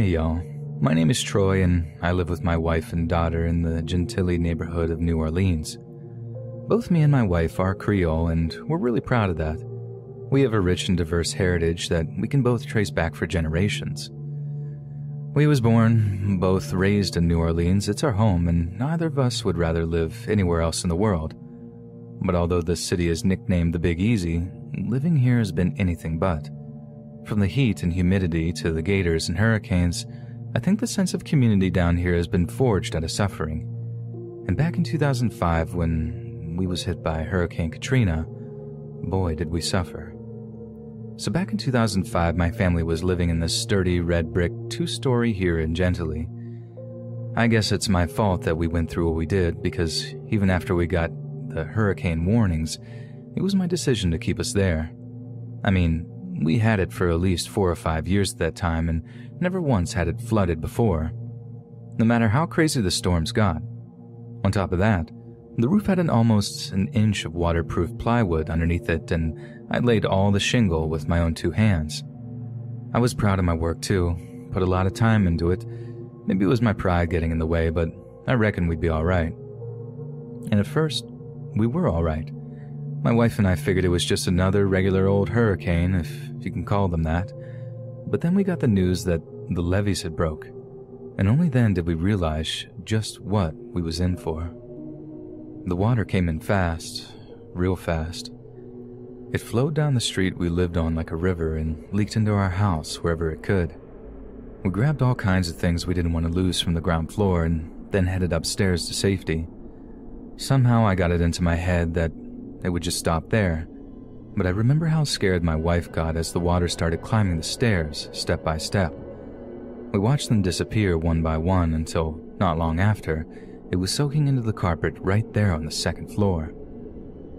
Hey y'all, my name is Troy and I live with my wife and daughter in the Gentilly neighborhood of New Orleans. Both me and my wife are Creole and we're really proud of that. We have a rich and diverse heritage that we can both trace back for generations. We was born, both raised in New Orleans, it's our home, and neither of us would rather live anywhere else in the world. But although the city is nicknamed the Big Easy, living here has been anything but. From the heat and humidity to the gators and hurricanes, I think the sense of community down here has been forged out of suffering. And back in 2005, when we was hit by Hurricane Katrina, boy did we suffer. So back in 2005, my family was living in this sturdy red brick two-story here in Gentilly. I guess it's my fault that we went through what we did because even after we got the hurricane warnings, it was my decision to keep us there. I mean, we had it for at least four or five years at that time and never once had it flooded before. No matter how crazy the storms got. On top of that, the roof had an almost an inch of waterproof plywood underneath it, and I laid all the shingle with my own two hands. I was proud of my work too, put a lot of time into it. Maybe it was my pride getting in the way, but I reckon we'd be alright. And at first, we were alright. My wife and I figured it was just another regular old hurricane, if you can call them that. But then we got the news that the levees had broke, and only then did we realize just what we was in for. The water came in fast, real fast. It flowed down the street we lived on like a river and leaked into our house wherever it could. We grabbed all kinds of things we didn't want to lose from the ground floor and then headed upstairs to safety. Somehow I got it into my head that it would just stop there, but I remember how scared my wife got as the water started climbing the stairs step by step. We watched them disappear one by one until, not long after, it was soaking into the carpet right there on the second floor.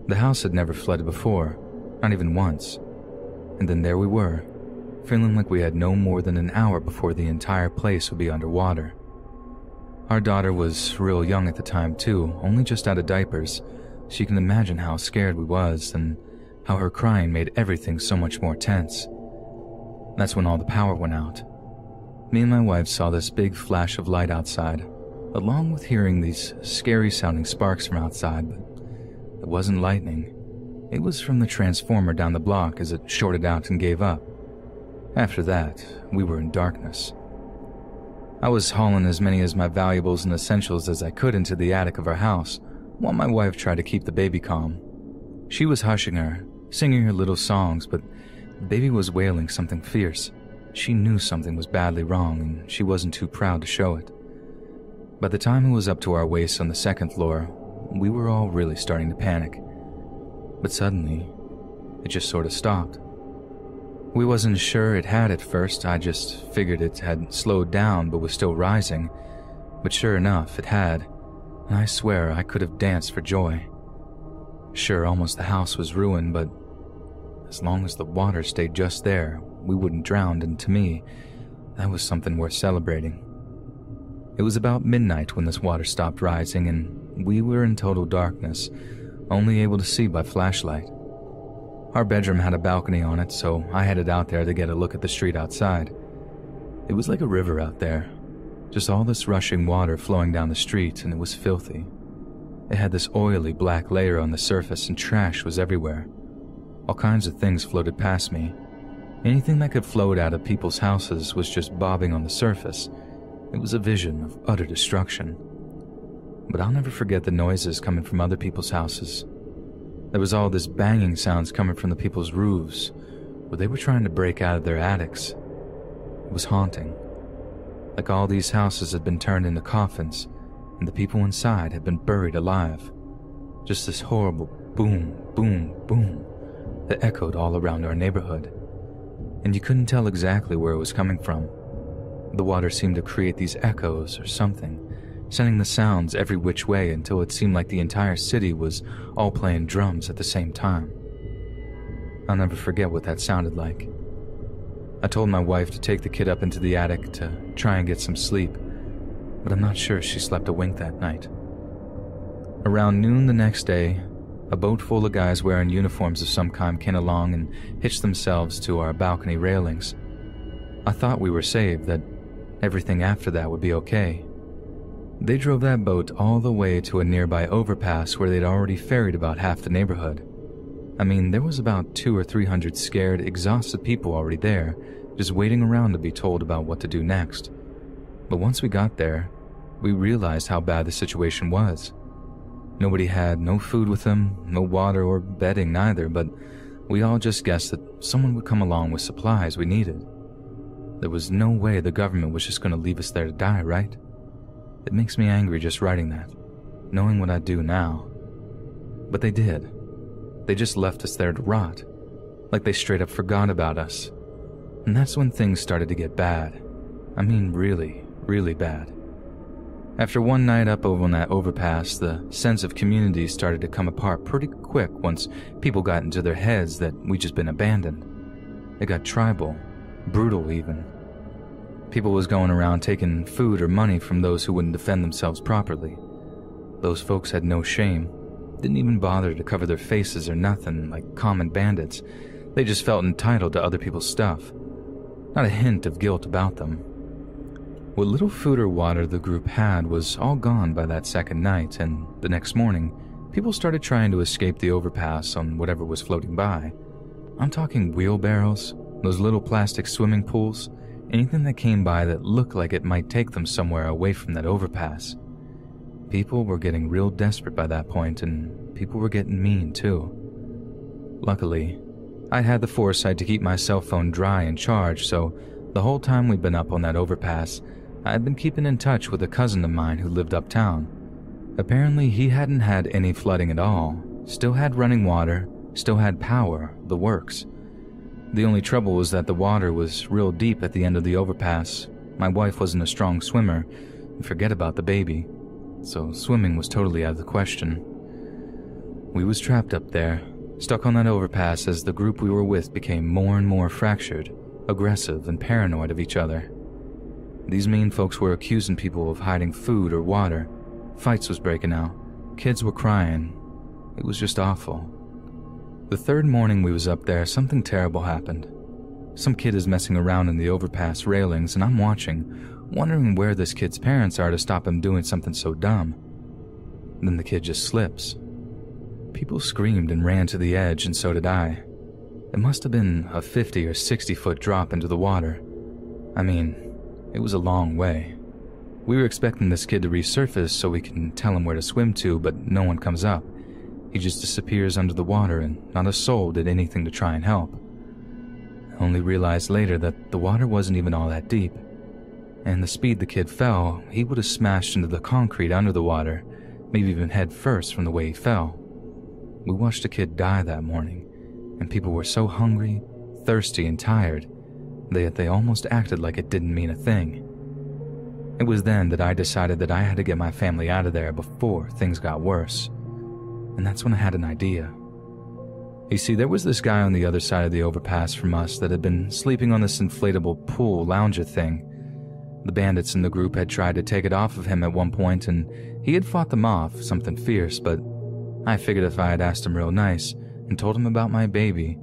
The house had never flooded before, not even once. And then there we were, feeling like we had no more than an hour before the entire place would be underwater. Our daughter was real young at the time, too, only just out of diapers. She can imagine how scared we was and how her crying made everything so much more tense. That's when all the power went out. Me and my wife saw this big flash of light outside, along with hearing these scary sounding sparks from outside, but it wasn't lightning. It was from the transformer down the block as it shorted out and gave up. After that, we were in darkness. I was hauling as many of my valuables and essentials as I could into the attic of our house, while my wife tried to keep the baby calm. She was hushing her, singing her little songs, but the baby was wailing something fierce. She knew something was badly wrong, and she wasn't too proud to show it. By the time it was up to our waists on the second floor, we were all really starting to panic. But suddenly, it just sort of stopped. We wasn't sure it had at first, I just figured it had slowed down but was still rising. But sure enough, it had, I swear I could have danced for joy. Sure, almost the house was ruined, but as long as the water stayed just there, we wouldn't drown, and to me, that was something worth celebrating. It was about midnight when this water stopped rising, and we were in total darkness, only able to see by flashlight. Our bedroom had a balcony on it, so I headed out there to get a look at the street outside. It was like a river out there, just all this rushing water flowing down the street, and it was filthy. It had this oily black layer on the surface, and trash was everywhere. All kinds of things floated past me. Anything that could float out of people's houses was just bobbing on the surface, it was a vision of utter destruction. But I'll never forget the noises coming from other people's houses. There was all this banging sounds coming from the people's roofs, where they were trying to break out of their attics. It was haunting. Like all these houses had been turned into coffins, and the people inside had been buried alive. Just this horrible boom, boom, boom that echoed all around our neighborhood. And you couldn't tell exactly where it was coming from the water seemed to create these echoes or something, sending the sounds every which way until it seemed like the entire city was all playing drums at the same time. I'll never forget what that sounded like. I told my wife to take the kid up into the attic to try and get some sleep, but I'm not sure she slept a wink that night. Around noon the next day, a boat full of guys wearing uniforms of some kind came along and hitched themselves to our balcony railings. I thought we were saved, that everything after that would be okay. They drove that boat all the way to a nearby overpass where they'd already ferried about half the neighborhood. I mean, there was about two or three hundred scared, exhausted people already there, just waiting around to be told about what to do next. But once we got there, we realized how bad the situation was. Nobody had no food with them, no water or bedding neither, but we all just guessed that someone would come along with supplies we needed. There was no way the government was just going to leave us there to die, right? It makes me angry just writing that, knowing what I'd do now. But they did. They just left us there to rot, like they straight up forgot about us. And that's when things started to get bad. I mean, really, really bad. After one night up over on that overpass, the sense of community started to come apart pretty quick once people got into their heads that we'd just been abandoned. It got tribal, brutal even. People was going around taking food or money from those who wouldn't defend themselves properly. Those folks had no shame, didn't even bother to cover their faces or nothing like common bandits. They just felt entitled to other people's stuff. Not a hint of guilt about them. What little food or water the group had was all gone by that second night, and the next morning, people started trying to escape the overpass on whatever was floating by. I'm talking wheelbarrows, those little plastic swimming pools, anything that came by that looked like it might take them somewhere away from that overpass. People were getting real desperate by that point, and people were getting mean too. Luckily, I had the foresight to keep my cell phone dry and charged, so the whole time we'd been up on that overpass, I had been keeping in touch with a cousin of mine who lived uptown. Apparently, he hadn't had any flooding at all, still had running water, still had power, the works. The only trouble was that the water was real deep at the end of the overpass. My wife wasn't a strong swimmer, forget about the baby so swimming was totally out of the question. We was trapped up there, stuck on that overpass as the group we were with became more and more fractured, aggressive, and paranoid of each other. These mean folks were accusing people of hiding food or water. Fights was breaking out. Kids were crying. It was just awful. The third morning we was up there, something terrible happened. Some kid is messing around in the overpass railings, and I'm watching, wondering where this kid's parents are to stop him doing something so dumb. Then the kid just slips. People screamed and ran to the edge, and so did I. It must have been a 50 or 60 foot drop into the water. I mean, it was a long way. We were expecting this kid to resurface so we can tell him where to swim to, but no one comes up. He just disappears under the water, and not a soul did anything to try and help. I only realized later that the water wasn't even all that deep and the speed the kid fell, he would have smashed into the concrete under the water, maybe even head first from the way he fell. We watched a kid die that morning, and people were so hungry, thirsty, and tired that they almost acted like it didn't mean a thing. It was then that I decided that I had to get my family out of there before things got worse. And that's when I had an idea. You see, there was this guy on the other side of the overpass from us that had been sleeping on this inflatable pool lounger thing the bandits in the group had tried to take it off of him at one point, and he had fought them off, something fierce, but I figured if I had asked him real nice and told him about my baby,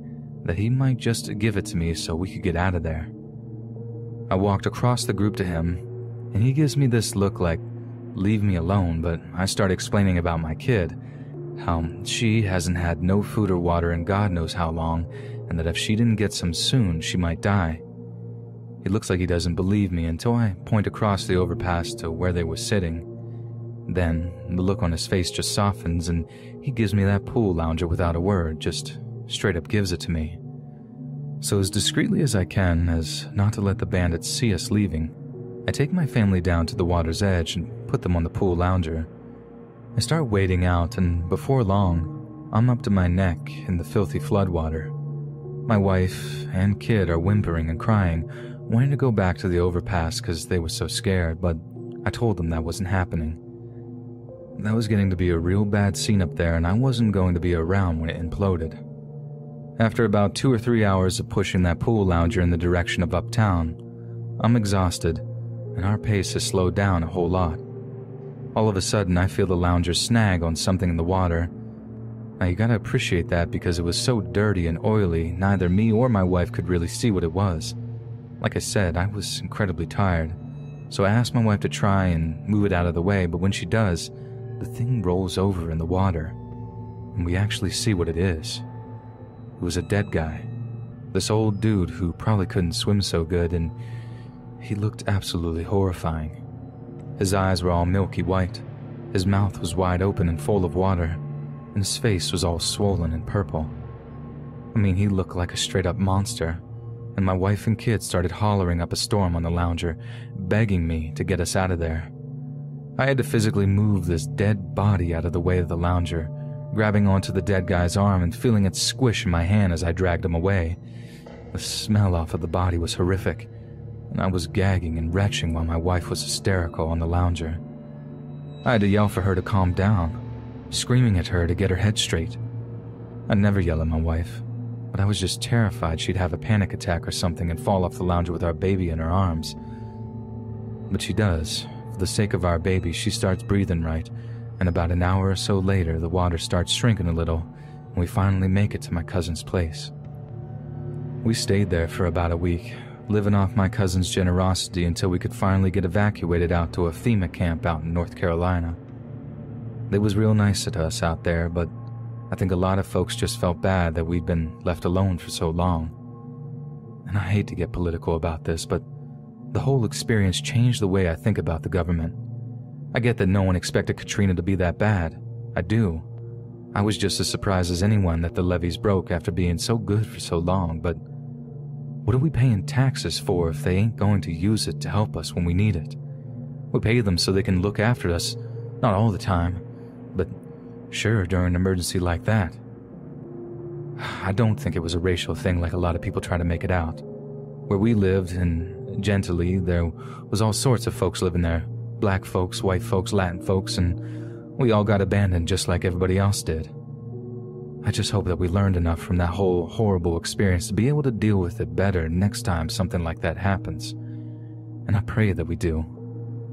that he might just give it to me so we could get out of there. I walked across the group to him, and he gives me this look like, leave me alone, but I start explaining about my kid, how she hasn't had no food or water in God knows how long, and that if she didn't get some soon, she might die. He looks like he doesn't believe me until I point across the overpass to where they were sitting. Then, the look on his face just softens and he gives me that pool lounger without a word, just straight up gives it to me. So, as discreetly as I can, as not to let the bandits see us leaving, I take my family down to the water's edge and put them on the pool lounger. I start wading out, and before long, I'm up to my neck in the filthy floodwater. My wife and kid are whimpering and crying, wanting to go back to the overpass because they were so scared, but I told them that wasn't happening. That was getting to be a real bad scene up there, and I wasn't going to be around when it imploded. After about two or three hours of pushing that pool lounger in the direction of uptown, I'm exhausted, and our pace has slowed down a whole lot. All of a sudden, I feel the lounger snag on something in the water. Now, you gotta appreciate that because it was so dirty and oily, neither me or my wife could really see what it was. Like I said, I was incredibly tired, So I asked my wife to try and move it out of the way, but when she does, the thing rolls over in the water, and we actually see what it is. It was a dead guy. This old dude who probably couldn't swim so good, and he looked absolutely horrifying. His eyes were all milky white, his mouth was wide open and full of water, and his face was all swollen and purple. I mean, he looked like a straight up monster, and my wife and kids started hollering up a storm on the lounger, begging me to get us out of there. I had to physically move this dead body out of the way of the lounger, grabbing onto the dead guy's arm and feeling it squish in my hand as I dragged him away. The smell off of the body was horrific, and I was gagging and retching while my wife was hysterical on the lounger. I had to yell for her to calm down, screaming at her to get her head straight. I never yell at my wife, but I was just terrified she'd have a panic attack or something and fall off the lounger with our baby in her arms. But she does, for the sake of our baby, she starts breathing right, and about an hour or so later, the water starts shrinking a little, and we finally make it to my cousin's place. We stayed there for about a week, living off my cousin's generosity until we could finally get evacuated out to a FEMA camp out in North Carolina. They was real nice to us out there, but I think a lot of folks just felt bad that we'd been left alone for so long. And I hate to get political about this, but the whole experience changed the way I think about the government. I get that no one expected Katrina to be that bad. I do. I was just as surprised as anyone that the levees broke after being so good for so long, but what are we paying taxes for if they ain't going to use it to help us when we need it? We pay them so they can look after us, not all the time, but sure during an emergency like that. I don't think it was a racial thing like a lot of people try to make it out. Where we lived in Gentilly, there was all sorts of folks living there black folks, white folks, Latin folks, and we all got abandoned just like everybody else did. I just hope that we learned enough from that whole horrible experience to be able to deal with it better next time something like that happens. And I pray that we do,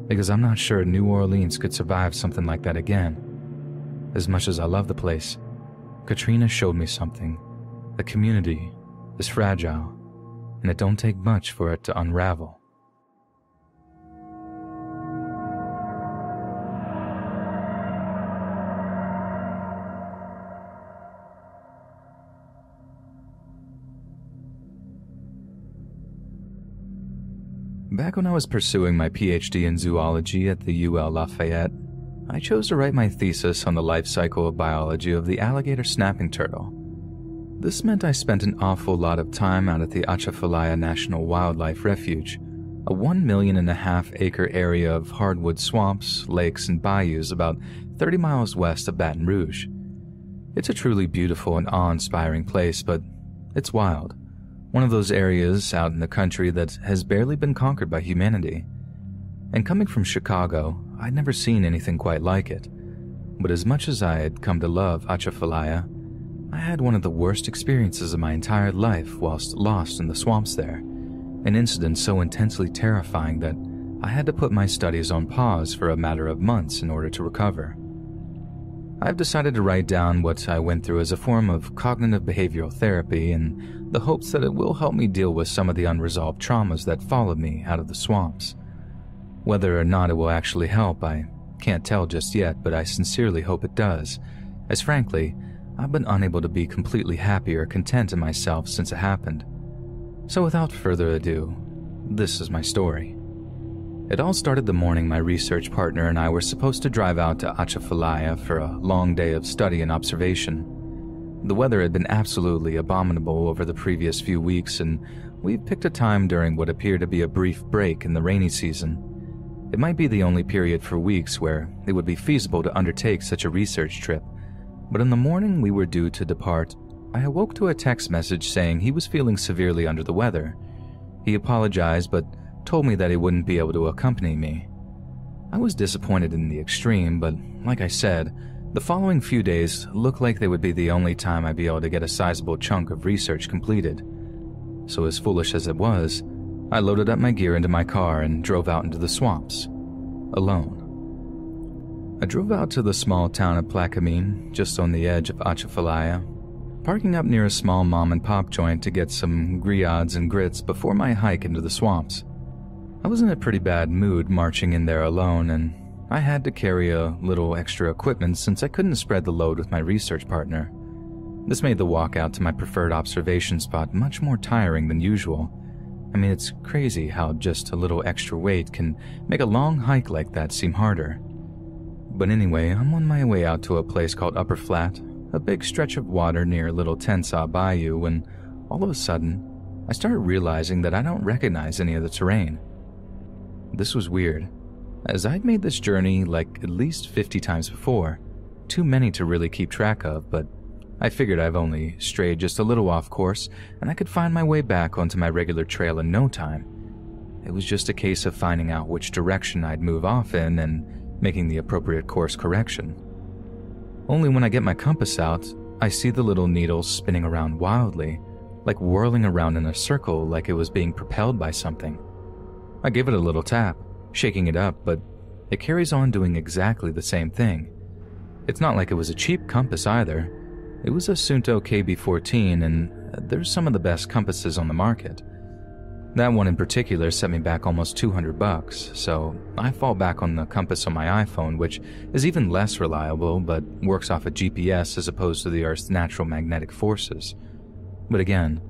because I'm not sure New Orleans could survive something like that again. As much as I love the place, Katrina showed me something. The community is fragile and it don't take much for it to unravel. Back when I was pursuing my PhD in zoology at the UL Lafayette, I chose to write my thesis on the life cycle of biology of the alligator snapping turtle this meant I spent an awful lot of time out at the Atchafalaya National Wildlife Refuge, a one million and a half acre area of hardwood swamps, lakes, and bayous about 30 miles west of Baton Rouge. It's a truly beautiful and awe inspiring place, but it's wild. One of those areas out in the country that has barely been conquered by humanity. And coming from Chicago, I'd never seen anything quite like it. But as much as I had come to love Atchafalaya, I had one of the worst experiences of my entire life whilst lost in the swamps there, an incident so intensely terrifying that I had to put my studies on pause for a matter of months in order to recover. I've decided to write down what I went through as a form of cognitive behavioral therapy in the hopes that it will help me deal with some of the unresolved traumas that followed me out of the swamps. Whether or not it will actually help, I can't tell just yet, but I sincerely hope it does, as frankly, I've been unable to be completely happy or content in myself since it happened. So without further ado, this is my story. It all started the morning my research partner and I were supposed to drive out to Atchafalaya for a long day of study and observation. The weather had been absolutely abominable over the previous few weeks, and we picked a time during what appeared to be a brief break in the rainy season. It might be the only period for weeks where it would be feasible to undertake such a research trip but in the morning we were due to depart, I awoke to a text message saying he was feeling severely under the weather. He apologized but told me that he wouldn't be able to accompany me. I was disappointed in the extreme, but like I said, the following few days looked like they would be the only time I'd be able to get a sizable chunk of research completed. So, as foolish as it was, I loaded up my gear into my car and drove out into the swamps, alone. I drove out to the small town of Plaquemine, just on the edge of Atchafalaya, parking up near a small mom and pop joint to get some griots and grits before my hike into the swamps. I was in a pretty bad mood marching in there alone, and I had to carry a little extra equipment since I couldn't spread the load with my research partner. This made the walk out to my preferred observation spot much more tiring than usual. I mean, it's crazy how just a little extra weight can make a long hike like that seem harder. But anyway, I'm on my way out to a place called Upper Flat, a big stretch of water near Little Tensaw Bayou, when all of a sudden, I start realizing that I don't recognize any of the terrain. This was weird, as I'd made this journey like at least 50 times before, too many to really keep track of, but I figured I've only strayed just a little off course and I could find my way back onto my regular trail in no time. It was just a case of finding out which direction I'd move off in and making the appropriate course correction. Only when I get my compass out, I see the little needle spinning around wildly, like whirling around in a circle like it was being propelled by something. I give it a little tap, shaking it up, but it carries on doing exactly the same thing. It's not like it was a cheap compass either. It was a Suunto KB14, and there's some of the best compasses on the market. That one in particular set me back almost 200 bucks, so I fall back on the compass on my iPhone, which is even less reliable but works off a GPS as opposed to the Earth's natural magnetic forces. But again,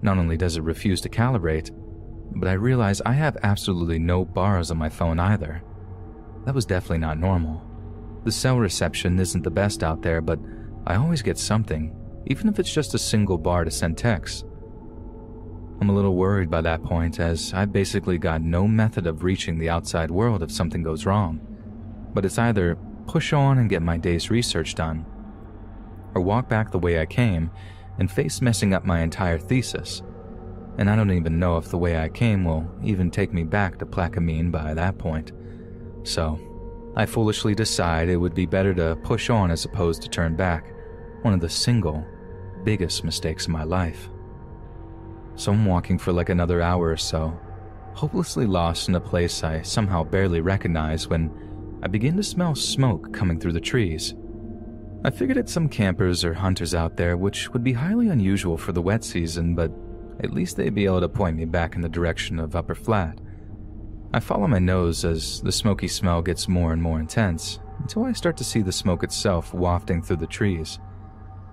not only does it refuse to calibrate, but I realize I have absolutely no bars on my phone either. That was definitely not normal. The cell reception isn't the best out there, but I always get something, even if it's just a single bar to send texts. I'm a little worried by that point, as I've basically got no method of reaching the outside world if something goes wrong. But it's either push on and get my day's research done, or walk back the way I came and face messing up my entire thesis. And I don't even know if the way I came will even take me back to Plaquemine by that point. So, I foolishly decide it would be better to push on as opposed to turn back, one of the single biggest mistakes of my life. So I'm walking for like another hour or so, hopelessly lost in a place I somehow barely recognize when I begin to smell smoke coming through the trees. I figured it's some campers or hunters out there, which would be highly unusual for the wet season, but at least they'd be able to point me back in the direction of Upper Flat. I follow my nose as the smoky smell gets more and more intense until I start to see the smoke itself wafting through the trees.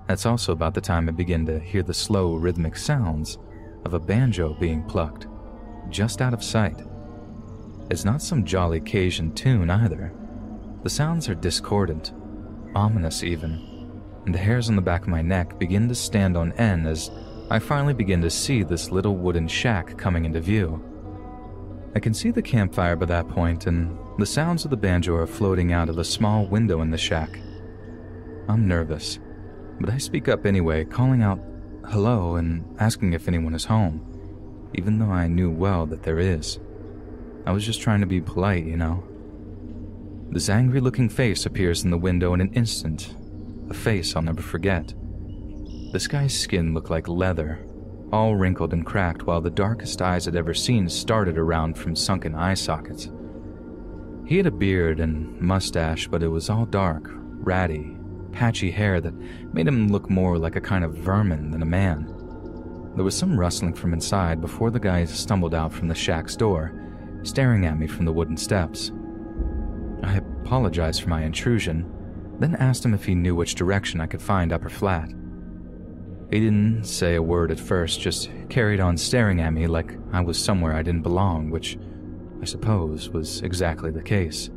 That's also about the time I begin to hear the slow, rhythmic sounds of a banjo being plucked, just out of sight. It's not some jolly Cajun tune either. The sounds are discordant, ominous even, and the hairs on the back of my neck begin to stand on end as I finally begin to see this little wooden shack coming into view. I can see the campfire by that point, and the sounds of the banjo are floating out of the small window in the shack. I'm nervous, but I speak up anyway, calling out hello and asking if anyone is home, even though I knew well that there is. I was just trying to be polite, you know. This angry looking face appears in the window in an instant, a face I'll never forget. This guy's skin looked like leather, all wrinkled and cracked, while the darkest eyes I'd ever seen started around from sunken eye sockets. He had a beard and mustache, but it was all dark, ratty, patchy hair that made him look more like a kind of vermin than a man. There was some rustling from inside before the guy stumbled out from the shack's door, staring at me from the wooden steps. I apologized for my intrusion, then asked him if he knew which direction I could find Upper Flat. He didn't say a word at first, just carried on staring at me like I was somewhere I didn't belong, which I suppose was exactly the case.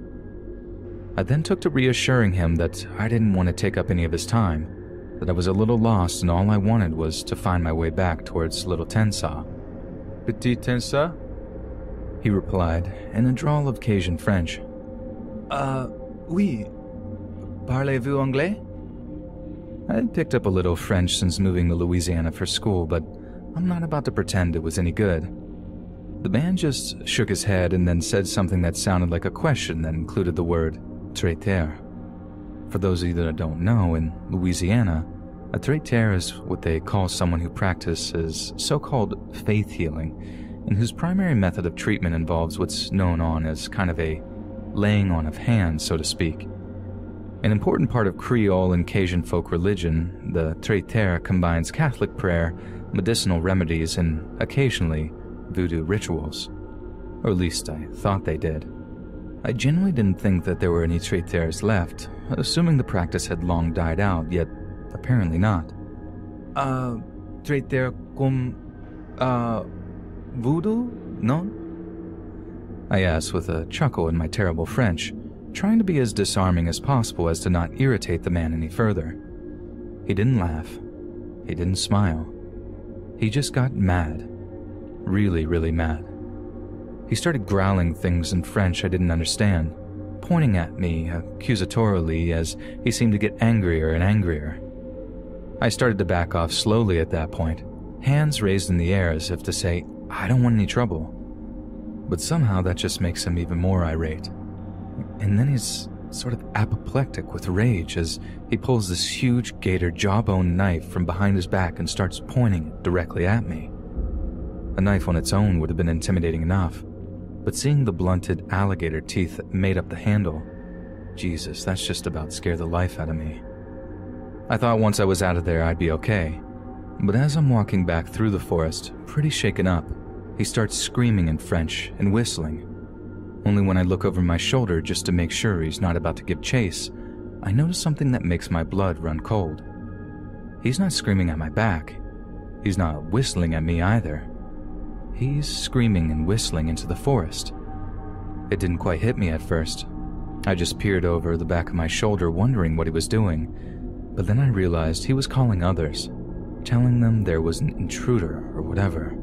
I then took to reassuring him that I didn't want to take up any of his time, that I was a little lost and all I wanted was to find my way back towards Little Tensaw. Petit Tensaw? He replied in a drawl of Cajun French. Uh, oui. Parlez-vous anglais? I had picked up a little French since moving to Louisiana for school, but I'm not about to pretend it was any good. The man just shook his head and then said something that sounded like a question that included the word traiteur. For those of you that don't know, in Louisiana, a traiteur is what they call someone who practices so called faith healing, and whose primary method of treatment involves what's known on as kind of a laying on of hands, so to speak. An important part of Creole and Cajun folk religion, the traiteur combines Catholic prayer, medicinal remedies, and occasionally voodoo rituals. Or at least I thought they did. I genuinely didn't think that there were any traiteurs left, assuming the practice had long died out, yet apparently not. Uh, traiteur cum, uh, voodoo? No? I asked with a chuckle in my terrible French, trying to be as disarming as possible as to not irritate the man any further. He didn't laugh. He didn't smile. He just got mad. Really, really mad. He started growling things in French I didn't understand, pointing at me accusatorily as he seemed to get angrier and angrier. I started to back off slowly at that point, hands raised in the air as if to say, I don't want any trouble. But somehow that just makes him even more irate. And then he's sort of apoplectic with rage as he pulls this huge gator jawbone knife from behind his back and starts pointing it directly at me. A knife on its own would have been intimidating enough, but seeing the blunted alligator teeth that made up the handle, Jesus, that's just about scared the life out of me. I thought once I was out of there I'd be okay, but as I'm walking back through the forest, pretty shaken up, he starts screaming in French and whistling. Only when I look over my shoulder just to make sure he's not about to give chase, I notice something that makes my blood run cold. He's not screaming at my back. He's not whistling at me either. He's screaming and whistling into the forest. It didn't quite hit me at first. I just peered over the back of my shoulder, wondering what he was doing. But then I realized he was calling others, telling them there was an intruder or whatever.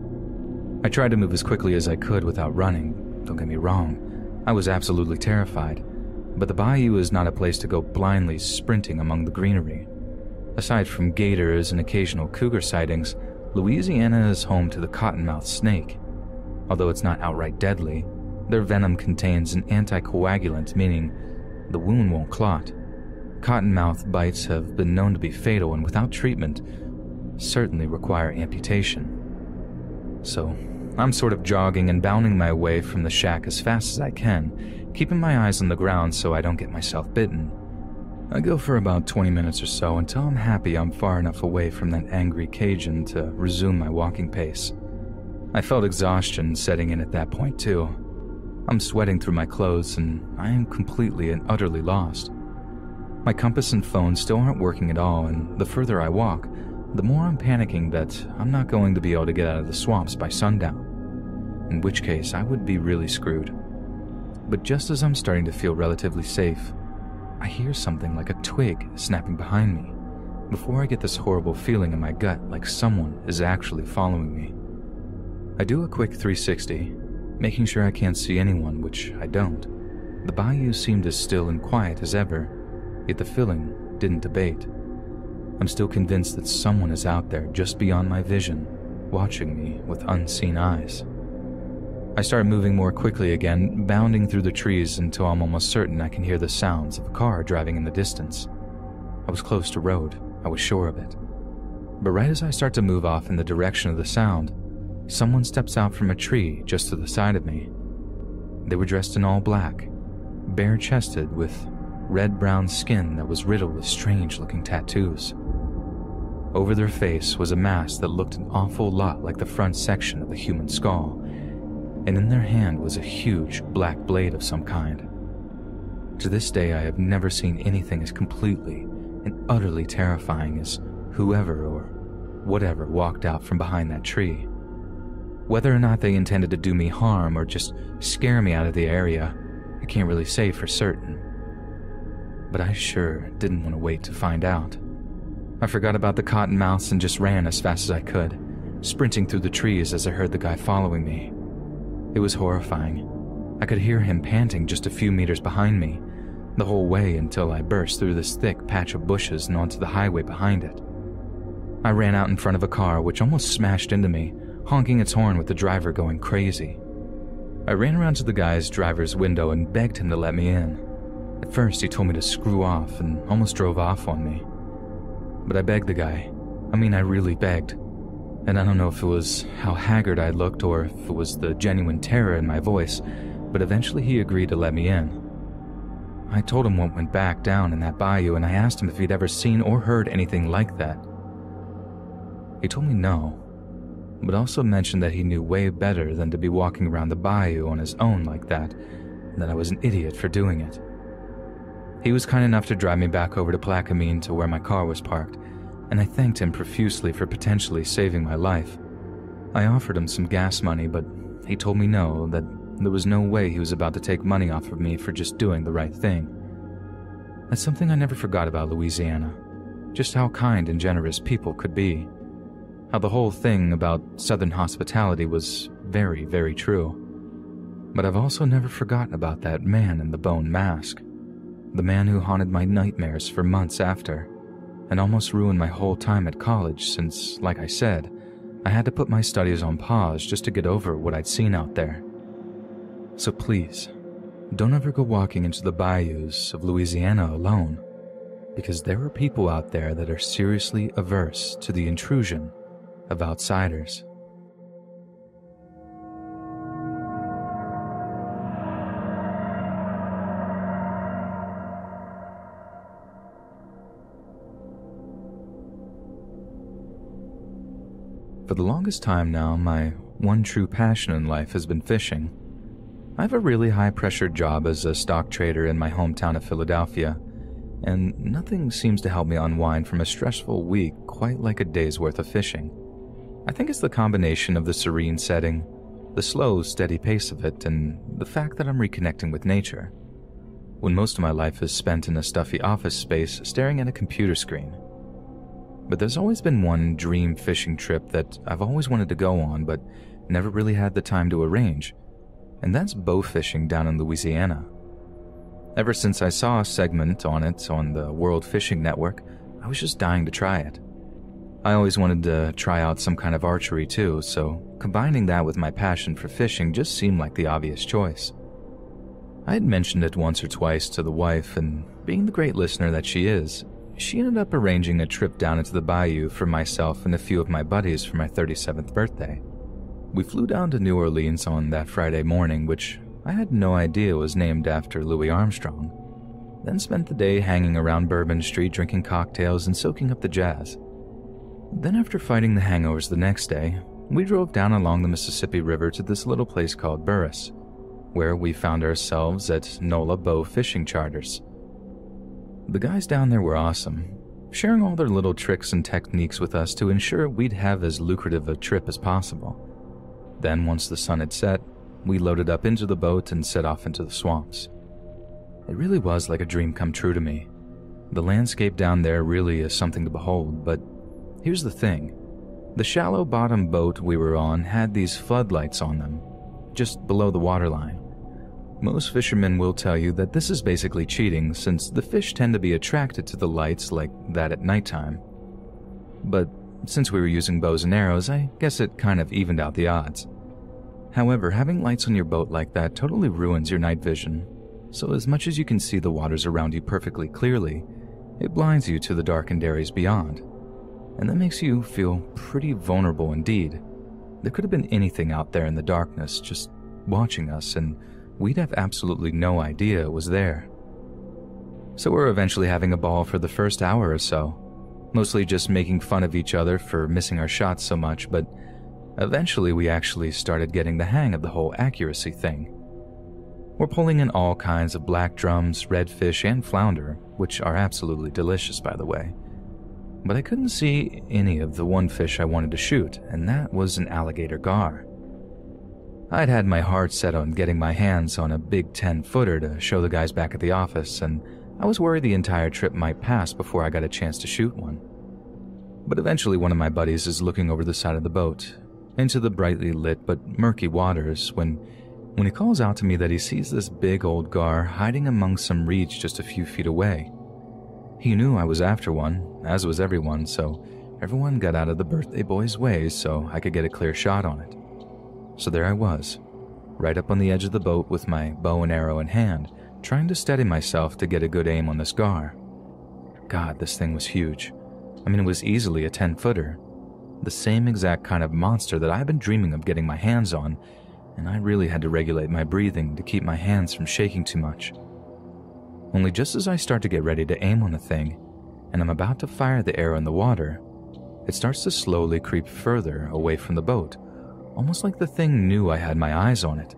I tried to move as quickly as I could without running, don't get me wrong. I was absolutely terrified, but the bayou is not a place to go blindly sprinting among the greenery. Aside from gators and occasional cougar sightings, Louisiana is home to the cottonmouth snake. Although it's not outright deadly, their venom contains an anticoagulant, meaning the wound won't clot. Cottonmouth bites have been known to be fatal and without treatment, certainly require amputation. So, I'm sort of jogging and bounding my way from the shack as fast as I can, keeping my eyes on the ground so I don't get myself bitten. I go for about 20 minutes or so until I'm happy I'm far enough away from that angry Cajun to resume my walking pace. I felt exhaustion setting in at that point, too. I'm sweating through my clothes and I am completely and utterly lost. My compass and phone still aren't working at all, and the further I walk, the more I'm panicking that I'm not going to be able to get out of the swamps by sundown, in which case I would be really screwed. But just as I'm starting to feel relatively safe, I hear something like a twig snapping behind me before I get this horrible feeling in my gut like someone is actually following me. I do a quick 360, making sure I can't see anyone, which I don't. The bayou seemed as still and quiet as ever, yet the feeling didn't abate. I'm still convinced that someone is out there just beyond my vision, watching me with unseen eyes. I start moving more quickly again, bounding through the trees until I'm almost certain I can hear the sounds of a car driving in the distance. I was close to road, I was sure of it. But right as I start to move off in the direction of the sound, someone steps out from a tree just to the side of me. They were dressed in all black, bare chested, with red brown skin that was riddled with strange looking tattoos. Over their face was a mask that looked an awful lot like the front section of a human skull, and in their hand was a huge black blade of some kind. To this day, I have never seen anything as completely and utterly terrifying as whoever or whatever walked out from behind that tree. Whether or not they intended to do me harm or just scare me out of the area, I can't really say for certain. But I sure didn't want to wait to find out. I forgot about the cottonmouths and just ran as fast as I could, sprinting through the trees as I heard the guy following me. It was horrifying. I could hear him panting just a few meters behind me, the whole way until I burst through this thick patch of bushes and onto the highway behind it. I ran out in front of a car which almost smashed into me, honking its horn with the driver going crazy. I ran around to the guy's driver's window and begged him to let me in. At first, he told me to screw off and almost drove off on me. But I begged the guy. I mean, I really begged. And I don't know if it was how haggard I looked or if it was the genuine terror in my voice, but eventually he agreed to let me in. I told him what went back down in that bayou and I asked him if he'd ever seen or heard anything like that. He told me no. but also mentioned that he knew way better than to be walking around the bayou on his own like that, and that I was an idiot for doing it. He was kind enough to drive me back over to Plaquemine to where my car was parked, and I thanked him profusely for potentially saving my life. I offered him some gas money, but he told me no, that there was no way he was about to take money off of me for just doing the right thing. That's something I never forgot about Louisiana. Just how kind and generous people could be. How the whole thing about Southern hospitality was very, very true. But I've also never forgotten about that man in the bone mask. The man who haunted my nightmares for months after, and almost ruined my whole time at college since, like I said, I had to put my studies on pause just to get over what I'd seen out there. So please, don't ever go walking into the bayous of Louisiana alone, because there are people out there that are seriously averse to the intrusion of outsiders. For the longest time now, my one true passion in life has been fishing. I have a really high pressure job as a stock trader in my hometown of Philadelphia, and nothing seems to help me unwind from a stressful week quite like a day's worth of fishing. I think it's the combination of the serene setting, the slow, steady pace of it, and the fact that I'm reconnecting with nature. When most of my life is spent in a stuffy office space staring at a computer screen, but there's always been one dream fishing trip that I've always wanted to go on, but never really had the time to arrange, and that's bow fishing down in Louisiana. Ever since I saw a segment on it on the World Fishing Network, I was just dying to try it. I always wanted to try out some kind of archery too, so combining that with my passion for fishing just seemed like the obvious choice. I had mentioned it once or twice to the wife, and being the great listener that she is, she ended up arranging a trip down into the bayou for myself and a few of my buddies for my 37th birthday. We flew down to New Orleans on that Friday morning, which I had no idea was named after Louis Armstrong. Then spent the day hanging around Bourbon Street drinking cocktails and soaking up the jazz. Then, after fighting the hangovers the next day, we drove down along the Mississippi River to this little place called Buras, where we found ourselves at Nola Bow Fishing Charters. The guys down there were awesome, sharing all their little tricks and techniques with us to ensure we'd have as lucrative a trip as possible. Then, once the sun had set, we loaded up into the boat and set off into the swamps. It really was like a dream come true to me. The landscape down there really is something to behold, but here's the thing the shallow bottom boat we were on had these floodlights on them, just below the waterline. Most fishermen will tell you that this is basically cheating since the fish tend to be attracted to the lights like that at nighttime. But since we were using bows and arrows, I guess it kind of evened out the odds. However, having lights on your boat like that totally ruins your night vision, so as much as you can see the waters around you perfectly clearly, it blinds you to the darkened areas beyond. And that makes you feel pretty vulnerable indeed. There could have been anything out there in the darkness just watching us, and we'd have absolutely no idea it was there. So we're eventually having a ball for the first hour or so, mostly just making fun of each other for missing our shots so much, but eventually we actually started getting the hang of the whole accuracy thing. We're pulling in all kinds of black drums, redfish, and flounder, which are absolutely delicious, by the way. But I couldn't see any of the one fish I wanted to shoot, and that was an alligator gar. I'd had my heart set on getting my hands on a big 10 footer to show the guys back at the office, and I was worried the entire trip might pass before I got a chance to shoot one. But eventually, one of my buddies is looking over the side of the boat, into the brightly lit but murky waters, when, when he calls out to me that he sees this big old gar hiding among some reeds just a few feet away. He knew I was after one, as was everyone, so everyone got out of the birthday boy's way so I could get a clear shot on it. So there I was, right up on the edge of the boat with my bow and arrow in hand, trying to steady myself to get a good aim on this gar. God, this thing was huge. I mean, it was easily a 10 footer. The same exact kind of monster that I've been dreaming of getting my hands on, and I really had to regulate my breathing to keep my hands from shaking too much. Only just as I start to get ready to aim on the thing, and I'm about to fire the arrow in the water, it starts to slowly creep further away from the boat, almost like the thing knew I had my eyes on it.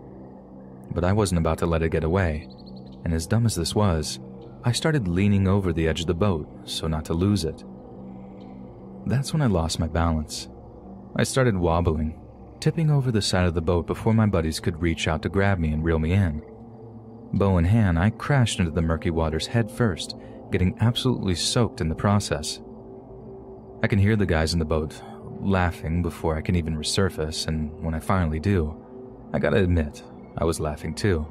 But I wasn't about to let it get away, and as dumb as this was, I started leaning over the edge of the boat so not to lose it. That's when I lost my balance. I started wobbling, tipping over the side of the boat before my buddies could reach out to grab me and reel me in. Bow in hand, I crashed into the murky waters head first, getting absolutely soaked in the process. I can hear the guys in the boat laughing before I can even resurface, and when I finally do, I gotta admit, I was laughing too.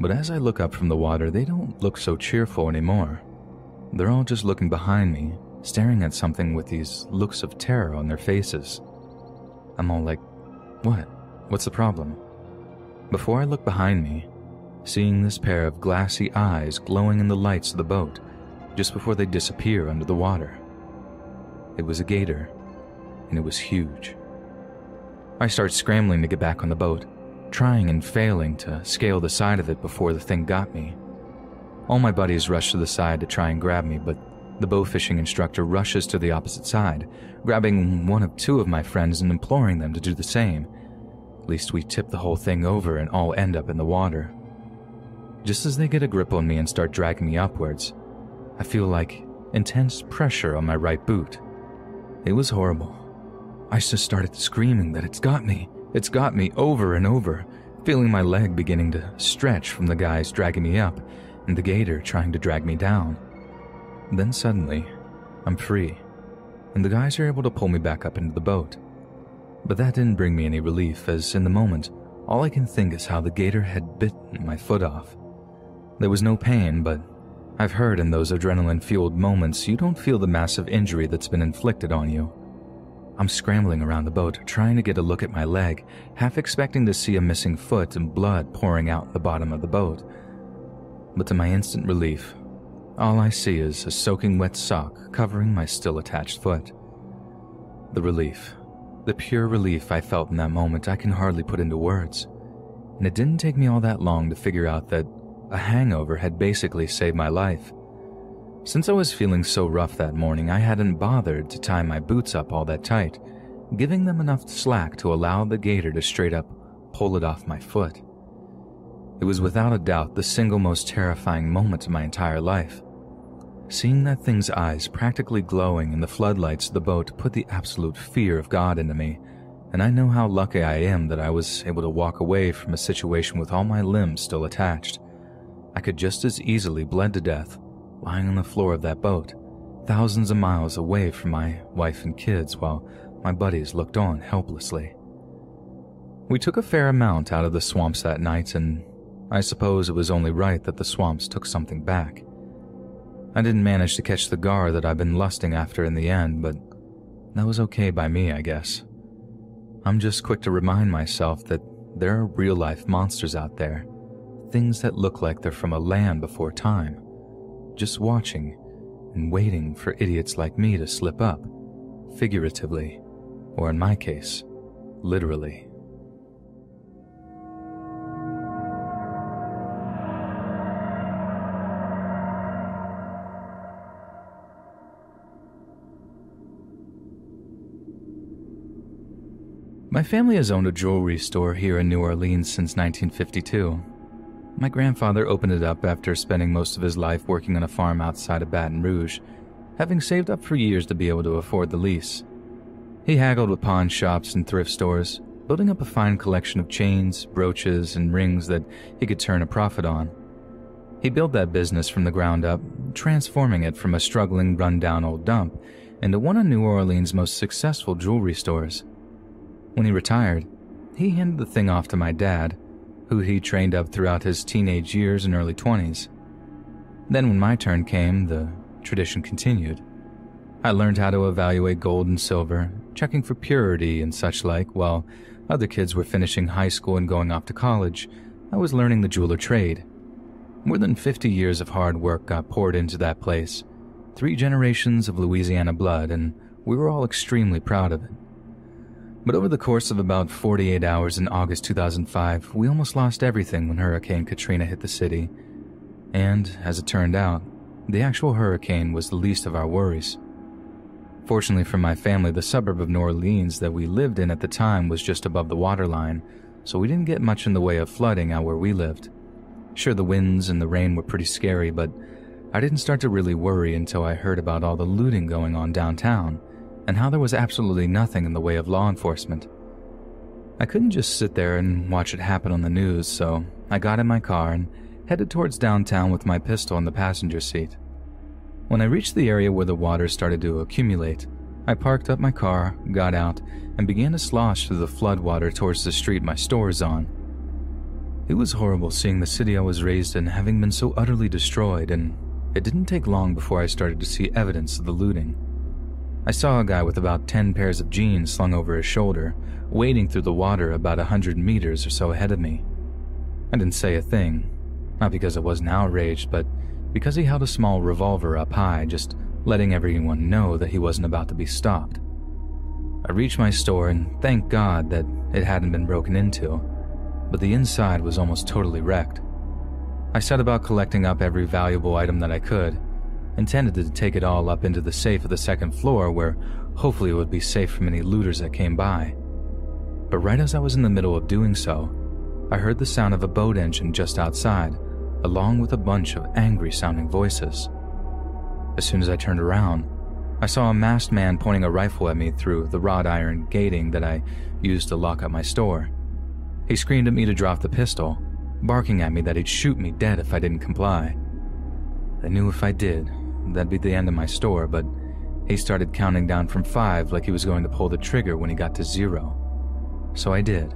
But as I look up from the water, they don't look so cheerful anymore. They're all just looking behind me, staring at something with these looks of terror on their faces. I'm all like, What? What's the problem? Before I look behind me, seeing this pair of glassy eyes glowing in the lights of the boat just before they disappear under the water. It was a gator, and it was huge. I start scrambling to get back on the boat, trying and failing to scale the side of it before the thing got me. All my buddies rush to the side to try and grab me, but the bow fishing instructor rushes to the opposite side, grabbing one of two of my friends and imploring them to do the same. At least we tip the whole thing over and all end up in the water. Just as they get a grip on me and start dragging me upwards, I feel like intense pressure on my right boot. It was horrible. I just started screaming that it's got me, it's got me over and over, feeling my leg beginning to stretch from the guys dragging me up and the gator trying to drag me down. Then suddenly, I'm free, and the guys are able to pull me back up into the boat. But that didn't bring me any relief, as in the moment, all I can think is how the gator had bitten my foot off. There was no pain, but I've heard in those adrenaline fueled moments you don't feel the massive injury that's been inflicted on you. I'm scrambling around the boat, trying to get a look at my leg, half expecting to see a missing foot and blood pouring out the bottom of the boat. But to my instant relief, all I see is a soaking wet sock covering my still attached foot. The relief, the pure relief I felt in that moment, I can hardly put into words. And it didn't take me all that long to figure out that a hangover had basically saved my life. Since I was feeling so rough that morning, I hadn't bothered to tie my boots up all that tight, giving them enough slack to allow the gator to straight up pull it off my foot. It was without a doubt the single most terrifying moment of my entire life. Seeing that thing's eyes practically glowing in the floodlights of the boat put the absolute fear of God into me, and I know how lucky I am that I was able to walk away from a situation with all my limbs still attached. I could just as easily bled to death lying on the floor of that boat, thousands of miles away from my wife and kids while my buddies looked on helplessly. We took a fair amount out of the swamps that night, and I suppose it was only right that the swamps took something back. I didn't manage to catch the gar that I've been lusting after in the end, but that was okay by me, I guess. I'm just quick to remind myself that there are real life monsters out there, things that look like they're from a land before time, just watching and waiting for idiots like me to slip up, figuratively, or in my case, literally. My family has owned a jewelry store here in New Orleans since 1952. My grandfather opened it up after spending most of his life working on a farm outside of Baton Rouge, having saved up for years to be able to afford the lease. He haggled with pawn shops and thrift stores, building up a fine collection of chains, brooches, and rings that he could turn a profit on. He built that business from the ground up, transforming it from a struggling, run-down old dump into one of New Orleans' most successful jewelry stores. When he retired, he handed the thing off to my dad, who he trained up throughout his teenage years and early 20s. Then, when my turn came, the tradition continued. I learned how to evaluate gold and silver, checking for purity and such like, while other kids were finishing high school and going off to college. I was learning the jeweler trade. More than 50 years of hard work got poured into that place, three generations of Louisiana blood, and we were all extremely proud of it. But over the course of about 48 hours in August 2005, we almost lost everything when Hurricane Katrina hit the city. And, as it turned out, the actual hurricane was the least of our worries. Fortunately for my family, the suburb of New Orleans that we lived in at the time was just above the waterline, so we didn't get much in the way of flooding out where we lived. Sure, the winds and the rain were pretty scary, but I didn't start to really worry until I heard about all the looting going on downtown and how there was absolutely nothing in the way of law enforcement. I couldn't just sit there and watch it happen on the news, so I got in my car and headed towards downtown with my pistol in the passenger seat. When I reached the area where the water started to accumulate, I parked up my car, got out, and began to slosh through the floodwater towards the street my store is on. It was horrible seeing the city I was raised in having been so utterly destroyed, and it didn't take long before I started to see evidence of the looting. I saw a guy with about 10 pairs of jeans slung over his shoulder, wading through the water about a hundred meters or so ahead of me. I didn't say a thing, not because I wasn't outraged, but because he held a small revolver up high, just letting everyone know that he wasn't about to be stopped. I reached my store and thank God that it hadn't been broken into, but the inside was almost totally wrecked. I set about collecting up every valuable item that I could, intended to take it all up into the safe of the second floor where hopefully it would be safe from any looters that came by. But right as I was in the middle of doing so, I heard the sound of a boat engine just outside, along with a bunch of angry sounding voices. As soon as I turned around, I saw a masked man pointing a rifle at me through the wrought iron gating that I used to lock up my store. He screamed at me to drop the pistol, barking at me that he'd shoot me dead if I didn't comply. I knew if I did, that'd be the end of my store, but he started counting down from five like he was going to pull the trigger when he got to zero. So I did.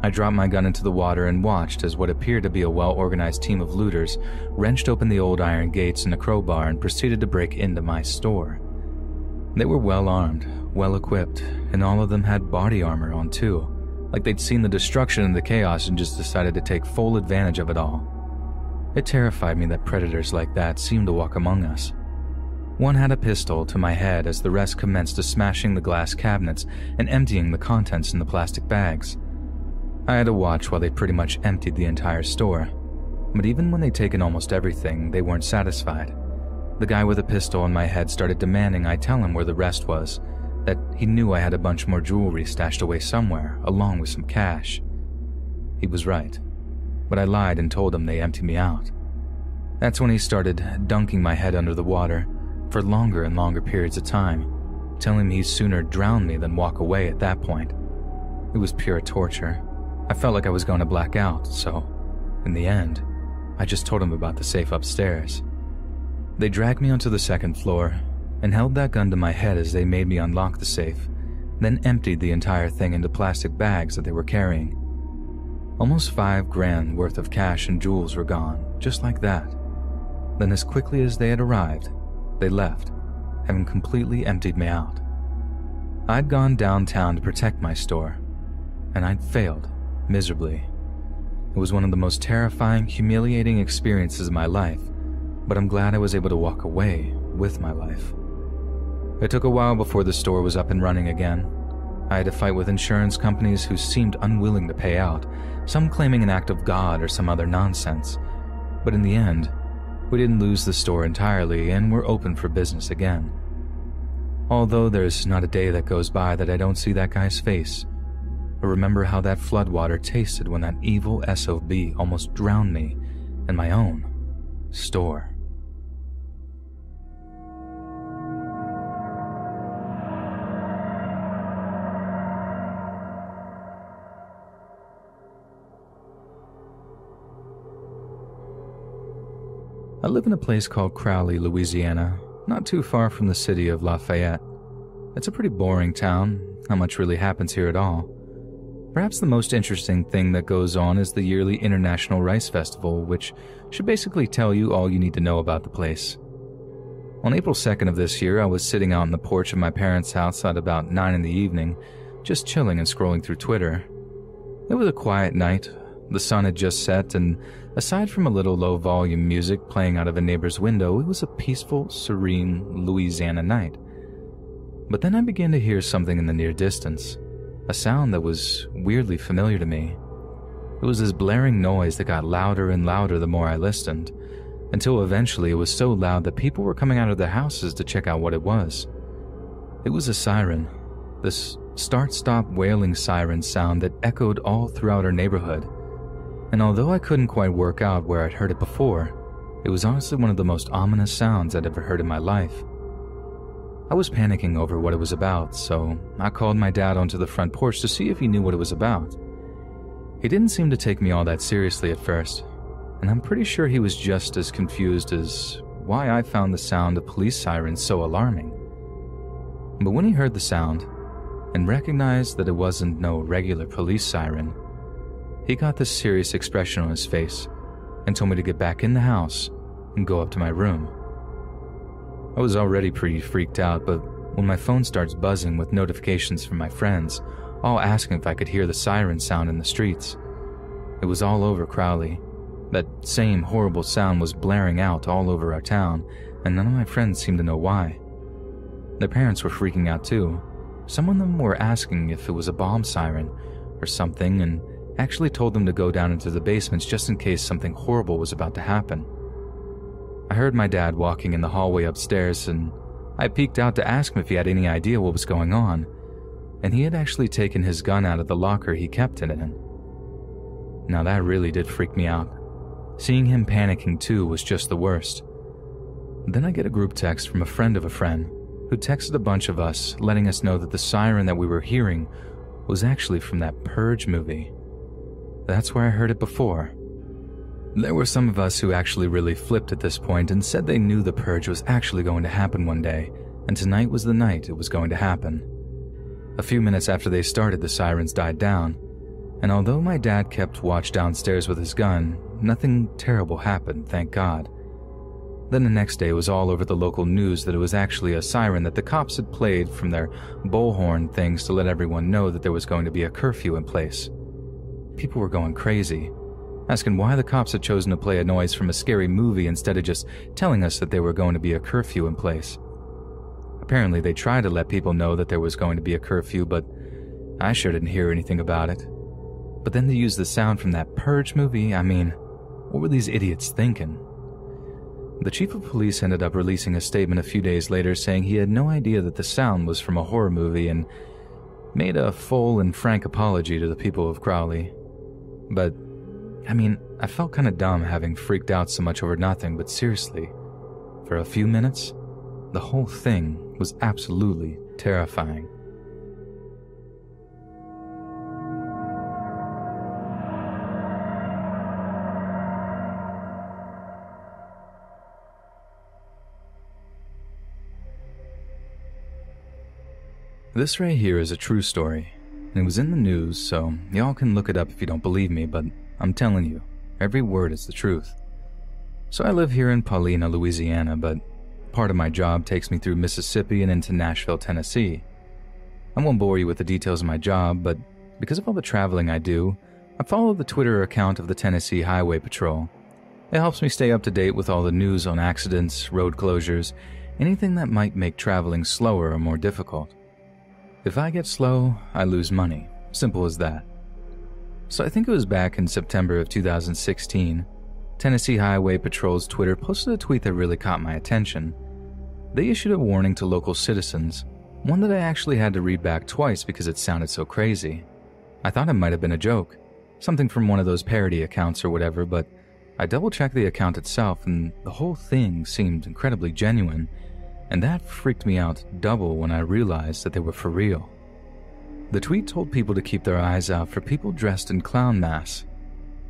I dropped my gun into the water and watched as what appeared to be a well organized team of looters wrenched open the old iron gates and a crowbar and proceeded to break into my store. They were well armed, well equipped, and all of them had body armor on too, like they'd seen the destruction and the chaos and just decided to take full advantage of it all. It terrified me that predators like that seemed to walk among us. One had a pistol to my head as the rest commenced to smashing the glass cabinets and emptying the contents in the plastic bags. I had to watch while they pretty much emptied the entire store. But even when they'd taken almost everything, they weren't satisfied. The guy with a pistol on my head started demanding I tell him where the rest was, that he knew I had a bunch more jewelry stashed away somewhere, along with some cash. He was right, but I lied and told him they emptied me out. That's when he started dunking my head under the water for longer and longer periods of time, telling me he'd sooner drown me than walk away at that point. It was pure torture, I felt like I was going to black out, so, in the end, I just told him about the safe upstairs. They dragged me onto the second floor and held that gun to my head as they made me unlock the safe, then emptied the entire thing into plastic bags that they were carrying. Almost five grand worth of cash and jewels were gone, just like that. Then, as quickly as they had arrived, they left, having completely emptied me out. I'd gone downtown to protect my store, and I'd failed miserably. It was one of the most terrifying, humiliating experiences of my life, but I'm glad I was able to walk away with my life. It took a while before the store was up and running again. I had to fight with insurance companies who seemed unwilling to pay out, some claiming an act of God or some other nonsense. But in the end, we didn't lose the store entirely and we're open for business again. Although there's not a day that goes by that I don't see that guy's face I remember how that floodwater tasted when that evil SOB almost drowned me in my own store. I live in a place called Crowley, Louisiana, not too far from the city of Lafayette. It's a pretty boring town, not much really happens here at all. Perhaps the most interesting thing that goes on is the yearly International Rice Festival, which should basically tell you all you need to know about the place. On April 2nd of this year, I was sitting out on the porch of my parents' house at about 9 in the evening, just chilling and scrolling through Twitter. It was a quiet night. The sun had just set, and aside from a little low volume music playing out of a neighbor's window, it was a peaceful, serene Louisiana night. But then I began to hear something in the near distance a sound that was weirdly familiar to me. It was this blaring noise that got louder and louder the more I listened, until eventually it was so loud that people were coming out of their houses to check out what it was. It was a siren. This start stop wailing siren sound that echoed all throughout our neighborhood. And although I couldn't quite work out where I'd heard it before, it was honestly one of the most ominous sounds I'd ever heard in my life. I was panicking over what it was about, so I called my dad onto the front porch to see if he knew what it was about. He didn't seem to take me all that seriously at first, and I'm pretty sure he was just as confused as why I found the sound of police sirens so alarming. But when he heard the sound and recognized that it wasn't no regular police siren, he got this serious expression on his face and told me to get back in the house and go up to my room. I was already pretty freaked out, but when my phone starts buzzing with notifications from my friends, all asking if I could hear the siren sound in the streets, it was all over Crowley. That same horrible sound was blaring out all over our town, and none of my friends seemed to know why. Their parents were freaking out too. Some of them were asking if it was a bomb siren or something, and actually told them to go down into the basements just in case something horrible was about to happen. I heard my dad walking in the hallway upstairs, and I peeked out to ask him if he had any idea what was going on, and he had actually taken his gun out of the locker he kept it in. Now that really did freak me out. Seeing him panicking too was just the worst. Then I get a group text from a friend of a friend who texted a bunch of us letting us know that the siren that we were hearing was actually from that Purge movie. That's where I heard it before. There were some of us who actually really flipped at this point and said they knew the purge was actually going to happen one day, and tonight was the night it was going to happen. A few minutes after they started, the sirens died down, and although my dad kept watch downstairs with his gun, nothing terrible happened, thank God. Then the next day it was all over the local news that it was actually a siren that the cops had played from their bullhorn things to let everyone know that there was going to be a curfew in place. People were going crazy, asking why the cops had chosen to play a noise from a scary movie instead of just telling us that there were going to be a curfew in place. Apparently, they tried to let people know that there was going to be a curfew, but I sure didn't hear anything about it. But then they used the sound from that Purge movie. I mean, what were these idiots thinking? The chief of police ended up releasing a statement a few days later saying he had no idea that the sound was from a horror movie and made a full and frank apology to the people of Crowley. But I mean, I felt kind of dumb having freaked out so much over nothing, but seriously, for a few minutes, the whole thing was absolutely terrifying. This right here is a true story. It was in the news, so y'all can look it up if you don't believe me, but I'm telling you, every word is the truth. So I live here in Paulina, Louisiana, but part of my job takes me through Mississippi and into Nashville, Tennessee. I won't bore you with the details of my job, but because of all the traveling I do, I follow the Twitter account of the Tennessee Highway Patrol. It helps me stay up to date with all the news on accidents, road closures, anything that might make traveling slower or more difficult. If I get slow, I lose money. Simple as that. So I think it was back in September of 2016. Tennessee Highway Patrol's Twitter posted a tweet that really caught my attention. They issued a warning to local citizens, one that I actually had to read back twice because it sounded so crazy. I thought it might have been a joke, something from one of those parody accounts or whatever, but I double checked the account itself and the whole thing seemed incredibly genuine, and that freaked me out double when I realized that they were for real. The tweet told people to keep their eyes out for people dressed in clown masks.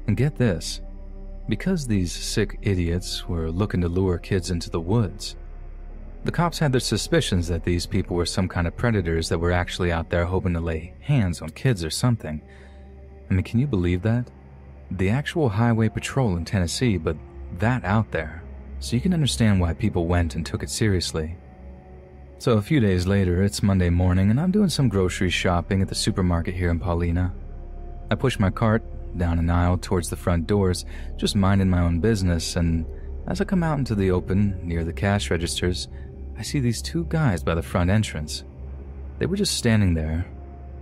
And get this because these sick idiots were looking to lure kids into the woods, the cops had their suspicions that these people were some kind of predators that were actually out there hoping to lay hands on kids or something. I mean, can you believe that? The actual highway patrol in Tennessee, but that out there. So you can understand why people went and took it seriously. So a few days later, it's Monday morning, and I'm doing some grocery shopping at the supermarket here in Paulina. I push my cart down an aisle towards the front doors, just minding my own business, and as I come out into the open, near the cash registers, I see these two guys by the front entrance. They were just standing there,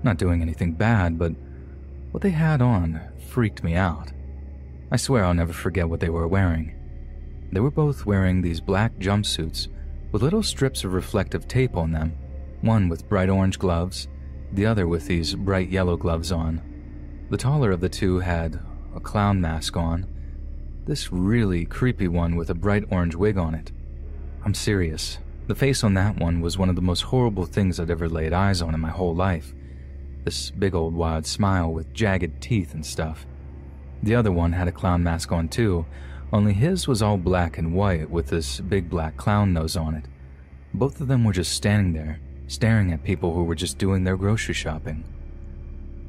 not doing anything bad, but what they had on freaked me out. I swear I'll never forget what they were wearing. They were both wearing these black jumpsuits with little strips of reflective tape on them, one with bright orange gloves, the other with these bright yellow gloves on. The taller of the two had a clown mask on, this really creepy one with a bright orange wig on it. I'm serious. The face on that one was one of the most horrible things I'd ever laid eyes on in my whole life. This big old wide smile with jagged teeth and stuff. The other one had a clown mask on too, only his was all black and white with this big black clown nose on it. Both of them were just standing there, staring at people who were just doing their grocery shopping.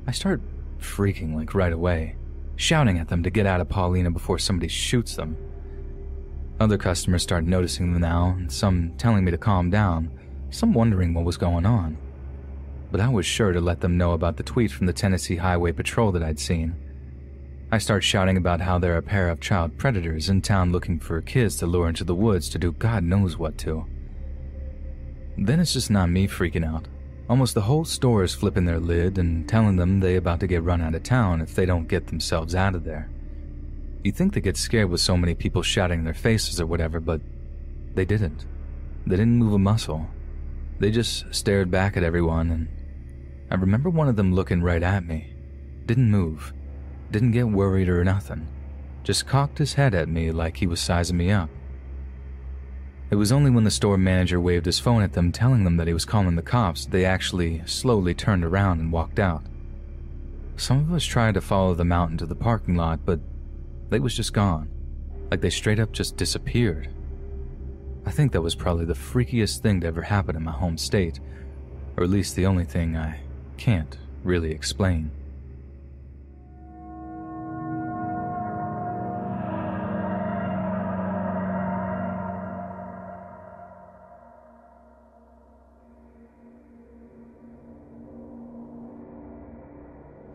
I start freaking like right away, shouting at them to get out of Paulina before somebody shoots them. Other customers start noticing them now, and some telling me to calm down, some wondering what was going on. But I was sure to let them know about the tweet from the Tennessee Highway Patrol that I'd seen. I start shouting about how there are a pair of child predators in town looking for kids to lure into the woods to do God knows what to. Then it's just not me freaking out. Almost the whole store is flipping their lid and telling them they about to get run out of town if they don't get themselves out of there. You'd think they'd get scared with so many people shouting in their faces or whatever, but they didn't. They didn't move a muscle. They just stared back at everyone, and I remember one of them looking right at me. Didn't move. Didn't get worried or nothing. Just cocked his head at me like he was sizing me up. It was only when the store manager waved his phone at them, telling them that he was calling the cops, they actually slowly turned around and walked out. Some of us tried to follow them out into the parking lot, but they was just gone. Like they straight up just disappeared. I think that was probably the freakiest thing to ever happen in my home state, or at least the only thing I can't really explain.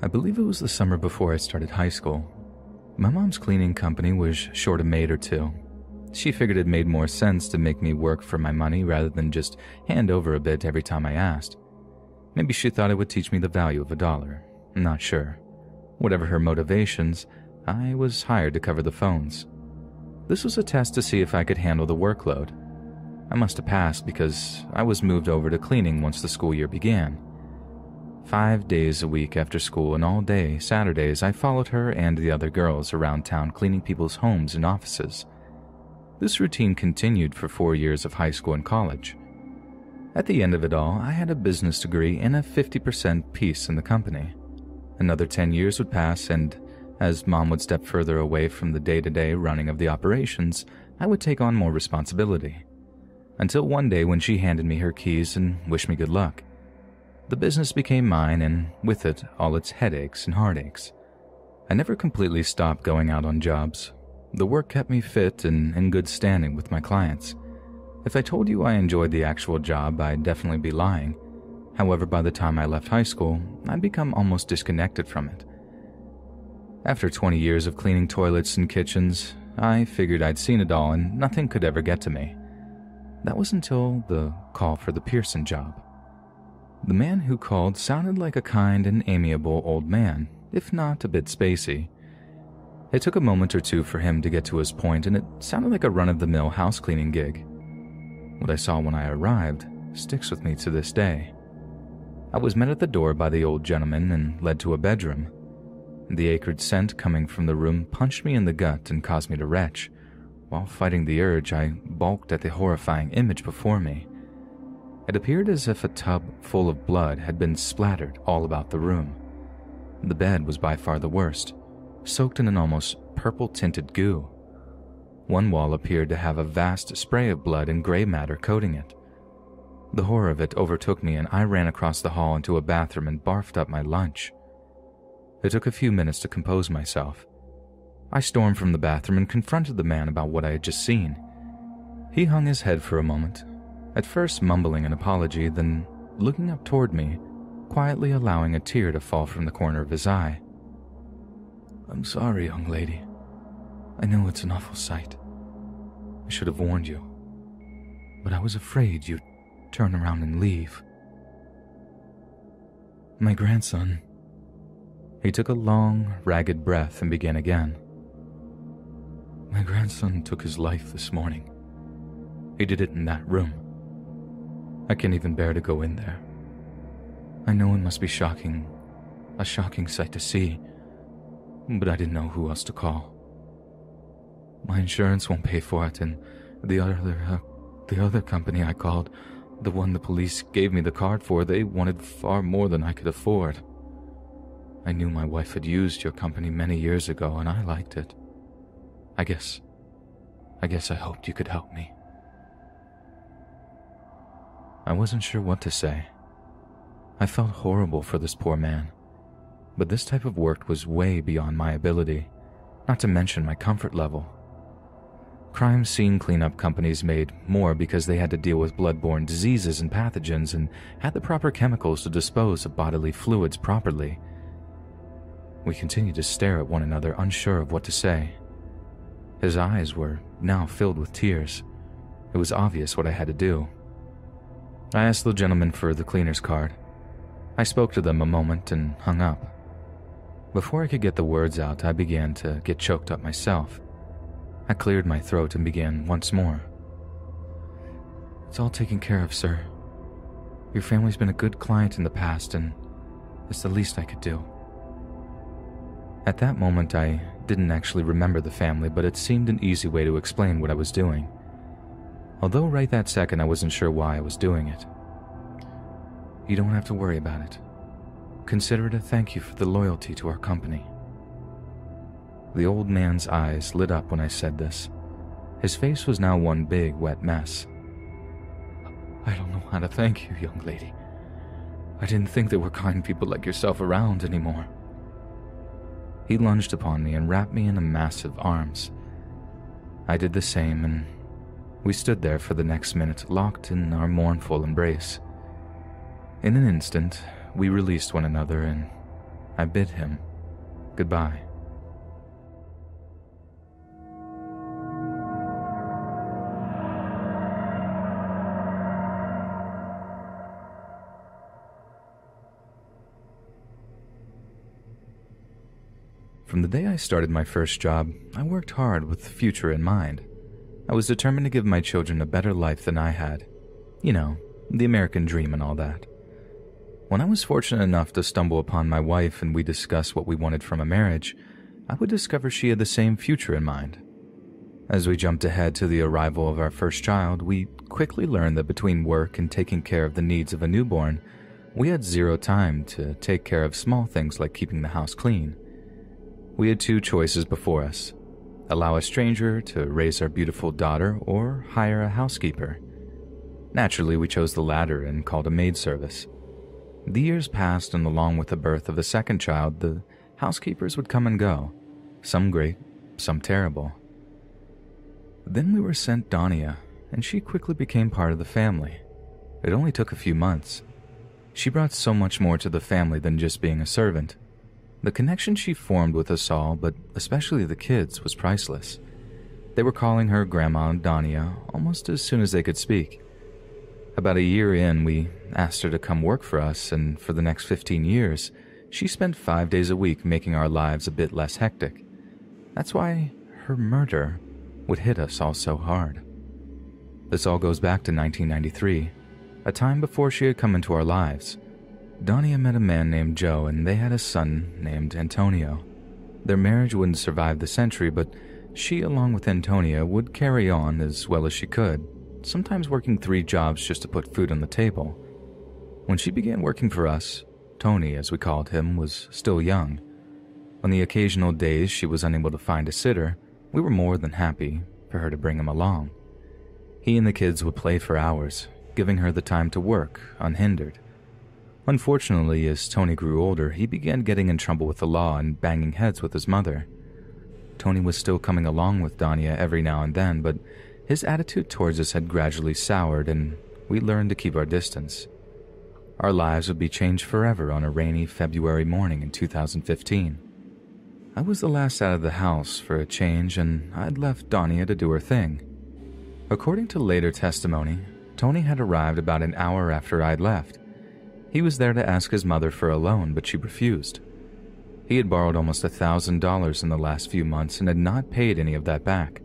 I believe it was the summer before I started high school. My mom's cleaning company was short a maid or two. She figured it made more sense to make me work for my money rather than just hand over a bit every time I asked. Maybe she thought it would teach me the value of a dollar. Not sure. Whatever her motivations, I was hired to cover the phones. This was a test to see if I could handle the workload. I must have passed because I was moved over to cleaning once the school year began. Five days a week after school and all day Saturdays, I followed her and the other girls around town cleaning people's homes and offices. This routine continued for four years of high school and college. At the end of it all, I had a business degree and a 50% piece in the company. Another 10 years would pass, and as mom would step further away from the day to day running of the operations, I would take on more responsibility. Until one day when she handed me her keys and wished me good luck. The business became mine, and with it, all its headaches and heartaches. I never completely stopped going out on jobs. The work kept me fit and in good standing with my clients. If I told you I enjoyed the actual job, I'd definitely be lying. However, by the time I left high school, I'd become almost disconnected from it. After 20 years of cleaning toilets and kitchens, I figured I'd seen it all and nothing could ever get to me. That was until the call for the Pearson job. The man who called sounded like a kind and amiable old man, if not a bit spacey. It took a moment or two for him to get to his point, and it sounded like a run of the mill house cleaning gig. What I saw when I arrived sticks with me to this day. I was met at the door by the old gentleman and led to a bedroom. The acrid scent coming from the room punched me in the gut and caused me to retch. While fighting the urge, I balked at the horrifying image before me. It appeared as if a tub full of blood had been splattered all about the room. The bed was by far the worst, soaked in an almost purple tinted goo. One wall appeared to have a vast spray of blood and gray matter coating it. The horror of it overtook me, and I ran across the hall into a bathroom and barfed up my lunch. It took a few minutes to compose myself. I stormed from the bathroom and confronted the man about what I had just seen. He hung his head for a moment at first mumbling an apology, then looking up toward me, quietly allowing a tear to fall from the corner of his eye. I'm sorry, young lady. I know it's an awful sight. I should have warned you. But I was afraid you'd turn around and leave. My grandson. He took a long, ragged breath and began again. My grandson took his life this morning. He did it in that room. I can't even bear to go in there. I know it must be shocking, a shocking sight to see, but I didn't know who else to call. My insurance won't pay for it, and the other, uh, the other company I called, the one the police gave me the card for, they wanted far more than I could afford. I knew my wife had used your company many years ago, and I liked it. I guess, I guess I hoped you could help me. I wasn't sure what to say. I felt horrible for this poor man, but this type of work was way beyond my ability, not to mention my comfort level. Crime scene cleanup companies made more because they had to deal with bloodborne diseases and pathogens and had the proper chemicals to dispose of bodily fluids properly. We continued to stare at one another, unsure of what to say. His eyes were now filled with tears. It was obvious what I had to do. I asked the gentleman for the cleaner's card. I spoke to them a moment and hung up. Before I could get the words out, I began to get choked up myself. I cleared my throat and began once more. It's all taken care of, sir. Your family's been a good client in the past, and it's the least I could do. At that moment, I didn't actually remember the family, but it seemed an easy way to explain what I was doing. Although, right that second, I wasn't sure why I was doing it. You don't have to worry about it. Consider it a thank you for the loyalty to our company. The old man's eyes lit up when I said this. His face was now one big, wet mess. I don't know how to thank you, young lady. I didn't think there were kind people like yourself around anymore. He lunged upon me and wrapped me in a massive arms. I did the same, and we stood there for the next minute, locked in our mournful embrace. In an instant, we released one another, and I bid him goodbye. From the day I started my first job, I worked hard with the future in mind. I was determined to give my children a better life than I had. You know, the American dream and all that. When I was fortunate enough to stumble upon my wife and we discussed what we wanted from a marriage, I would discover she had the same future in mind. As we jumped ahead to the arrival of our first child, we quickly learned that between work and taking care of the needs of a newborn, we had zero time to take care of small things like keeping the house clean. We had two choices before us allow a stranger to raise our beautiful daughter or hire a housekeeper. Naturally, we chose the latter and called a maid service. The years passed, and along with the birth of the second child, the housekeepers would come and go, some great, some terrible. Then we were sent Dania, and she quickly became part of the family. It only took a few months. She brought so much more to the family than just being a servant. The connection she formed with us all, but especially the kids, was priceless. They were calling her Grandma Dania almost as soon as they could speak. About a year in, we asked her to come work for us, and for the next 15 years, she spent five days a week making our lives a bit less hectic. That's why her murder would hit us all so hard. This all goes back to 1993, a time before she had come into our lives. Dania met a man named Joe, and they had a son named Antonio. Their marriage wouldn't survive the century, but she, along with Antonio, would carry on as well as she could, sometimes working three jobs just to put food on the table. When she began working for us, Tony, as we called him, was still young. On the occasional days she was unable to find a sitter, we were more than happy for her to bring him along. He and the kids would play for hours, giving her the time to work unhindered. Unfortunately, as Tony grew older, he began getting in trouble with the law and banging heads with his mother. Tony was still coming along with Dania every now and then, but his attitude towards us had gradually soured, and we learned to keep our distance. Our lives would be changed forever on a rainy February morning in 2015. I was the last out of the house for a change, and I'd left Dania to do her thing. According to later testimony, Tony had arrived about an hour after I'd left. He was there to ask his mother for a loan, but she refused. He had borrowed almost a thousand dollars in the last few months and had not paid any of that back.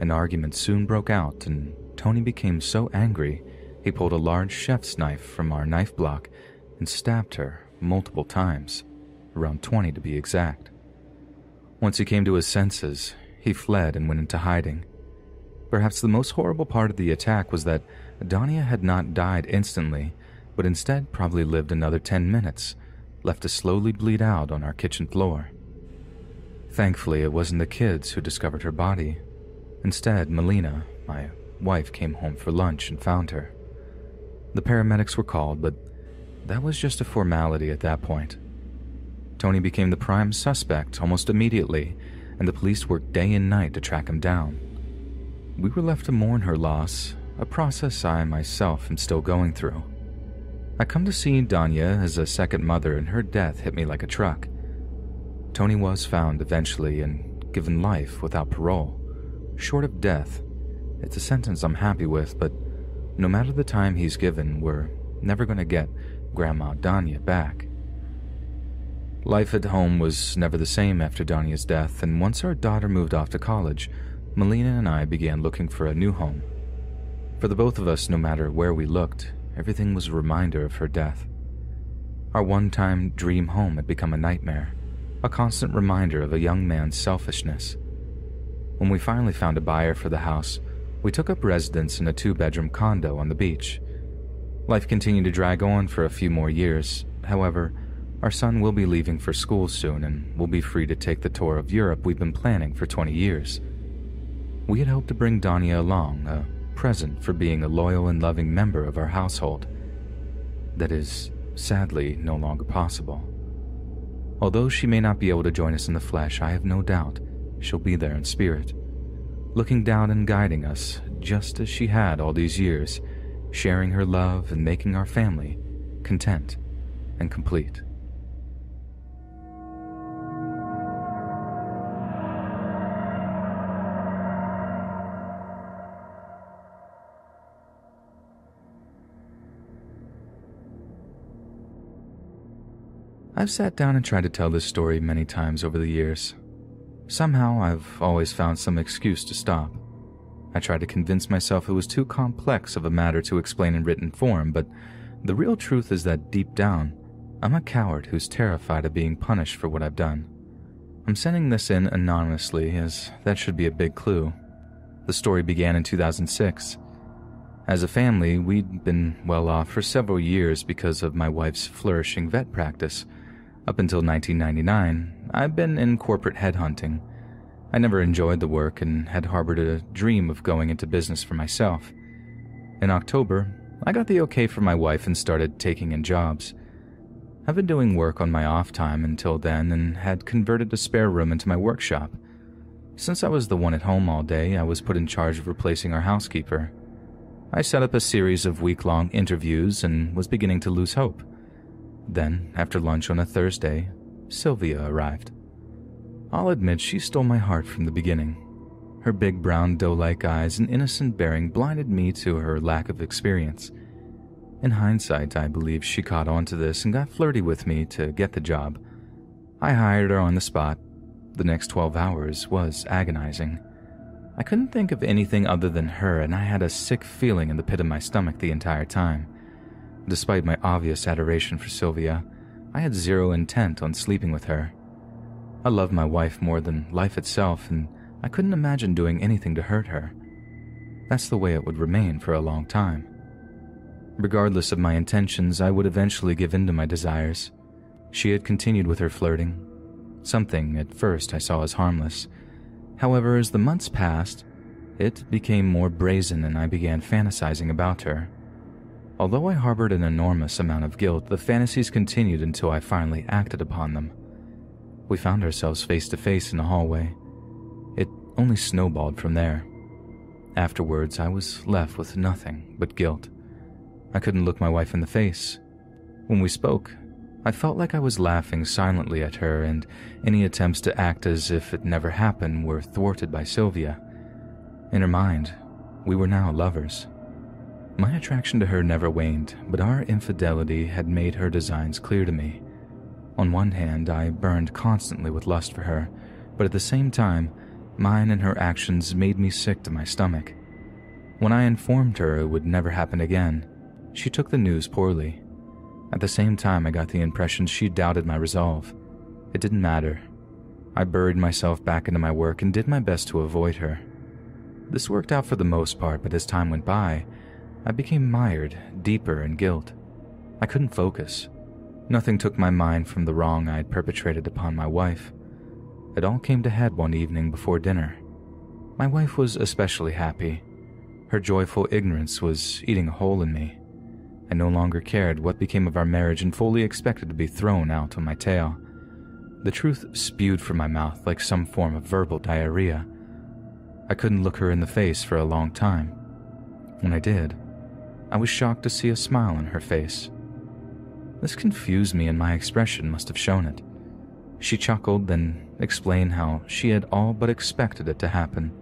An argument soon broke out, and Tony became so angry He pulled a large chef's knife from our knife block and stabbed her multiple times, around 20 to be exact. Once he came to his senses, he fled and went into hiding. Perhaps the most horrible part of the attack was that Danya had not died instantly, but instead probably lived another 10 minutes, left to slowly bleed out on our kitchen floor. Thankfully, it wasn't the kids who discovered her body. Instead, Melina, my wife, came home for lunch and found her. The paramedics were called, but that was just a formality at that point. Tony became the prime suspect almost immediately, and the police worked day and night to track him down. We were left to mourn her loss, a process I myself am still going through. I come to see Danya as a second mother, and her death hit me like a truck. Tony was found eventually and given life without parole. Short of death, it's a sentence I'm happy with, but no matter the time he's given, we're never going to get Grandma Danya back. Life at home was never the same after Danya's death, and once our daughter moved off to college, Melina and I began looking for a new home. For the both of us, no matter where we looked, everything was a reminder of her death. Our one time dream home had become a nightmare, a constant reminder of a young man's selfishness. When we finally found a buyer for the house, we took up residence in a two bedroom condo on the beach. Life continued to drag on for a few more years. However, our son will be leaving for school soon and we'll be free to take the tour of Europe we've been planning for 20 years. We had hoped to bring Danya along, a present for being a loyal and loving member of our household. That is, sadly, no longer possible. Although she may not be able to join us in the flesh, I have no doubt she'll be there in spirit looking down and guiding us just as she had all these years, sharing her love and making our family content and complete. I've sat down and tried to tell this story many times over the years, Somehow, I've always found some excuse to stop. I tried to convince myself it was too complex of a matter to explain in written form, but the real truth is that deep down, I'm a coward who's terrified of being punished for what I've done. I'm sending this in anonymously, as that should be a big clue. The story began in 2006. As a family, we'd been well off for several years because of my wife's flourishing vet practice. Up until 1999, I've been in corporate headhunting. I never enjoyed the work and had harbored a dream of going into business for myself. In October, I got the okay from my wife and started taking in jobs. I've been doing work on my off time until then and had converted a spare room into my workshop. Since I was the one at home all day, I was put in charge of replacing our housekeeper. I set up a series of week long interviews and was beginning to lose hope. Then, after lunch on a Thursday, Sylvia arrived. I'll admit she stole my heart from the beginning. Her big brown doe like eyes and innocent bearing blinded me to her lack of experience. In hindsight, I believe she caught on to this and got flirty with me to get the job. I hired her on the spot. The next 12 hours was agonizing. I couldn't think of anything other than her, and I had a sick feeling in the pit of my stomach the entire time. Despite my obvious adoration for Sylvia, I had zero intent on sleeping with her. I love my wife more than life itself, and I couldn't imagine doing anything to hurt her. That's the way it would remain for a long time. Regardless of my intentions, I would eventually give in to my desires. She had continued with her flirting, something at first I saw as harmless. However, as the months passed, it became more brazen and I began fantasizing about her. Although I harbored an enormous amount of guilt, the fantasies continued until I finally acted upon them. We found ourselves face to face in the hallway. It only snowballed from there. Afterwards, I was left with nothing but guilt. I couldn't look my wife in the face. When we spoke, I felt like I was laughing silently at her, and any attempts to act as if it never happened were thwarted by Sylvia. In her mind, we were now lovers. My attraction to her never waned, but our infidelity had made her designs clear to me. On one hand, I burned constantly with lust for her, but at the same time, mine and her actions made me sick to my stomach. When I informed her it would never happen again, she took the news poorly. At the same time, I got the impression she doubted my resolve. It didn't matter. I buried myself back into my work and did my best to avoid her. This worked out for the most part, but as time went by, I became mired deeper in guilt. I couldn't focus. Nothing took my mind from the wrong I had perpetrated upon my wife. It all came to head one evening before dinner. My wife was especially happy. Her joyful ignorance was eating a hole in me. I no longer cared what became of our marriage and fully expected to be thrown out on my tail. The truth spewed from my mouth like some form of verbal diarrhea. I couldn't look her in the face for a long time. When I did, I was shocked to see a smile on her face. This confused me, and my expression must have shown it. She chuckled, then explained how she had all but expected it to happen.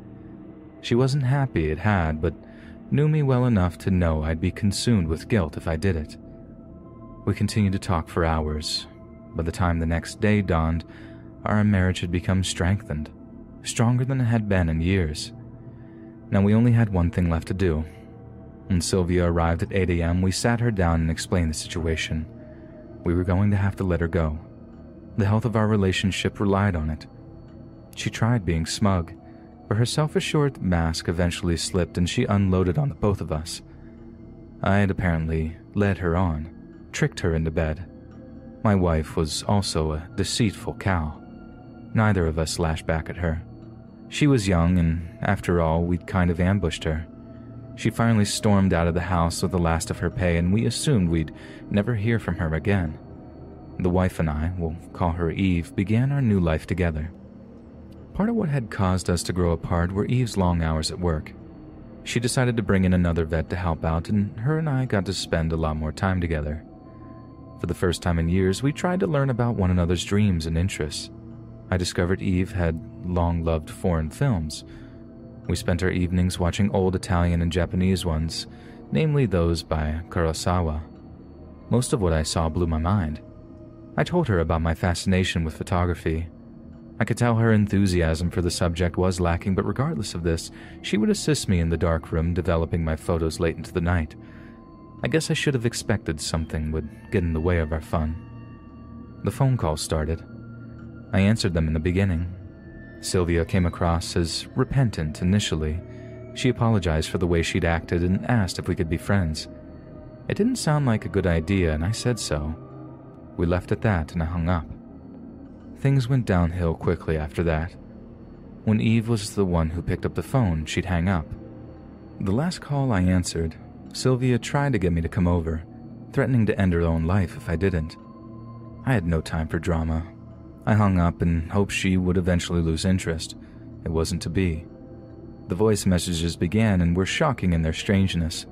She wasn't happy it had, but knew me well enough to know I'd be consumed with guilt if I did it. We continued to talk for hours. By the time the next day dawned, our marriage had become strengthened, stronger than it had been in years. Now we only had one thing left to do. When Sylvia arrived at 8 a.m., we sat her down and explained the situation. We were going to have to let her go. The health of our relationship relied on it. She tried being smug, but her self assured mask eventually slipped and she unloaded on the both of us. I had apparently led her on, tricked her into bed. My wife was also a deceitful cow. Neither of us lashed back at her. She was young, and after all, we'd kind of ambushed her. She finally stormed out of the house with the last of her pay, and we assumed we'd never hear from her again. The wife and I, we'll call her Eve, began our new life together. Part of what had caused us to grow apart were Eve's long hours at work. She decided to bring in another vet to help out, and her and I got to spend a lot more time together. For the first time in years, we tried to learn about one another's dreams and interests. I discovered Eve had long loved foreign films. We spent our evenings watching old Italian and Japanese ones, namely those by Kurosawa. Most of what I saw blew my mind. I told her about my fascination with photography I could tell her enthusiasm for the subject was lacking, but regardless of this, she would assist me in the dark room developing my photos late into the night. I guess I should have expected something would get in the way of our fun. The phone calls started. I answered them in the beginning. Sylvia came across as repentant initially. She apologized for the way she'd acted and asked if we could be friends. It didn't sound like a good idea, and I said so. We left at that, and I hung up. Things went downhill quickly after that. When Eve was the one who picked up the phone, she'd hang up. The last call I answered, Sylvia tried to get me to come over, threatening to end her own life if I didn't. I had no time for drama. I hung up and hoped she would eventually lose interest. It wasn't to be. The voice messages began and were shocking in their strangeness.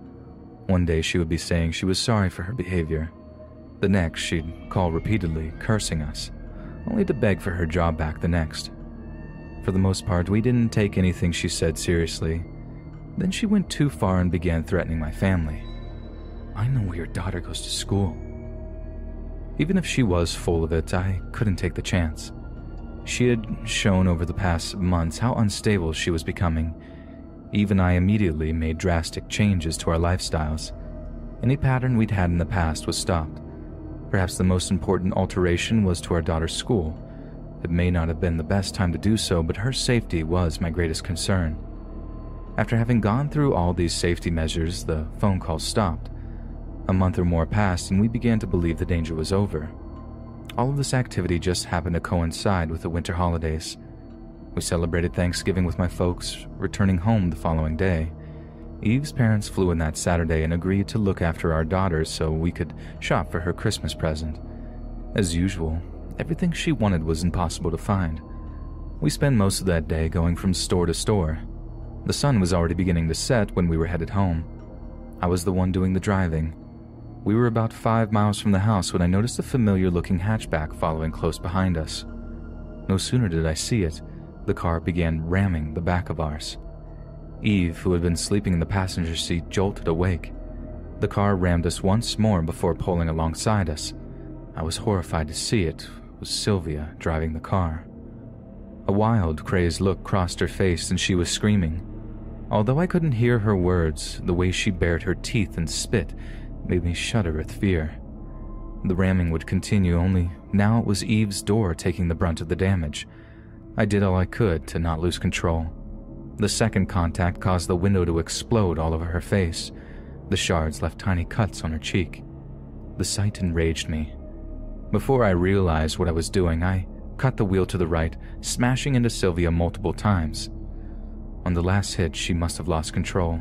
One day she would be saying she was sorry for her behavior. The next, she'd call repeatedly, cursing us only to beg for her job back the next. For the most part, we didn't take anything she said seriously. Then she went too far and began threatening my family. I know where your daughter goes to school. Even if she was full of it, I couldn't take the chance. She had shown over the past months how unstable she was becoming. Even I immediately made drastic changes to our lifestyles. Any pattern we'd had in the past was stopped. Perhaps the most important alteration was to our daughter's school. It may not have been the best time to do so, but her safety was my greatest concern. After having gone through all these safety measures, the phone calls stopped. A month or more passed, and we began to believe the danger was over. All of this activity just happened to coincide with the winter holidays. We celebrated Thanksgiving with my folks, returning home the following day. Eve's parents flew in that Saturday and agreed to look after our daughter so we could shop for her Christmas present. As usual, everything she wanted was impossible to find. We spent most of that day going from store to store. The sun was already beginning to set when we were headed home. I was the one doing the driving. We were about five miles from the house when I noticed a familiar looking hatchback following close behind us. No sooner did I see it, the car began ramming the back of ours. Eve, who had been sleeping in the passenger seat, jolted awake. The car rammed us once more before pulling alongside us. I was horrified to see it was Sylvia driving the car. A wild, crazed look crossed her face and she was screaming. Although I couldn't hear her words, the way she bared her teeth and spit made me shudder with fear. The ramming would continue, only now it was Eve's door taking the brunt of the damage. I did all I could to not lose control. The second contact caused the window to explode all over her face. The shards left tiny cuts on her cheek. The sight enraged me. Before I realized what I was doing, I cut the wheel to the right, smashing into Sylvia multiple times. On the last hit, she must have lost control.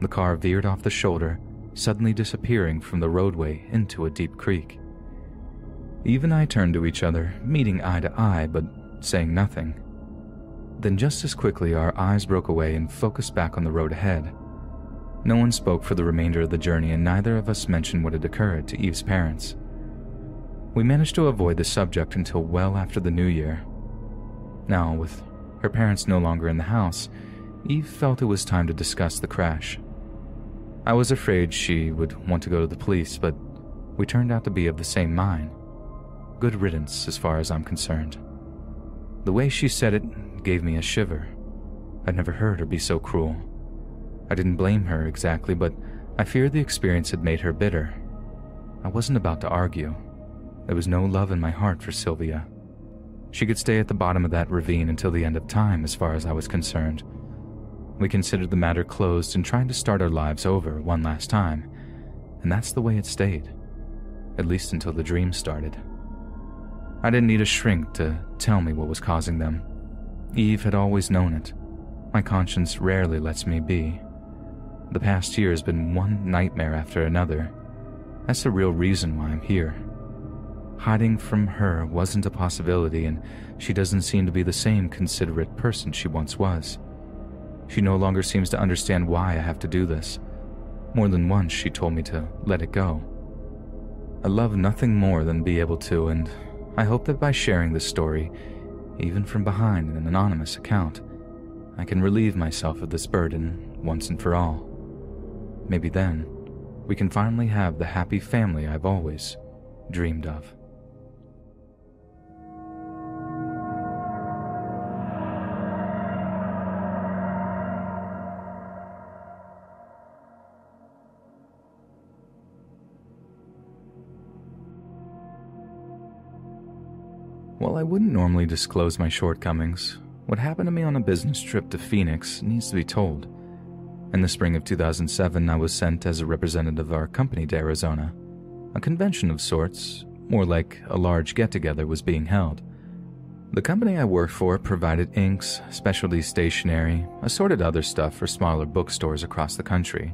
The car veered off the shoulder, suddenly disappearing from the roadway into a deep creek. Eve and I turned to each other, meeting eye to eye, but saying nothing. Then, just as quickly, our eyes broke away and focused back on the road ahead. No one spoke for the remainder of the journey, and neither of us mentioned what had occurred to Eve's parents. We managed to avoid the subject until well after the new year. Now, with her parents no longer in the house, Eve felt it was time to discuss the crash. I was afraid she would want to go to the police, but we turned out to be of the same mind. Good riddance, as far as I'm concerned. The way she said it gave me a shiver. I'd never heard her be so cruel. I didn't blame her exactly, but I feared the experience had made her bitter. I wasn't about to argue. There was no love in my heart for Sylvia. She could stay at the bottom of that ravine until the end of time, as far as I was concerned. We considered the matter closed and tried to start our lives over one last time, and that's the way it stayed, at least until the dream started. I didn't need a shrink to tell me what was causing them. Eve had always known it. My conscience rarely lets me be. The past year has been one nightmare after another. That's the real reason why I'm here. Hiding from her wasn't a possibility, and she doesn't seem to be the same considerate person she once was. She no longer seems to understand why I have to do this. More than once, she told me to let it go. I love nothing more than be able to, and I hope that by sharing this story, even from behind an anonymous account, I can relieve myself of this burden once and for all. Maybe then, we can finally have the happy family I've always dreamed of. While I wouldn't normally disclose my shortcomings, what happened to me on a business trip to Phoenix needs to be told. In the spring of 2007, I was sent as a representative of our company to Arizona. A convention of sorts, more like a large get together, was being held. The company I worked for provided inks, specialty stationery, assorted other stuff for smaller bookstores across the country.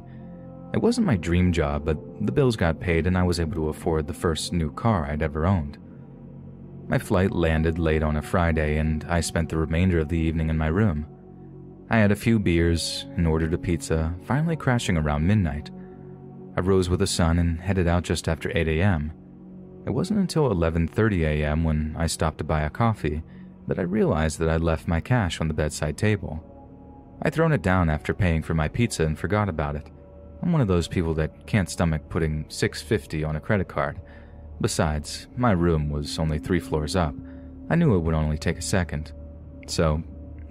It wasn't my dream job, but the bills got paid and I was able to afford the first new car I'd ever owned. My flight landed late on a Friday, and I spent the remainder of the evening in my room. I had a few beers and ordered a pizza, finally crashing around midnight. I rose with the sun and headed out just after 8 a.m. It wasn't until 11:30 a.m. when I stopped to buy a coffee that I realized that I'd left my cash on the bedside table. I'd thrown it down after paying for my pizza and forgot about it. I'm one of those people that can't stomach putting 650 on a credit card, Besides, my room was only three floors up. I knew it would only take a second. So,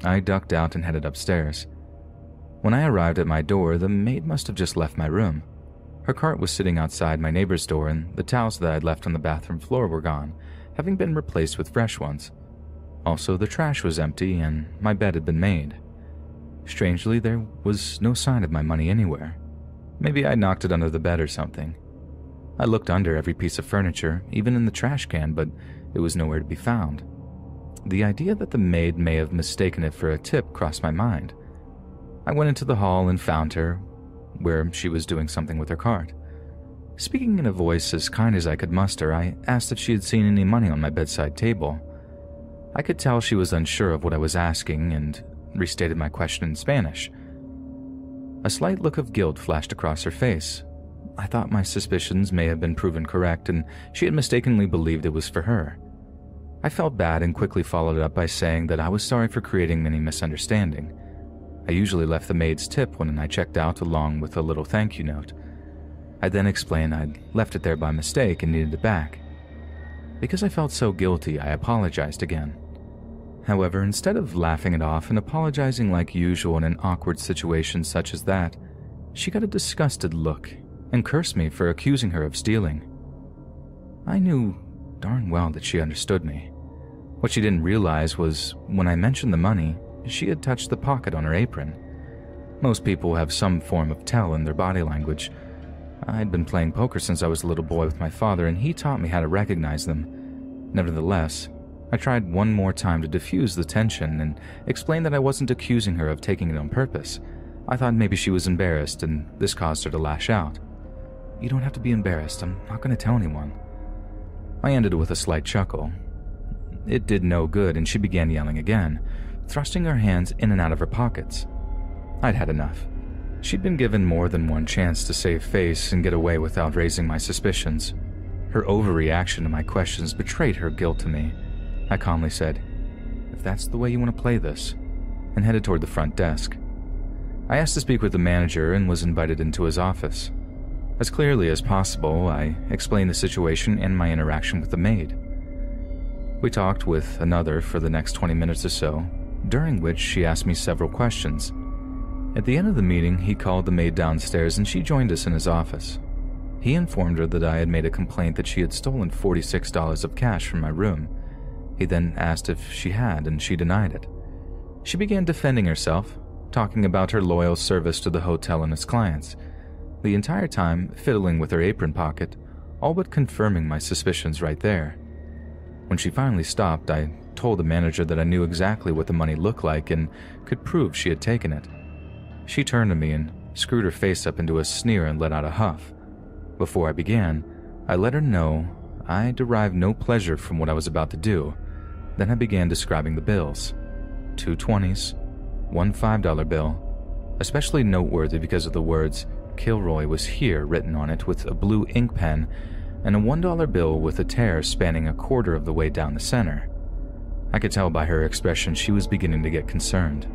I ducked out and headed upstairs. When I arrived at my door, the maid must have just left my room. Her cart was sitting outside my neighbor's door, and the towels that I'd left on the bathroom floor were gone, having been replaced with fresh ones. Also, the trash was empty, and my bed had been made. Strangely, there was no sign of my money anywhere. Maybe I'd knocked it under the bed or something. I looked under every piece of furniture, even in the trash can, but it was nowhere to be found. The idea that the maid may have mistaken it for a tip crossed my mind. I went into the hall and found her where she was doing something with her cart. Speaking in a voice as kind as I could muster, I asked if she had seen any money on my bedside table. I could tell she was unsure of what I was asking and restated my question in Spanish. A slight look of guilt flashed across her face, I thought my suspicions may have been proven correct and she had mistakenly believed it was for her. I felt bad and quickly followed up by saying that I was sorry for creating any misunderstanding. I usually left the maid's tip when I checked out along with a little thank you note. I then explained I'd left it there by mistake and needed it back. Because I felt so guilty, I apologized again. However, instead of laughing it off and apologizing like usual in an awkward situation such as that, she got a disgusted look and cursed me for accusing her of stealing. I knew darn well that she understood me. What she didn't realize was when I mentioned the money, she had touched the pocket on her apron. Most people have some form of tell in their body language. I'd been playing poker since I was a little boy with my father, and he taught me how to recognize them. Nevertheless, I tried one more time to diffuse the tension and explain that I wasn't accusing her of taking it on purpose. I thought maybe she was embarrassed and this caused her to lash out. You don't have to be embarrassed. I'm not going to tell anyone. I ended with a slight chuckle. It did no good, and she began yelling again, thrusting her hands in and out of her pockets. I'd had enough. She'd been given more than one chance to save face and get away without raising my suspicions. Her overreaction to my questions betrayed her guilt to me. I calmly said, If that's the way you want to play this, and headed toward the front desk. I asked to speak with the manager and was invited into his office. As clearly as possible, I explained the situation and my interaction with the maid. We talked with another for the next 20 minutes or so, during which she asked me several questions. At the end of the meeting, he called the maid downstairs and she joined us in his office. He informed her that I had made a complaint that she had stolen $46 of cash from my room. He then asked if she had, and she denied it. She began defending herself, talking about her loyal service to the hotel and its clients the entire time fiddling with her apron pocket, all but confirming my suspicions right there. When she finally stopped, I told the manager that I knew exactly what the money looked like and could prove she had taken it. She turned to me and screwed her face up into a sneer and let out a huff. Before I began, I let her know I derived no pleasure from what I was about to do. Then I began describing the bills two twenties, one $5 bill, especially noteworthy because of the words Kilroy was here written on it with a blue ink pen and a $1 bill with a tear spanning a quarter of the way down the center. I could tell by her expression she was beginning to get concerned.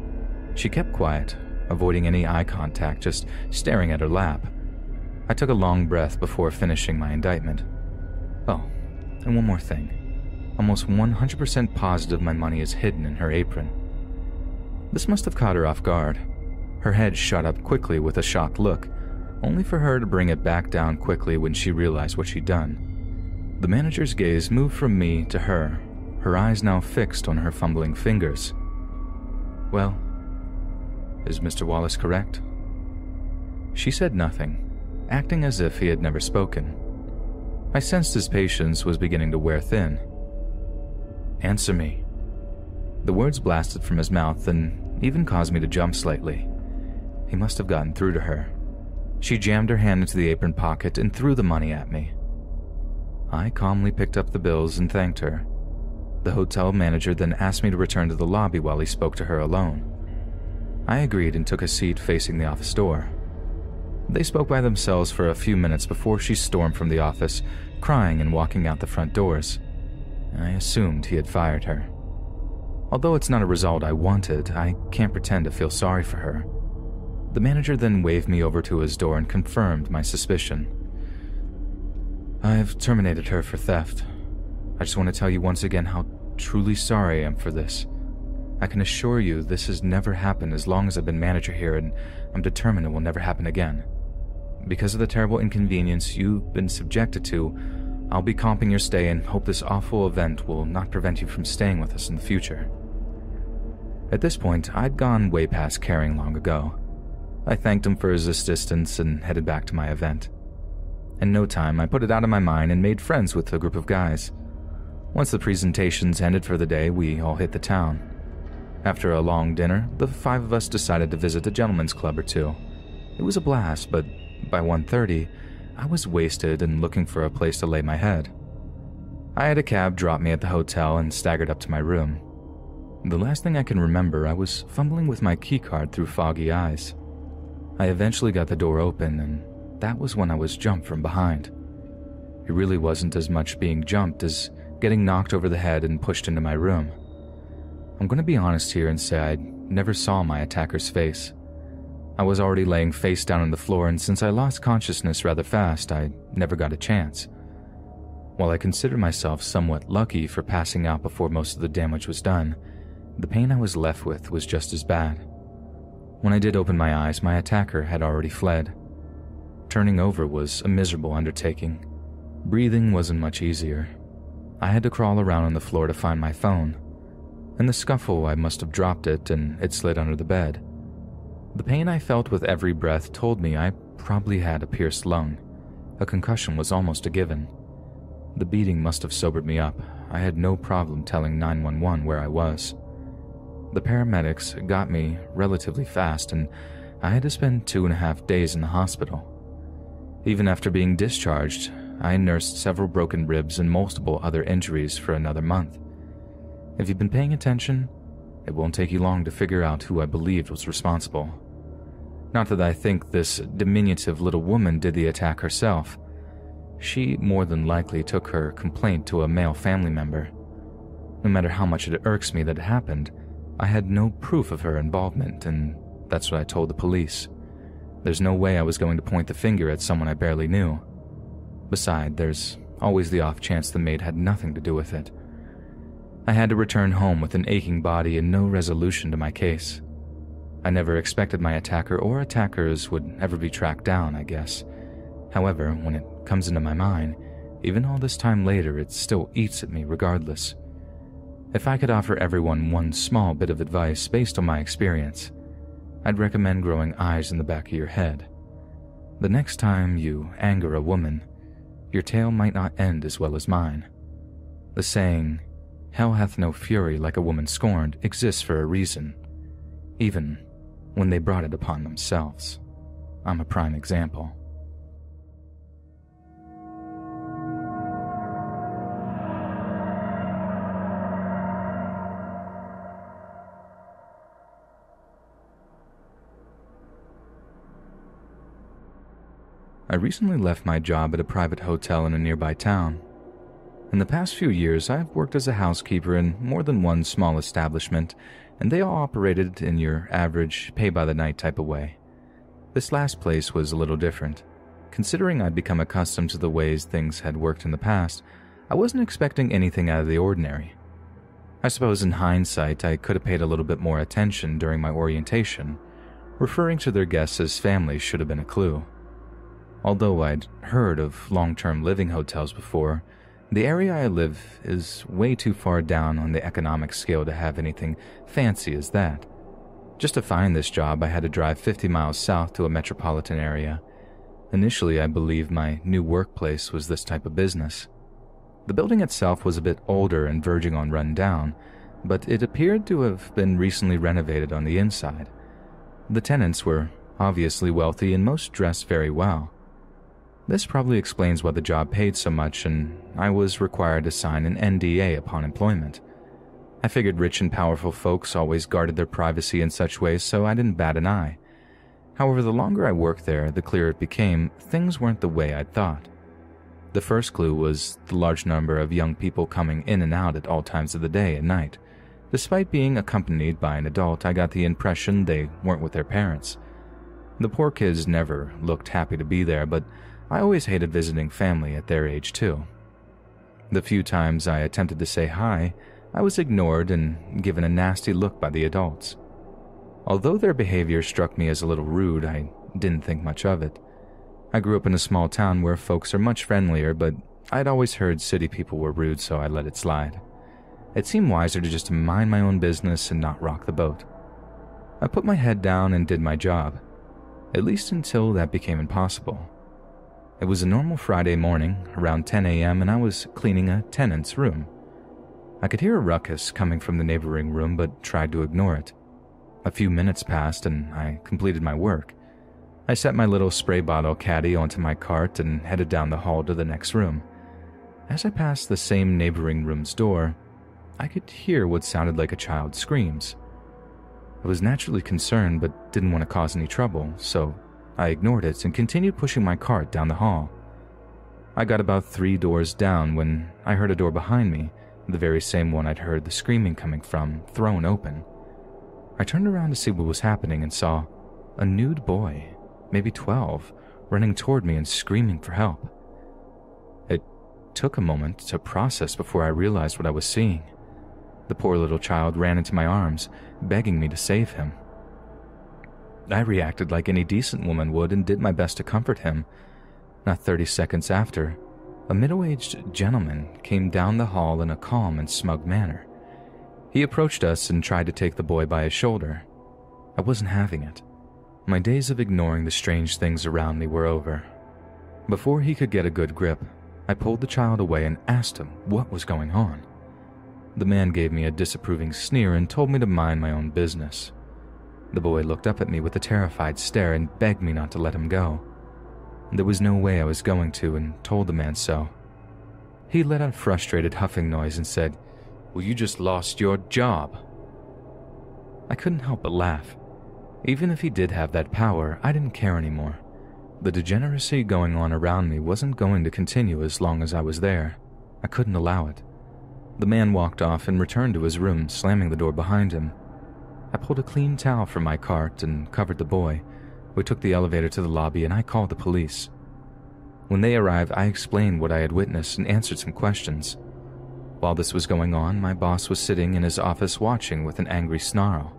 She kept quiet, avoiding any eye contact, just staring at her lap. I took a long breath before finishing my indictment. Oh, and one more thing. Almost 100% positive my money is hidden in her apron. This must have caught her off guard. Her head shot up quickly with a shocked look, only for her to bring it back down quickly when she realized what she'd done. The manager's gaze moved from me to her, her eyes now fixed on her fumbling fingers. Well, is Mr. Wallace correct? She said nothing, acting as if he had never spoken. I sensed his patience was beginning to wear thin. Answer me. The words blasted from his mouth and even caused me to jump slightly. He must have gotten through to her. She jammed her hand into the apron pocket and threw the money at me. I calmly picked up the bills and thanked her. The hotel manager then asked me to return to the lobby while he spoke to her alone. I agreed and took a seat facing the office door. They spoke by themselves for a few minutes before she stormed from the office, crying and walking out the front doors. I assumed he had fired her. Although it's not a result I wanted, I can't pretend to feel sorry for her. The manager then waved me over to his door and confirmed my suspicion. I've terminated her for theft. I just want to tell you once again how truly sorry I am for this. I can assure you this has never happened as long as I've been manager here, and I'm determined it will never happen again. Because of the terrible inconvenience you've been subjected to, I'll be comping your stay and hope this awful event will not prevent you from staying with us in the future. At this point, I'd gone way past caring long ago. I thanked him for his assistance and headed back to my event. In no time, I put it out of my mind and made friends with a group of guys. Once the presentations ended for the day, we all hit the town. After a long dinner, the five of us decided to visit a gentleman's club or two. It was a blast, but by 1:30, I was wasted and looking for a place to lay my head. I had a cab drop me at the hotel and staggered up to my room. The last thing I can remember, I was fumbling with my keycard through foggy eyes. I eventually got the door open, and that was when I was jumped from behind. It really wasn't as much being jumped as getting knocked over the head and pushed into my room. I'm going to be honest here and say I never saw my attacker's face. I was already laying face down on the floor, and since I lost consciousness rather fast, I never got a chance. While I consider myself somewhat lucky for passing out before most of the damage was done, the pain I was left with was just as bad. When I did open my eyes, my attacker had already fled. Turning over was a miserable undertaking. Breathing wasn't much easier. I had to crawl around on the floor to find my phone. In the scuffle, I must have dropped it and it slid under the bed. The pain I felt with every breath told me I probably had a pierced lung. A concussion was almost a given. The beating must have sobered me up. I had no problem telling 911 where I was. The paramedics got me relatively fast, and I had to spend two and a half days in the hospital. Even after being discharged, I nursed several broken ribs and multiple other injuries for another month. If you've been paying attention, it won't take you long to figure out who I believed was responsible. Not that I think this diminutive little woman did the attack herself. She more than likely took her complaint to a male family member. No matter how much it irks me that it happened, I had no proof of her involvement, and that's what I told the police. There's no way I was going to point the finger at someone I barely knew. Besides, there's always the off chance the maid had nothing to do with it. I had to return home with an aching body and no resolution to my case. I never expected my attacker or attackers would ever be tracked down, I guess. However, when it comes into my mind, even all this time later, it still eats at me regardless. If I could offer everyone one small bit of advice based on my experience, I'd recommend growing eyes in the back of your head. The next time you anger a woman, your tale might not end as well as mine. The saying, Hell hath no fury like a woman scorned, exists for a reason, even when they brought it upon themselves. I'm a prime example. I recently left my job at a private hotel in a nearby town. In the past few years, I have worked as a housekeeper in more than one small establishment, and they all operated in your average pay by the night type of way. This last place was a little different. Considering I'd become accustomed to the ways things had worked in the past, I wasn't expecting anything out of the ordinary. I suppose in hindsight, I could have paid a little bit more attention during my orientation. Referring to their guests as family should have been a clue. Although I'd heard of long term living hotels before, the area I live is way too far down on the economic scale to have anything fancy as that. Just to find this job, I had to drive 50 miles south to a metropolitan area. Initially, I believed my new workplace was this type of business. The building itself was a bit older and verging on run down, but it appeared to have been recently renovated on the inside. The tenants were obviously wealthy and most dressed very well. This probably explains why the job paid so much and I was required to sign an NDA upon employment. I figured rich and powerful folks always guarded their privacy in such ways, so I didn't bat an eye. However, the longer I worked there, the clearer it became things weren't the way I'd thought. The first clue was the large number of young people coming in and out at all times of the day and night. Despite being accompanied by an adult, I got the impression they weren't with their parents. The poor kids never looked happy to be there, but I always hated visiting family at their age, too. The few times I attempted to say hi, I was ignored and given a nasty look by the adults. Although their behavior struck me as a little rude, I didn't think much of it. I grew up in a small town where folks are much friendlier, but I'd always heard city people were rude, so I let it slide. It seemed wiser to just mind my own business and not rock the boat. I put my head down and did my job, at least until that became impossible. It was a normal Friday morning, around 10 a.m., and I was cleaning a tenant's room. I could hear a ruckus coming from the neighboring room, but tried to ignore it. A few minutes passed, and I completed my work. I set my little spray bottle caddy onto my cart and headed down the hall to the next room. As I passed the same neighboring room's door, I could hear what sounded like a child's screams. I was naturally concerned but didn't want to cause any trouble, so I ignored it and continued pushing my cart down the hall. I got about three doors down when I heard a door behind me, the very same one I'd heard the screaming coming from, thrown open. I turned around to see what was happening and saw a nude boy, maybe 12, running toward me and screaming for help. It took a moment to process before I realized what I was seeing. The poor little child ran into my arms, begging me to save him. I reacted like any decent woman would and did my best to comfort him. Not 30 seconds after, a middle aged gentleman came down the hall in a calm and smug manner. He approached us and tried to take the boy by his shoulder. I wasn't having it. My days of ignoring the strange things around me were over. Before he could get a good grip, I pulled the child away and asked him what was going on. The man gave me a disapproving sneer and told me to mind my own business. The boy looked up at me with a terrified stare and begged me not to let him go. There was no way I was going to and told the man so. He let out a frustrated huffing noise and said, Well, you just lost your job. I couldn't help but laugh. Even if he did have that power, I didn't care anymore. The degeneracy going on around me wasn't going to continue as long as I was there. I couldn't allow it. The man walked off and returned to his room, slamming the door behind him. I pulled a clean towel from my cart and covered the boy, we took the elevator to the lobby and I called the police. When they arrived, I explained what I had witnessed and answered some questions. While this was going on, my boss was sitting in his office watching with an angry snarl.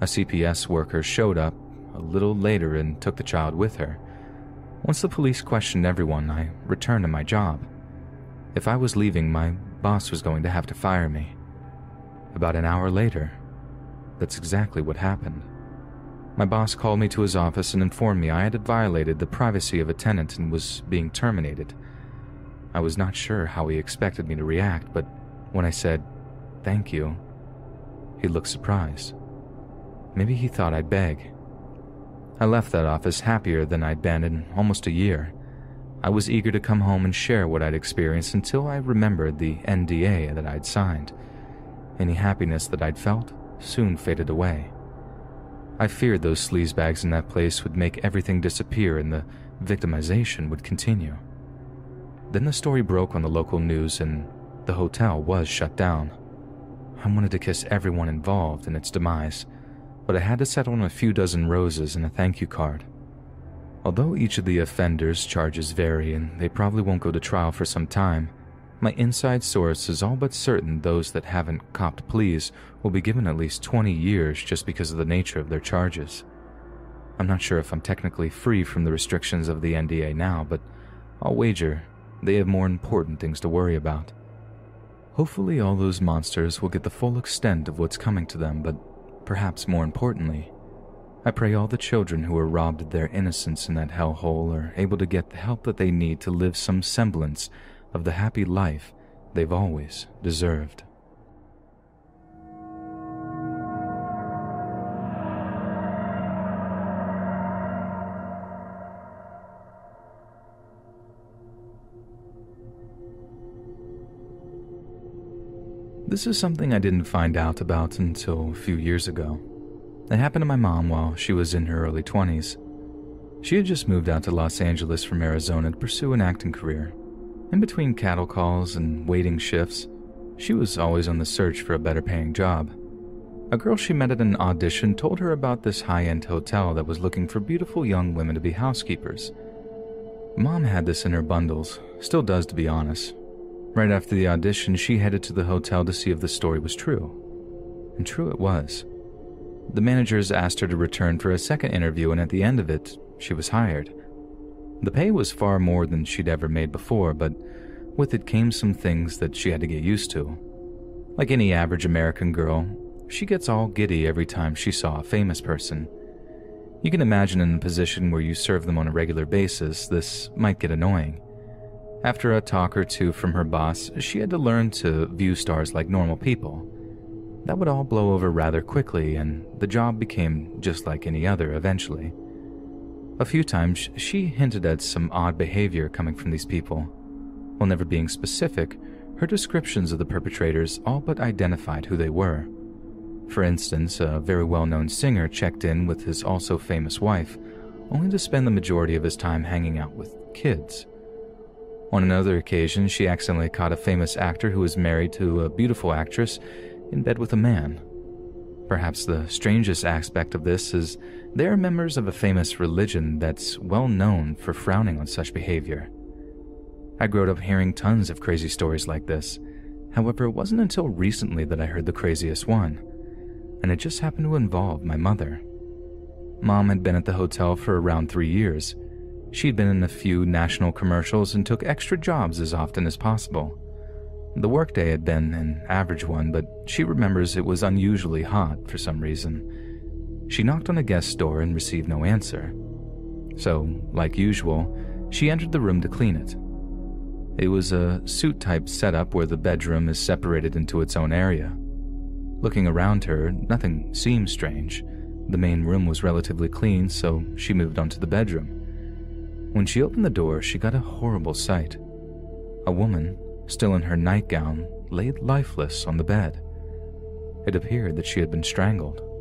A CPS worker showed up a little later and took the child with her. Once the police questioned everyone, I returned to my job. If I was leaving, my boss was going to have to fire me. About an hour later, that's exactly what happened. My boss called me to his office and informed me I had violated the privacy of a tenant and was being terminated. I was not sure how he expected me to react, but when I said, thank you, he looked surprised. Maybe he thought I'd beg. I left that office happier than I'd been in almost a year. I was eager to come home and share what I'd experienced until I remembered the NDA that I'd signed. Any happiness that I'd felt soon faded away. I feared those sleazebags in that place would make everything disappear and the victimization would continue. Then the story broke on the local news and the hotel was shut down. I wanted to kiss everyone involved in its demise, but I had to settle on a few dozen roses and a thank you card. Although each of the offenders' charges vary and they probably won't go to trial for some time, my inside source is all but certain those that haven't copped pleas will be given at least 20 years just because of the nature of their charges. I'm not sure if I'm technically free from the restrictions of the NDA now, but I'll wager they have more important things to worry about. Hopefully, all those monsters will get the full extent of what's coming to them, but perhaps more importantly, I pray all the children who were robbed of their innocence in that hellhole are able to get the help that they need to live some semblance of the happy life they've always deserved. This is something I didn't find out about until a few years ago. It happened to my mom while she was in her early 20s. She had just moved out to Los Angeles from Arizona to pursue an acting career. In between cattle calls and waiting shifts, she was always on the search for a better paying job. A girl she met at an audition told her about this high end hotel that was looking for beautiful young women to be housekeepers. Mom had this in her bundles, still does to be honest. Right after the audition, she headed to the hotel to see if the story was true. And true it was. The managers asked her to return for a second interview, and at the end of it, she was hired. The pay was far more than she'd ever made before, but with it came some things that she had to get used to. Like any average American girl, she gets all giddy every time she saw a famous person. You can imagine in a position where you serve them on a regular basis, this might get annoying. After a talk or two from her boss, she had to learn to view stars like normal people. That would all blow over rather quickly, and the job became just like any other eventually. A few times, she hinted at some odd behavior coming from these people. While never being specific, her descriptions of the perpetrators all but identified who they were. For instance, a very well known singer checked in with his also famous wife, only to spend the majority of his time hanging out with kids. On another occasion, she accidentally caught a famous actor who was married to a beautiful actress in bed with a man. Perhaps the strangest aspect of this is they are members of a famous religion that's well known for frowning on such behavior. I grew up hearing tons of crazy stories like this. However, it wasn't until recently that I heard the craziest one, and it just happened to involve my mother. Mom had been at the hotel for around three years. She'd been in a few national commercials and took extra jobs as often as possible. The workday had been an average one, but she remembers it was unusually hot for some reason. She knocked on a guest's door and received no answer. So, like usual, she entered the room to clean it. It was a suit type setup where the bedroom is separated into its own area. Looking around her, nothing seemed strange. The main room was relatively clean, so she moved on to the bedroom. When she opened the door, she got a horrible sight. A woman, still in her nightgown, laid lifeless on the bed. It appeared that she had been strangled.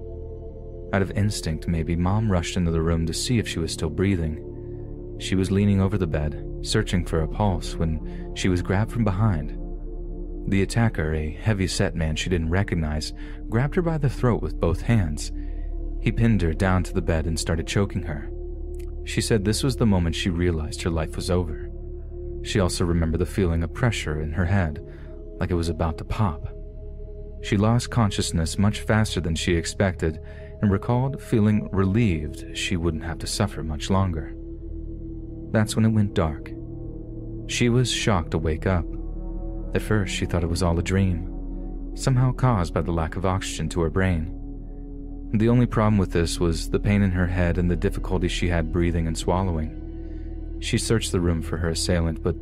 Out of instinct, maybe, Mom rushed into the room to see if she was still breathing. She was leaning over the bed, searching for a pulse, when she was grabbed from behind. The attacker, a heavy set man she didn't recognize, grabbed her by the throat with both hands. He pinned her down to the bed and started choking her. She said this was the moment she realized her life was over. She also remembered the feeling of pressure in her head, like it was about to pop. She lost consciousness much faster than she expected and recalled feeling relieved she wouldn't have to suffer much longer. That's when it went dark. She was shocked to wake up. At first, she thought it was all a dream, somehow caused by the lack of oxygen to her brain. The only problem with this was the pain in her head and the difficulty she had breathing and swallowing. She searched the room for her assailant, but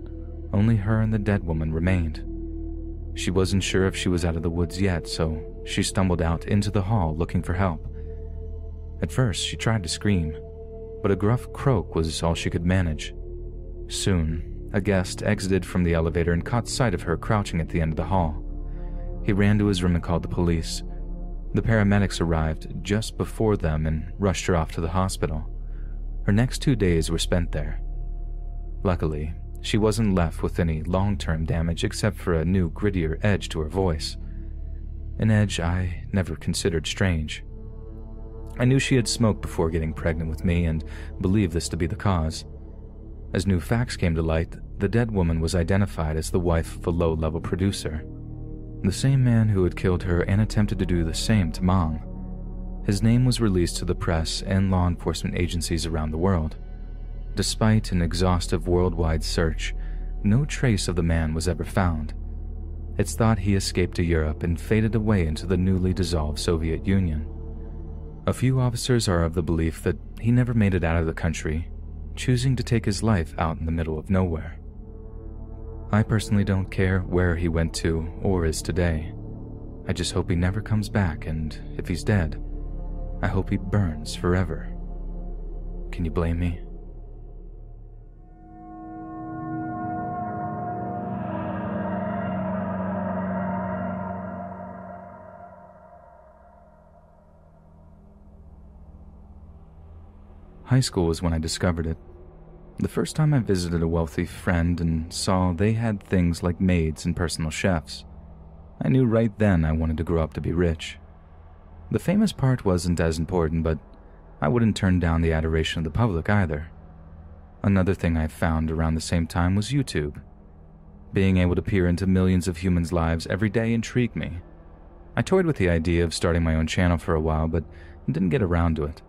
only her and the dead woman remained. She wasn't sure if she was out of the woods yet, so she stumbled out into the hall looking for help. At first, she tried to scream, but a gruff croak was all she could manage. Soon, a guest exited from the elevator and caught sight of her crouching at the end of the hall. He ran to his room and called the police. The paramedics arrived just before them and rushed her off to the hospital. Her next two days were spent there. Luckily, she wasn't left with any long term damage except for a new, grittier edge to her voice. An edge I never considered strange. I knew she had smoked before getting pregnant with me and believed this to be the cause. As new facts came to light, the dead woman was identified as the wife of a low level producer. The same man who had killed her and attempted to do the same to Mom. His name was released to the press and law enforcement agencies around the world. Despite an exhaustive worldwide search, no trace of the man was ever found. It's thought he escaped to Europe and faded away into the newly dissolved Soviet Union. A few officers are of the belief that he never made it out of the country, choosing to take his life out in the middle of nowhere. I personally don't care where he went to or is today. I just hope he never comes back, and if he's dead, I hope he burns forever. Can you blame me? High school was when I discovered it. The first time I visited a wealthy friend and saw they had things like maids and personal chefs. I knew right then I wanted to grow up to be rich. The famous part wasn't as important, but I wouldn't turn down the adoration of the public either. Another thing I found around the same time was YouTube. Being able to peer into millions of humans' lives every day intrigued me. I toyed with the idea of starting my own channel for a while, but didn't get around to it.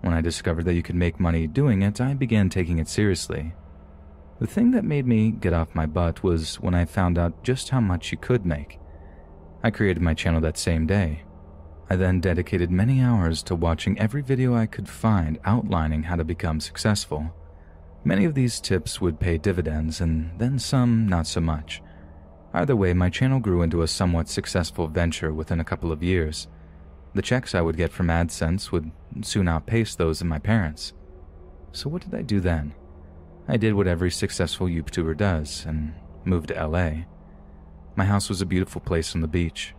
When I discovered that you could make money doing it, I began taking it seriously. The thing that made me get off my butt was when I found out just how much you could make. I created my channel that same day. I then dedicated many hours to watching every video I could find outlining how to become successful. Many of these tips would pay dividends, and then some not so much. Either way, my channel grew into a somewhat successful venture within a couple of years. The checks I would get from AdSense would soon outpace those of my parents. So, what did I do then? I did what every successful YouTuber does and moved to LA. My house was a beautiful place on the beach.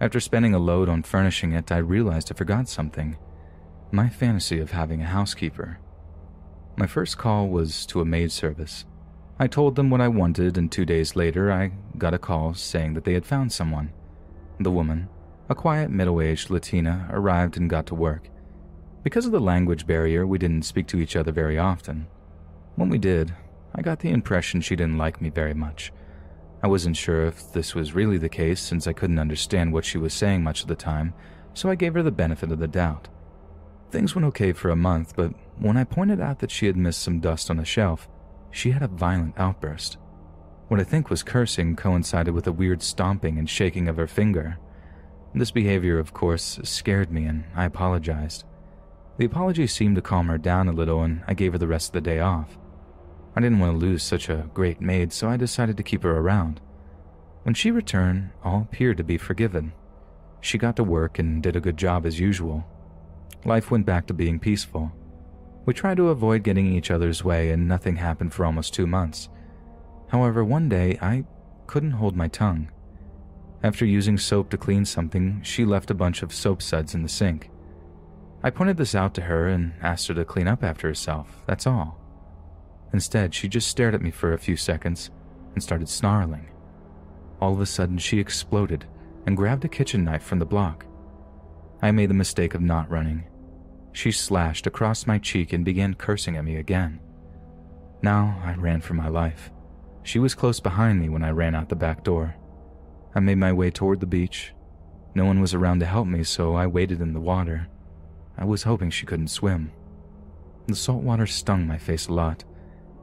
After spending a load on furnishing it, I realized I forgot something my fantasy of having a housekeeper. My first call was to a maid service. I told them what I wanted, and two days later, I got a call saying that they had found someone. The woman, a quiet middle aged Latina arrived and got to work. Because of the language barrier, we didn't speak to each other very often. When we did, I got the impression she didn't like me very much. I wasn't sure if this was really the case since I couldn't understand what she was saying much of the time, so I gave her the benefit of the doubt. Things went okay for a month, but when I pointed out that she had missed some dust on a shelf, she had a violent outburst. What I think was cursing coincided with a weird stomping and shaking of her finger. This behavior, of course, scared me and I apologized. The apology seemed to calm her down a little and I gave her the rest of the day off. I didn't want to lose such a great maid, so I decided to keep her around. When she returned, all appeared to be forgiven. She got to work and did a good job as usual. Life went back to being peaceful. We tried to avoid getting each other's way, and nothing happened for almost two months. However, one day I couldn't hold my tongue. After using soap to clean something, she left a bunch of soap suds in the sink. I pointed this out to her and asked her to clean up after herself, that's all. Instead, she just stared at me for a few seconds and started snarling. All of a sudden, she exploded and grabbed a kitchen knife from the block. I made the mistake of not running. She slashed across my cheek and began cursing at me again. Now I ran for my life. She was close behind me when I ran out the back door. I made my way toward the beach. No one was around to help me, so I waded in the water. I was hoping she couldn't swim. The salt water stung my face a lot.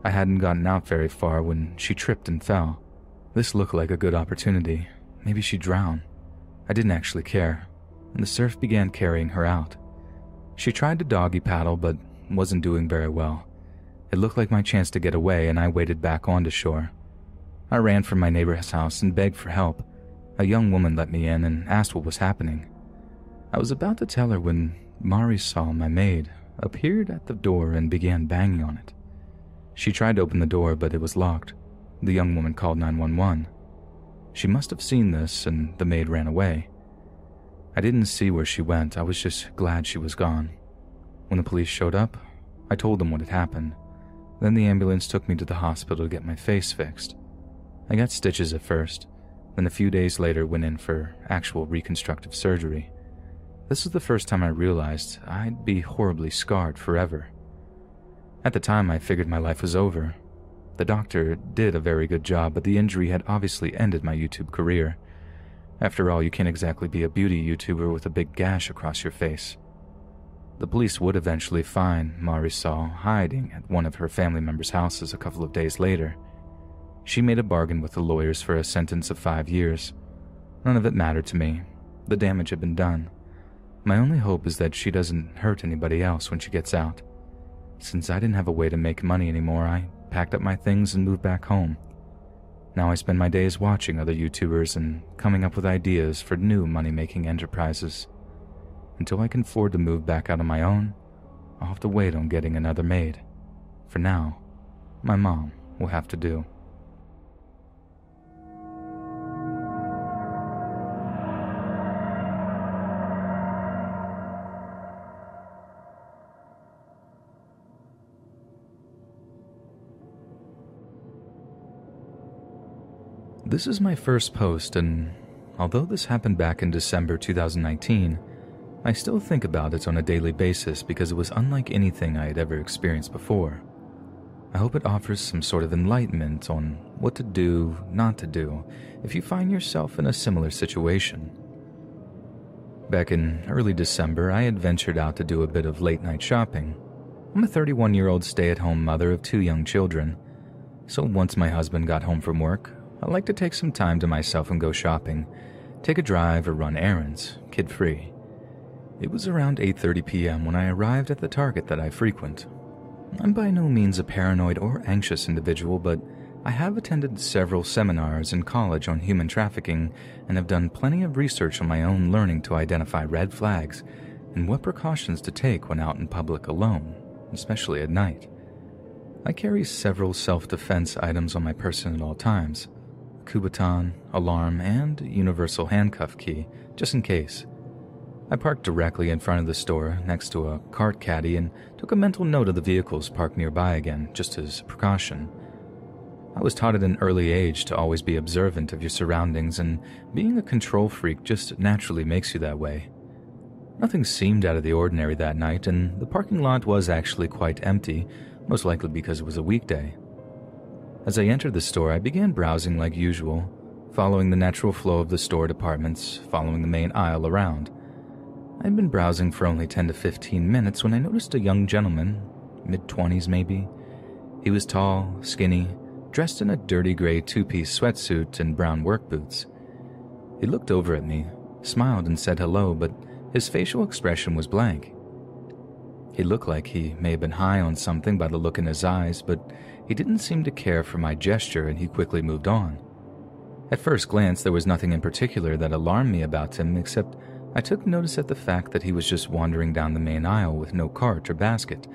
I hadn't gotten out very far when she tripped and fell. This looked like a good opportunity. Maybe she'd drown. I didn't actually care, and the surf began carrying her out. She tried to doggy paddle, but wasn't doing very well. It looked like my chance to get away, and I waded back onto shore. I ran from my neighbor's house and begged for help. A young woman let me in and asked what was happening. I was about to tell her when Marisol my maid, appeared at the door and began banging on it. She tried to open the door, but it was locked. The young woman called 911. She must have seen this, and the maid ran away. I didn't see where she went, I was just glad she was gone. When the police showed up, I told them what had happened. Then the ambulance took me to the hospital to get my face fixed. I got stitches at first, then a few days later went in for actual reconstructive surgery. This was the first time I realized I'd be horribly scarred forever. At the time, I figured my life was over. The doctor did a very good job, but the injury had obviously ended my YouTube career. After all, you can't exactly be a beauty YouTuber with a big gash across your face. The police would eventually find Marisol hiding at one of her family members' houses a couple of days later. She made a bargain with the lawyers for a sentence of five years. None of it mattered to me. The damage had been done. My only hope is that she doesn't hurt anybody else when she gets out. Since I didn't have a way to make money anymore, I packed up my things and moved back home. Now I spend my days watching other YouTubers and coming up with ideas for new money making enterprises. Until I can afford to move back out on my own, I'll have to wait on getting another maid. For now, my mom will have to do. This is my first post, and although this happened back in December 2019, I still think about it on a daily basis because it was unlike anything I had ever experienced before. I hope it offers some sort of enlightenment on what to do, not to do, if you find yourself in a similar situation. Back in early December, I had ventured out to do a bit of late night shopping. I'm a 31 year old stay at home mother of two young children, so once my husband got home from work, I like to take some time to myself and go shopping, take a drive or run errands, kid-free. It was around 8:30 p.m. when I arrived at the Target that I frequent. I'm by no means a paranoid or anxious individual, but I have attended several seminars in college on human trafficking and have done plenty of research on my own learning to identify red flags and what precautions to take when out in public alone, especially at night. I carry several self defense items on my person at all times, Kubotan, alarm, and universal handcuff key, just in case. I parked directly in front of the store, next to a cart caddy, and took a mental note of the vehicles parked nearby again, just as a precaution. I was taught at an early age to always be observant of your surroundings, and being a control freak just naturally makes you that way. Nothing seemed out of the ordinary that night, and the parking lot was actually quite empty, most likely because it was a weekday. As I entered the store, I began browsing like usual, following the natural flow of the store departments, following the main aisle around. I'd been browsing for only 10 to 15 minutes when I noticed a young gentleman, mid 20s maybe. He was tall, skinny, dressed in a dirty gray two piece sweatsuit and brown work boots. He looked over at me, smiled, and said hello, but his facial expression was blank. He looked like he may have been high on something by the look in his eyes, but he didn't seem to care for my gesture and he quickly moved on. At first glance, there was nothing in particular that alarmed me about him except I took notice at the fact that he was just wandering down the main aisle with no cart or basket,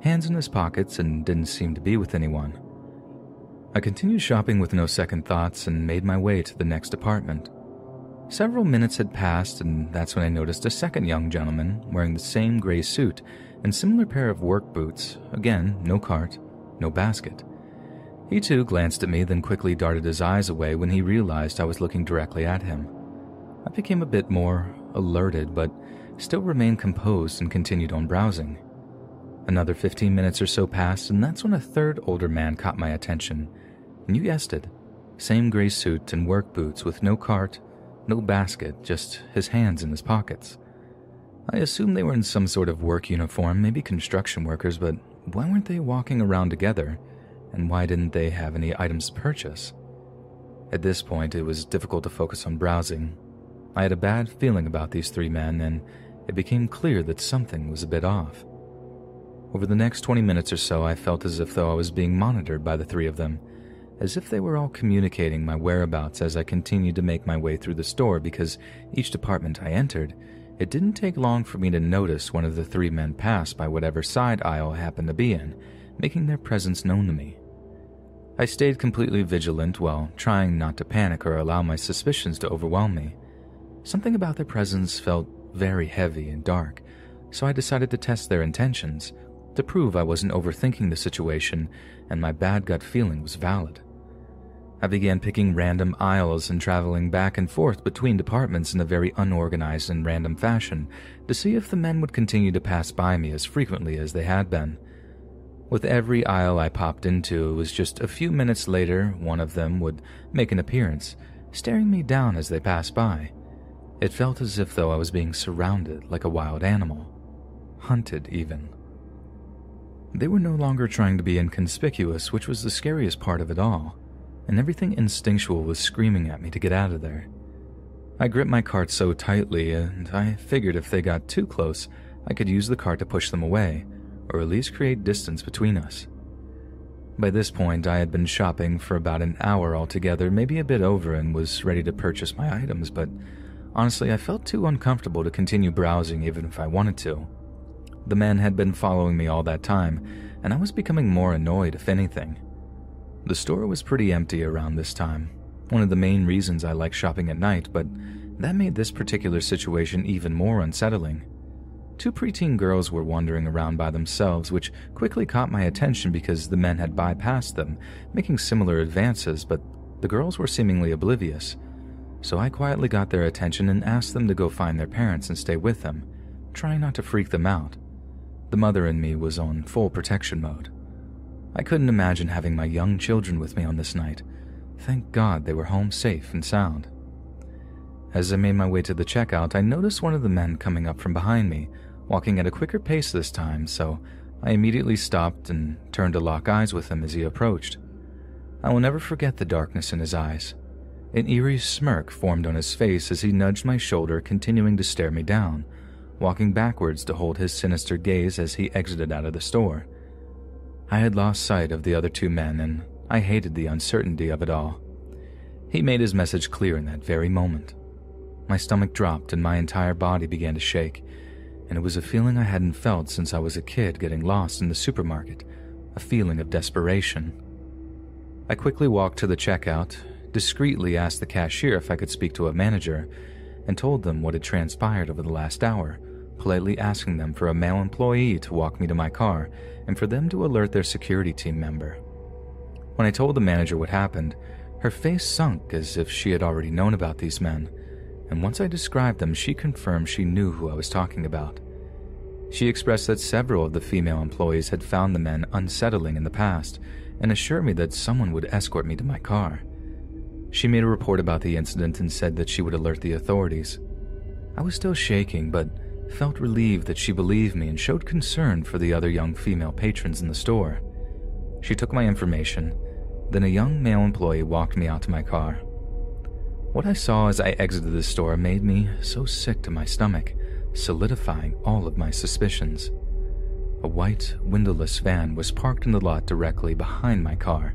hands in his pockets, and didn't seem to be with anyone. I continued shopping with no second thoughts and made my way to the next apartment. Several minutes had passed, and that's when I noticed a second young gentleman wearing the same gray suit and similar pair of work boots. Again, no cart, no basket. He too glanced at me, then quickly darted his eyes away when he realized I was looking directly at him. I became a bit more alerted, but still remained composed and continued on browsing. Another 15 minutes or so passed, and that's when a third older man caught my attention. And you guessed it same gray suit and work boots with no cart, no basket, just his hands in his pockets. I assumed they were in some sort of work uniform, maybe construction workers, but why weren't they walking around together? And why didn't they have any items to purchase? At this point, it was difficult to focus on browsing. I had a bad feeling about these three men, and it became clear that something was a bit off. Over the next 20 minutes or so, I felt as if though I was being monitored by the three of them, as if they were all communicating my whereabouts as I continued to make my way through the store because each department I entered, it didn't take long for me to notice one of the three men pass by whatever side aisle I happened to be in, making their presence known to me. I stayed completely vigilant while trying not to panic or allow my suspicions to overwhelm me. Something about their presence felt very heavy and dark, so I decided to test their intentions to prove I wasn't overthinking the situation and my bad gut feeling was valid. I began picking random aisles and traveling back and forth between departments in a very unorganized and random fashion to see if the men would continue to pass by me as frequently as they had been. With every aisle I popped into, it was just a few minutes later one of them would make an appearance, staring me down as they passed by. It felt as if though I was being surrounded like a wild animal, hunted even. They were no longer trying to be inconspicuous, which was the scariest part of it all, and everything instinctual was screaming at me to get out of there. I gripped my cart so tightly, and I figured if they got too close, I could use the cart to push them away, or at least create distance between us. By this point, I had been shopping for about an hour altogether, maybe a bit over, and was ready to purchase my items, but honestly, I felt too uncomfortable to continue browsing even if I wanted to. The man had been following me all that time, and I was becoming more annoyed, if anything. The store was pretty empty around this time, one of the main reasons I like shopping at night, but that made this particular situation even more unsettling. Two preteen girls were wandering around by themselves, which quickly caught my attention because the men had bypassed them, making similar advances, but the girls were seemingly oblivious. So I quietly got their attention and asked them to go find their parents and stay with them, trying not to freak them out. The mother in me was on full protection mode. I couldn't imagine having my young children with me on this night. Thank God they were home safe and sound. As I made my way to the checkout, I noticed one of the men coming up from behind me, walking at a quicker pace this time, so I immediately stopped and turned to lock eyes with him as he approached. I will never forget the darkness in his eyes. An eerie smirk formed on his face as he nudged my shoulder, continuing to stare me down, walking backwards to hold his sinister gaze as he exited out of the store. I had lost sight of the other two men, and I hated the uncertainty of it all. He made his message clear in that very moment. My stomach dropped and my entire body began to shake and it was a feeling I hadn't felt since I was a kid getting lost in the supermarket, a feeling of desperation. I quickly walked to the checkout, discreetly asked the cashier if I could speak to a manager, and told them what had transpired over the last hour, politely asking them for a male employee to walk me to my car and for them to alert their security team member. When I told the manager what happened, her face sunk as if she had already known about these men and once I described them, she confirmed she knew who I was talking about. She expressed that several of the female employees had found the men unsettling in the past and assured me that someone would escort me to my car. She made a report about the incident and said that she would alert the authorities. I was still shaking, but felt relieved that she believed me and showed concern for the other young female patrons in the store. She took my information, then a young male employee walked me out to my car. What I saw as I exited the store made me so sick to my stomach, solidifying all of my suspicions. A white, windowless van was parked in the lot directly behind my car,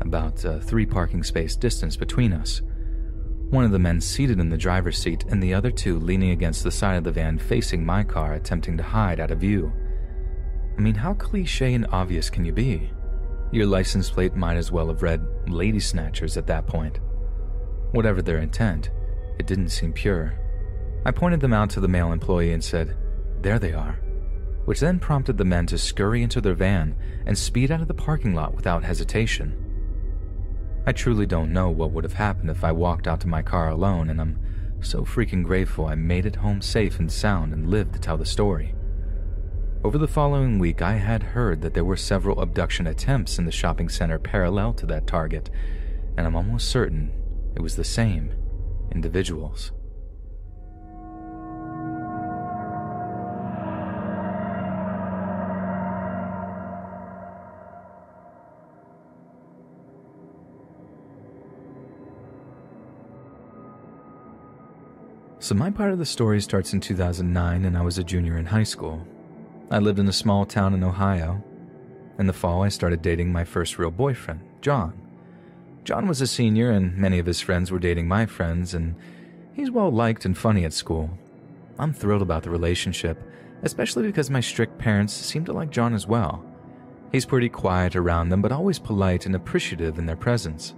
about a three parking space distance between us. One of the men seated in the driver's seat and the other two leaning against the side of the van facing my car, attempting to hide out of view. I mean, how cliche and obvious can you be? Your license plate might as well have read Lady Snatchers at that point. Whatever their intent, it didn't seem pure. I pointed them out to the male employee and said, There they are, which then prompted the men to scurry into their van and speed out of the parking lot without hesitation. I truly don't know what would have happened if I walked out to my car alone, and I'm so freaking grateful I made it home safe and sound and lived to tell the story. Over the following week, I had heard that there were several abduction attempts in the shopping center parallel to that target, and I'm almost certain it was the same individuals. So, my part of the story starts in 2009, and I was a junior in high school. I lived in a small town in Ohio. In the fall, I started dating my first real boyfriend, John. John was a senior, and many of his friends were dating my friends, and he's well liked and funny at school. I'm thrilled about the relationship, especially because my strict parents seem to like John as well. He's pretty quiet around them, but always polite and appreciative in their presence.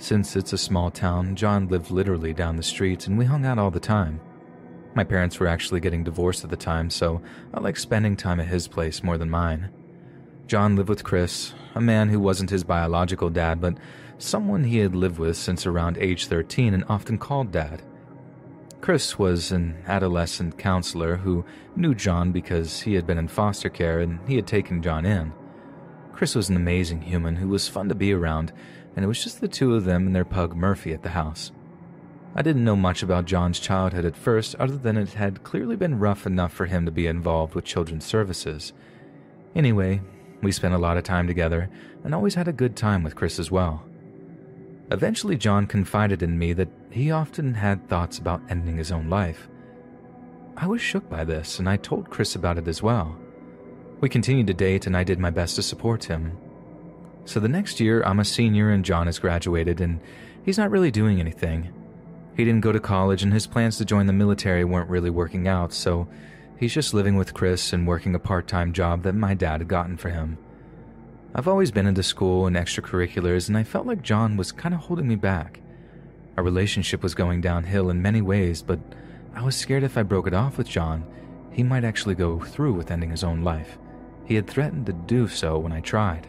Since it's a small town, John lived literally down the street and we hung out all the time. My parents were actually getting divorced at the time, so I liked spending time at his place more than mine. John lived with Chris, a man who wasn't his biological dad, but someone he had lived with since around age 13 and often called dad. Chris was an adolescent counselor who knew John because he had been in foster care and he had taken John in. Chris was an amazing human who was fun to be around and it was just the two of them and their pug Murphy at the house. I didn't know much about John's childhood at first, other than it had clearly been rough enough for him to be involved with children's services. Anyway, we spent a lot of time together and always had a good time with Chris as well. Eventually, John confided in me that he often had thoughts about ending his own life. I was shook by this, and I told Chris about it as well. We continued to date, and I did my best to support him, so the next year, I'm a senior and John has graduated, and he's not really doing anything. He didn't go to college, and his plans to join the military weren't really working out, so he's just living with Chris and working a part time job that my dad had gotten for him. I've always been into school and extracurriculars, and I felt like John was kind of holding me back. Our relationship was going downhill in many ways, but I was scared if I broke it off with John, he might actually go through with ending his own life. He had threatened to do so when I tried.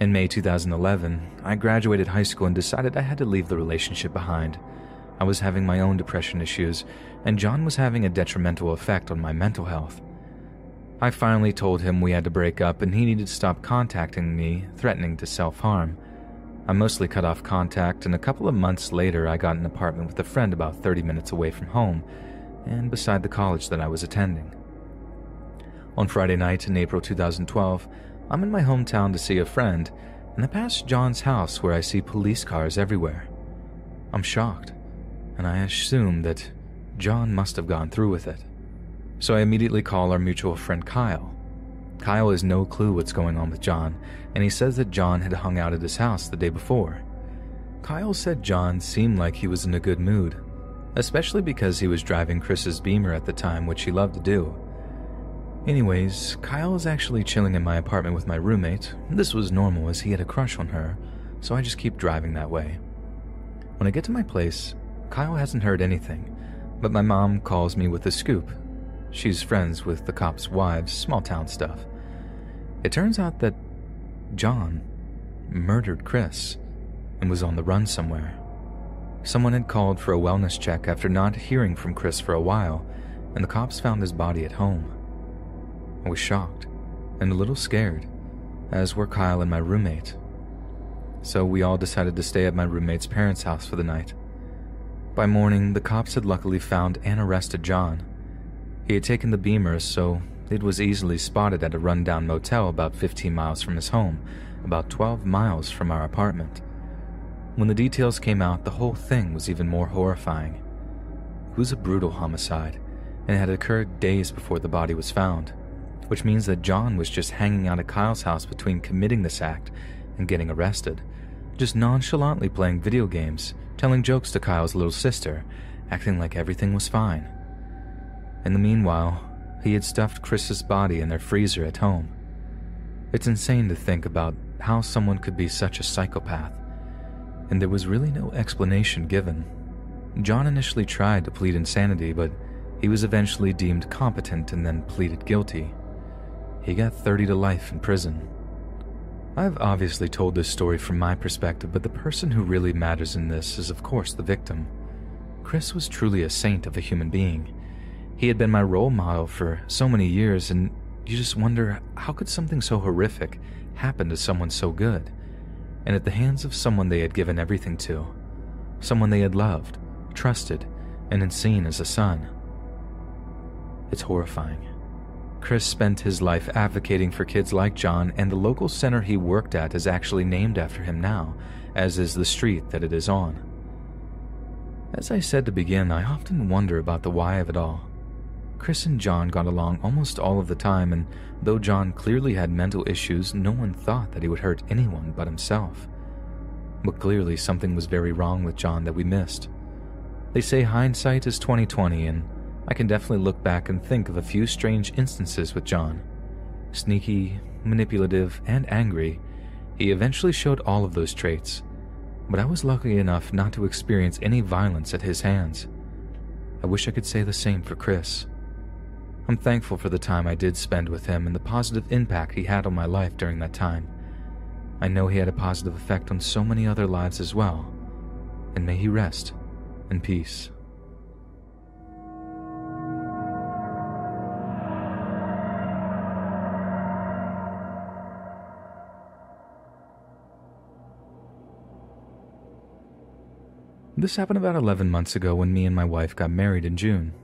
In May 2011, I graduated high school and decided I had to leave the relationship behind. I was having my own depression issues, and John was having a detrimental effect on my mental health. I finally told him we had to break up and he needed to stop contacting me, threatening to self harm. I mostly cut off contact, and a couple of months later, I got an apartment with a friend about 30 minutes away from home and beside the college that I was attending. On Friday night in April 2012, I'm in my hometown to see a friend, and I pass John's house where I see police cars everywhere. I'm shocked, and I assume that John must have gone through with it. So I immediately call our mutual friend Kyle. Kyle has no clue what's going on with John, and he says that John had hung out at his house the day before. Kyle said John seemed like he was in a good mood, especially because he was driving Chris's Beamer at the time, which he loved to do. Anyways, Kyle was actually chilling in my apartment with my roommate. This was normal as he had a crush on her, so I just keep driving that way. When I get to my place, Kyle hasn't heard anything, but my mom calls me with a scoop. She's friends with the cops' wives, small town stuff. It turns out that John murdered Chris and was on the run somewhere. Someone had called for a wellness check after not hearing from Chris for a while, and the cops found his body at home. I was shocked and a little scared, as were Kyle and my roommate. So we all decided to stay at my roommate's parents' house for the night. By morning, the cops had luckily found and arrested John. He had taken the Beamer, so it was easily spotted at a rundown motel about 15 miles from his home, about 12 miles from our apartment. When the details came out, the whole thing was even more horrifying. It was a brutal homicide, and had occurred days before the body was found, which means that John was just hanging out at Kyle's house between committing this act and getting arrested, just nonchalantly playing video games, telling jokes to Kyle's little sister, acting like everything was fine. In the meanwhile, he had stuffed Chris's body in their freezer at home. It's insane to think about how someone could be such a psychopath, and there was really no explanation given. John initially tried to plead insanity, but he was eventually deemed competent and then pleaded guilty. He got 30 to life in prison. I've obviously told this story from my perspective, but the person who really matters in this is, of course, the victim. Chris was truly a saint of a human being. He had been my role model for so many years, and you just wonder how could something so horrific happen to someone so good, and at the hands of someone they had given everything to, someone they had loved, trusted, and had seen as a son. It's horrifying. Chris spent his life advocating for kids like John, and the local center he worked at is actually named after him now, as is the street that it is on. As I said to begin, I often wonder about the why of it all. Chris and John got along almost all of the time, and though John clearly had mental issues, no one thought that he would hurt anyone but himself. But clearly something was very wrong with John that we missed. They say hindsight is 2020, and I can definitely look back and think of a few strange instances with John. Sneaky, manipulative, and angry, he eventually showed all of those traits, but I was lucky enough not to experience any violence at his hands. I wish I could say the same for Chris. I'm thankful for the time I did spend with him and the positive impact he had on my life during that time. I know he had a positive effect on so many other lives as well, and may he rest in peace. This happened about 11 months ago when me and my wife got married in June.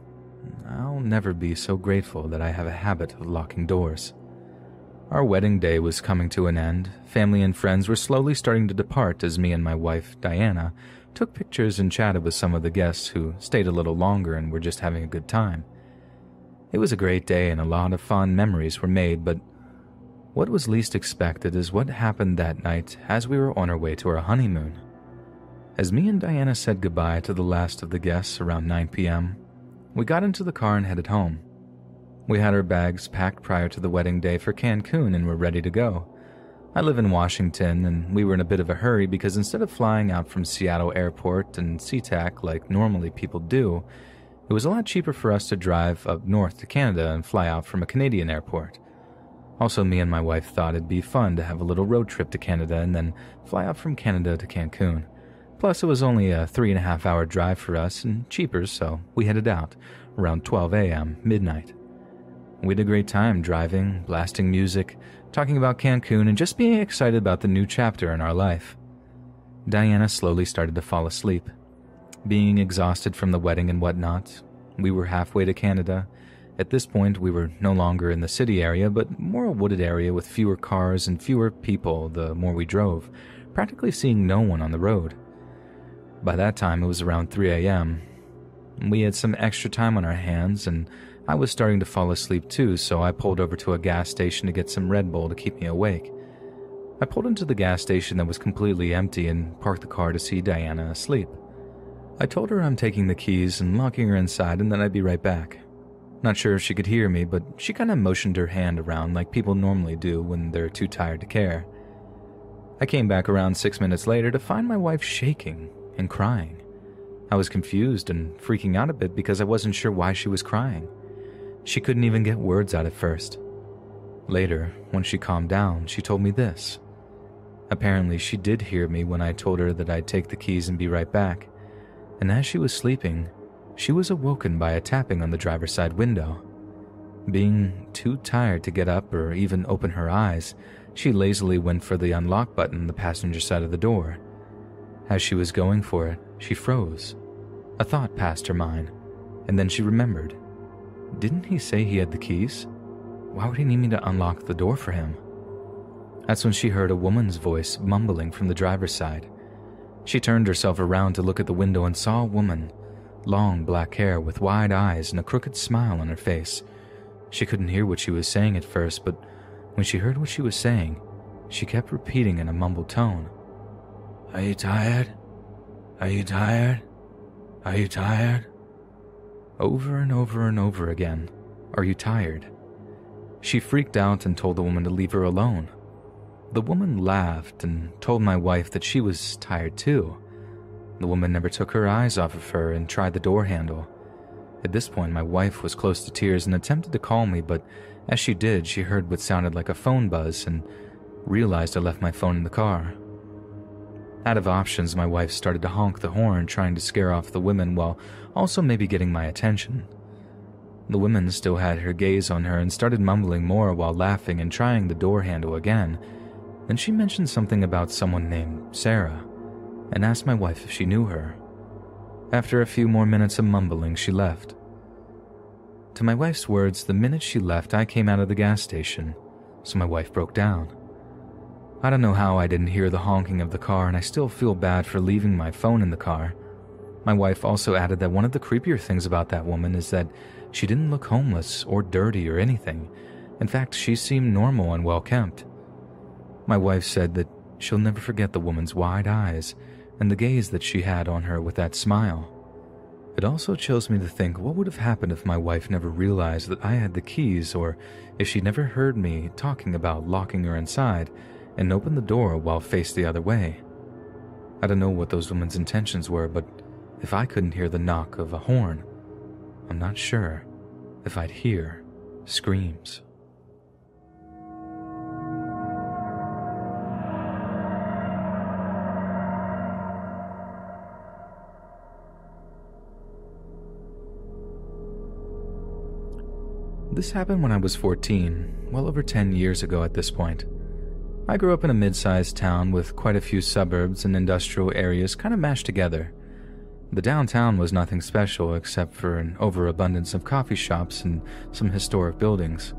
I'll never be so grateful that I have a habit of locking doors. Our wedding day was coming to an end. Family and friends were slowly starting to depart as me and my wife, Diana, took pictures and chatted with some of the guests who stayed a little longer and were just having a good time. It was a great day and a lot of fond memories were made, but what was least expected is what happened that night as we were on our way to our honeymoon. As me and Diana said goodbye to the last of the guests around 9 p.m., we got into the car and headed home. We had our bags packed prior to the wedding day for Cancun and were ready to go. I live in Washington, and we were in a bit of a hurry because instead of flying out from Seattle Airport and SeaTac like normally people do, it was a lot cheaper for us to drive up north to Canada and fly out from a Canadian airport. Also, me and my wife thought it'd be fun to have a little road trip to Canada and then fly out from Canada to Cancun. Plus, it was only a three and a half hour drive for us and cheaper, so we headed out around 12 a.m., midnight. We had a great time driving, blasting music, talking about Cancun, and just being excited about the new chapter in our life. Diana slowly started to fall asleep. Being exhausted from the wedding and whatnot, we were halfway to Canada. At this point, we were no longer in the city area, but more a wooded area with fewer cars and fewer people the more we drove, practically seeing no one on the road. By that time, it was around 3 a.m. We had some extra time on our hands, and I was starting to fall asleep too, so I pulled over to a gas station to get some Red Bull to keep me awake. I pulled into the gas station that was completely empty and parked the car to see Diana asleep. I told her I'm taking the keys and locking her inside and then I'd be right back. Not sure if she could hear me, but she kind of motioned her hand around like people normally do when they're too tired to care. I came back around six minutes later to find my wife shaking and crying. I was confused and freaking out a bit because I wasn't sure why she was crying. She couldn't even get words out at first. Later, when she calmed down, she told me this. Apparently, she did hear me when I told her that I'd take the keys and be right back, and as she was sleeping, she was awoken by a tapping on the driver's side window. Being too tired to get up or even open her eyes, she lazily went for the unlock button on the passenger side of the door. As she was going for it, she froze. A thought passed her mind, and then she remembered. Didn't he say he had the keys? Why would he need me to unlock the door for him? That's when she heard a woman's voice mumbling from the driver's side. She turned herself around to look at the window and saw a woman, long black hair with wide eyes and a crooked smile on her face. She couldn't hear what she was saying at first, but when she heard what she was saying, she kept repeating in a mumbled tone Are you tired? Are you tired? Are you tired? Over and over and over again. Are you tired? She freaked out and told the woman to leave her alone. The woman laughed and told my wife that she was tired too. The woman never took her eyes off of her and tried the door handle. At this point, my wife was close to tears and attempted to call me, but as she did, she heard what sounded like a phone buzz and realized I left my phone in the car. Out of options, my wife started to honk the horn, trying to scare off the women while also maybe getting my attention. The woman still had her gaze on her and started mumbling more while laughing and trying the door handle again then she mentioned something about someone named Sarah and asked my wife if she knew her. After a few more minutes of mumbling, she left. To my wife's words, the minute she left, I came out of the gas station, so my wife broke down. I don't know how I didn't hear the honking of the car, and I still feel bad for leaving my phone in the car. My wife also added that one of the creepier things about that woman is that she didn't look homeless or dirty or anything. In fact, she seemed normal and well kept. My wife said that she'll never forget the woman's wide eyes and the gaze that she had on her with that smile. It also chills me to think what would have happened if my wife never realized that I had the keys or if she never heard me talking about locking her inside and opened the door while faced the other way. I don't know what those women's intentions were, but if I couldn't hear the knock of a horn, I'm not sure if I'd hear screams. This happened when I was 14, well over 10 years ago at this point. I grew up in a mid sized town with quite a few suburbs and industrial areas kind of mashed together. The downtown was nothing special except for an overabundance of coffee shops and some historic buildings.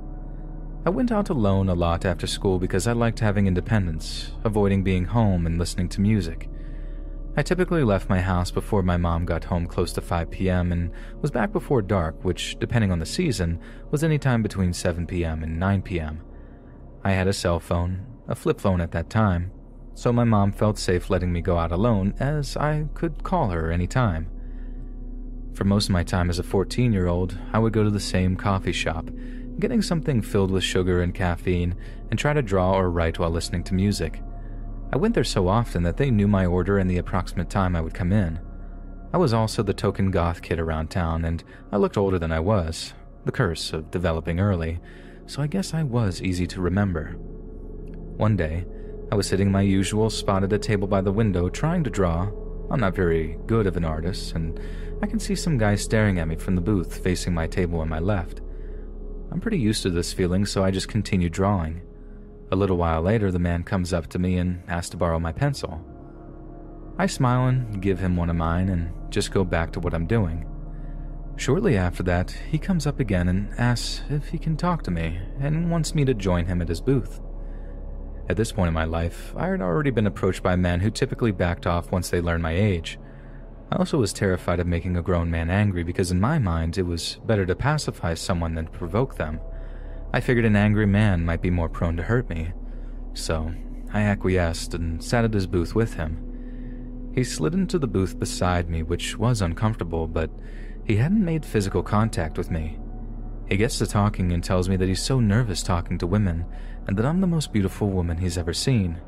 I went out alone a lot after school because I liked having independence, avoiding being home and listening to music. I typically left my house before my mom got home close to 5 p.m. and was back before dark, which, depending on the season, was any time between 7 p.m. and 9 p.m. I had a cell phone, a flip phone at that time, so my mom felt safe letting me go out alone as I could call her any time. For most of my time as a 14 year old, I would go to the same coffee shop, getting something filled with sugar and caffeine, and try to draw or write while listening to music. I went there so often that they knew my order and the approximate time I would come in. I was also the token goth kid around town, and I looked older than I was, the curse of developing early, so I guess I was easy to remember. One day, I was sitting my usual spot at a table by the window trying to draw. I'm not very good of an artist, and I can see some guy staring at me from the booth facing my table on my left. I'm pretty used to this feeling, so I just continue drawing. A little while later, the man comes up to me and asks to borrow my pencil. I smile and give him one of mine and just go back to what I'm doing. Shortly after that, he comes up again and asks if he can talk to me and wants me to join him at his booth. At this point in my life, I had already been approached by men who typically backed off once they learned my age. I also was terrified of making a grown man angry because, in my mind, it was better to pacify someone than to provoke them. I figured an angry man might be more prone to hurt me, so I acquiesced and sat at his booth with him. He slid into the booth beside me, which was uncomfortable, but he hadn't made physical contact with me. He gets to talking and tells me that he's so nervous talking to women and that I'm the most beautiful woman he's ever seen.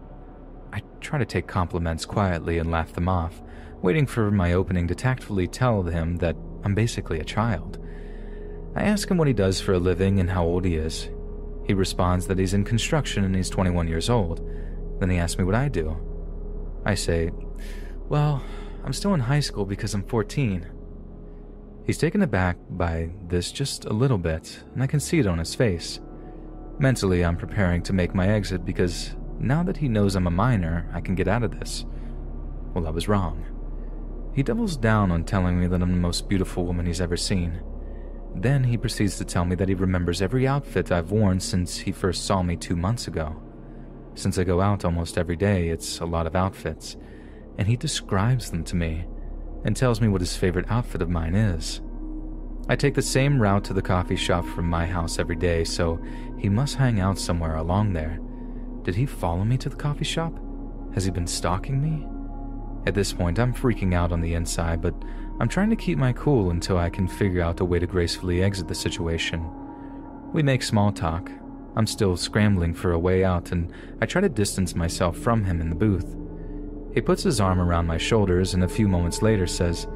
I try to take compliments quietly and laugh them off, waiting for my opening to tactfully tell him that I'm basically a child. I ask him what he does for a living and how old he is. He responds that he's in construction and he's 21 years old. Then he asks me what I do. I say, Well, I'm still in high school because I'm 14. He's taken aback by this just a little bit, and I can see it on his face. Mentally, I'm preparing to make my exit because now that he knows I'm a minor, I can get out of this. Well, I was wrong. He doubles down on telling me that I'm the most beautiful woman he's ever seen. Then he proceeds to tell me that he remembers every outfit I've worn since he first saw me two months ago. Since I go out almost every day, it's a lot of outfits, and he describes them to me and tells me what his favorite outfit of mine is. I take the same route to the coffee shop from my house every day, so he must hang out somewhere along there. Did he follow me to the coffee shop? Has he been stalking me? At this point, I'm freaking out on the inside, but I'm trying to keep my cool until I can figure out a way to gracefully exit the situation. We make small talk. I'm still scrambling for a way out, and I try to distance myself from him in the booth. He puts his arm around my shoulders and a few moments later says,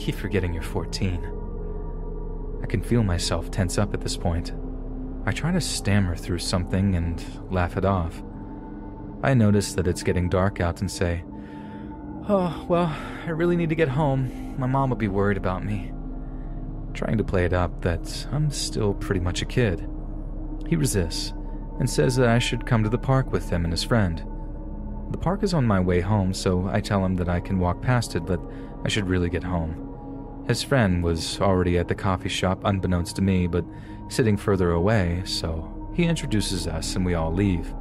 keep forgetting you're 14. I can feel myself tense up at this point. I try to stammer through something and laugh it off. I notice that it's getting dark out and say, Oh, well, I really need to get home. My mom will be worried about me. Trying to play it up that I'm still pretty much a kid. He resists and says that I should come to the park with him and his friend. The park is on my way home, so I tell him that I can walk past it, but I should really get home. His friend was already at the coffee shop, unbeknownst to me, but sitting further away, so he introduces us and we all leave.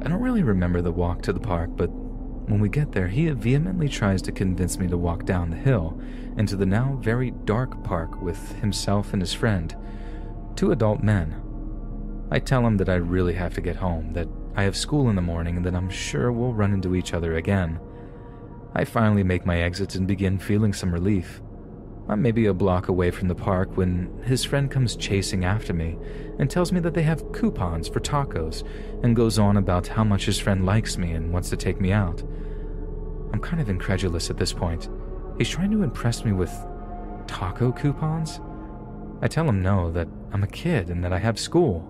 I don't really remember the walk to the park, but when we get there, he vehemently tries to convince me to walk down the hill into the now very dark park with himself and his friend, two adult men. I tell him that I really have to get home, that I have school in the morning, and that I'm sure we'll run into each other again. I finally make my exit and begin feeling some relief. I'm maybe a block away from the park when his friend comes chasing after me and tells me that they have coupons for tacos and goes on about how much his friend likes me and wants to take me out. I'm kind of incredulous at this point. He's trying to impress me with taco coupons? I tell him no, that I'm a kid and that I have school.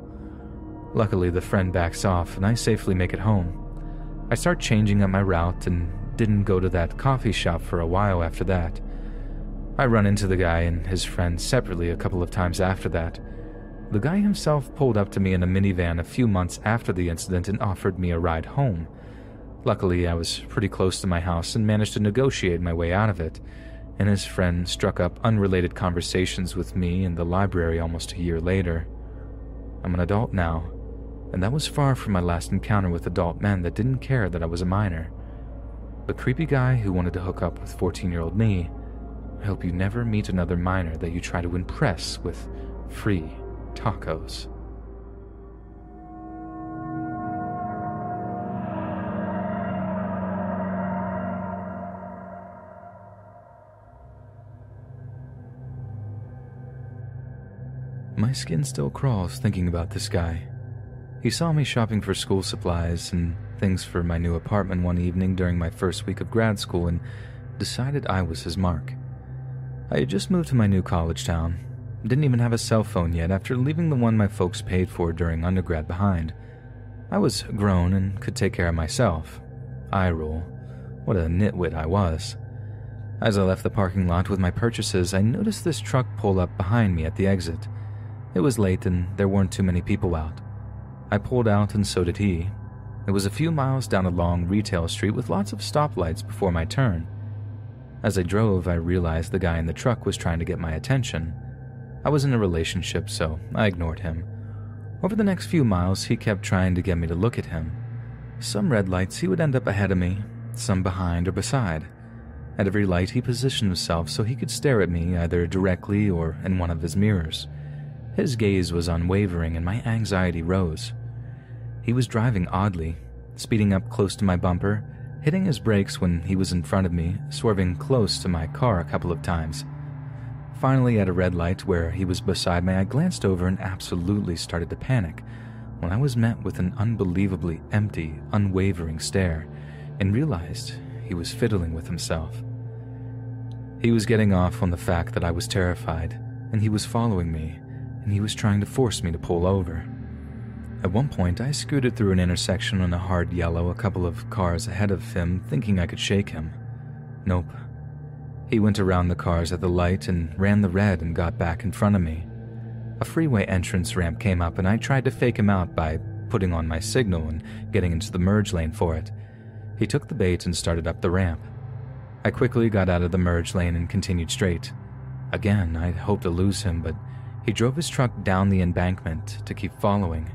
Luckily, the friend backs off and I safely make it home. I start changing up my route and didn't go to that coffee shop for a while after that. I run into the guy and his friend separately a couple of times after that. The guy himself pulled up to me in a minivan a few months after the incident and offered me a ride home. Luckily, I was pretty close to my house and managed to negotiate my way out of it, and his friend struck up unrelated conversations with me in the library almost a year later. I'm an adult now, and that was far from my last encounter with adult men that didn't care that I was a minor. The creepy guy who wanted to hook up with 14 year old me, I hope you never meet another minor that you try to impress with free tacos. My skin still crawls thinking about this guy. He saw me shopping for school supplies and things for my new apartment one evening during my first week of grad school and decided I was his mark. I had just moved to my new college town, didn't even have a cell phone yet after leaving the one my folks paid for during undergrad behind. I was grown and could take care of myself. I rule. What a nitwit I was. As I left the parking lot with my purchases, I noticed this truck pull up behind me at the exit. It was late and there weren't too many people out. I pulled out and so did he. It was a few miles down a long retail street with lots of stoplights before my turn. As I drove, I realized the guy in the truck was trying to get my attention. I was in a relationship, so I ignored him. Over the next few miles, he kept trying to get me to look at him. Some red lights, he would end up ahead of me, some behind or beside. At every light, he positioned himself so he could stare at me either directly or in one of his mirrors. His gaze was unwavering and my anxiety rose. He was driving oddly, speeding up close to my bumper, hitting his brakes when he was in front of me, swerving close to my car a couple of times. Finally, at a red light where he was beside me, I glanced over and absolutely started to panic when I was met with an unbelievably empty, unwavering stare and realized he was fiddling with himself. He was getting off on the fact that I was terrified, and he was following me, and he was trying to force me to pull over. At one point, I scooted through an intersection on a hard yellow a couple of cars ahead of him, thinking I could shake him. Nope. He went around the cars at the light and ran the red and got back in front of me. A freeway entrance ramp came up, and I tried to fake him out by putting on my signal and getting into the merge lane for it. He took the bait and started up the ramp. I quickly got out of the merge lane and continued straight. Again, I'd hoped to lose him, but he drove his truck down the embankment to keep following.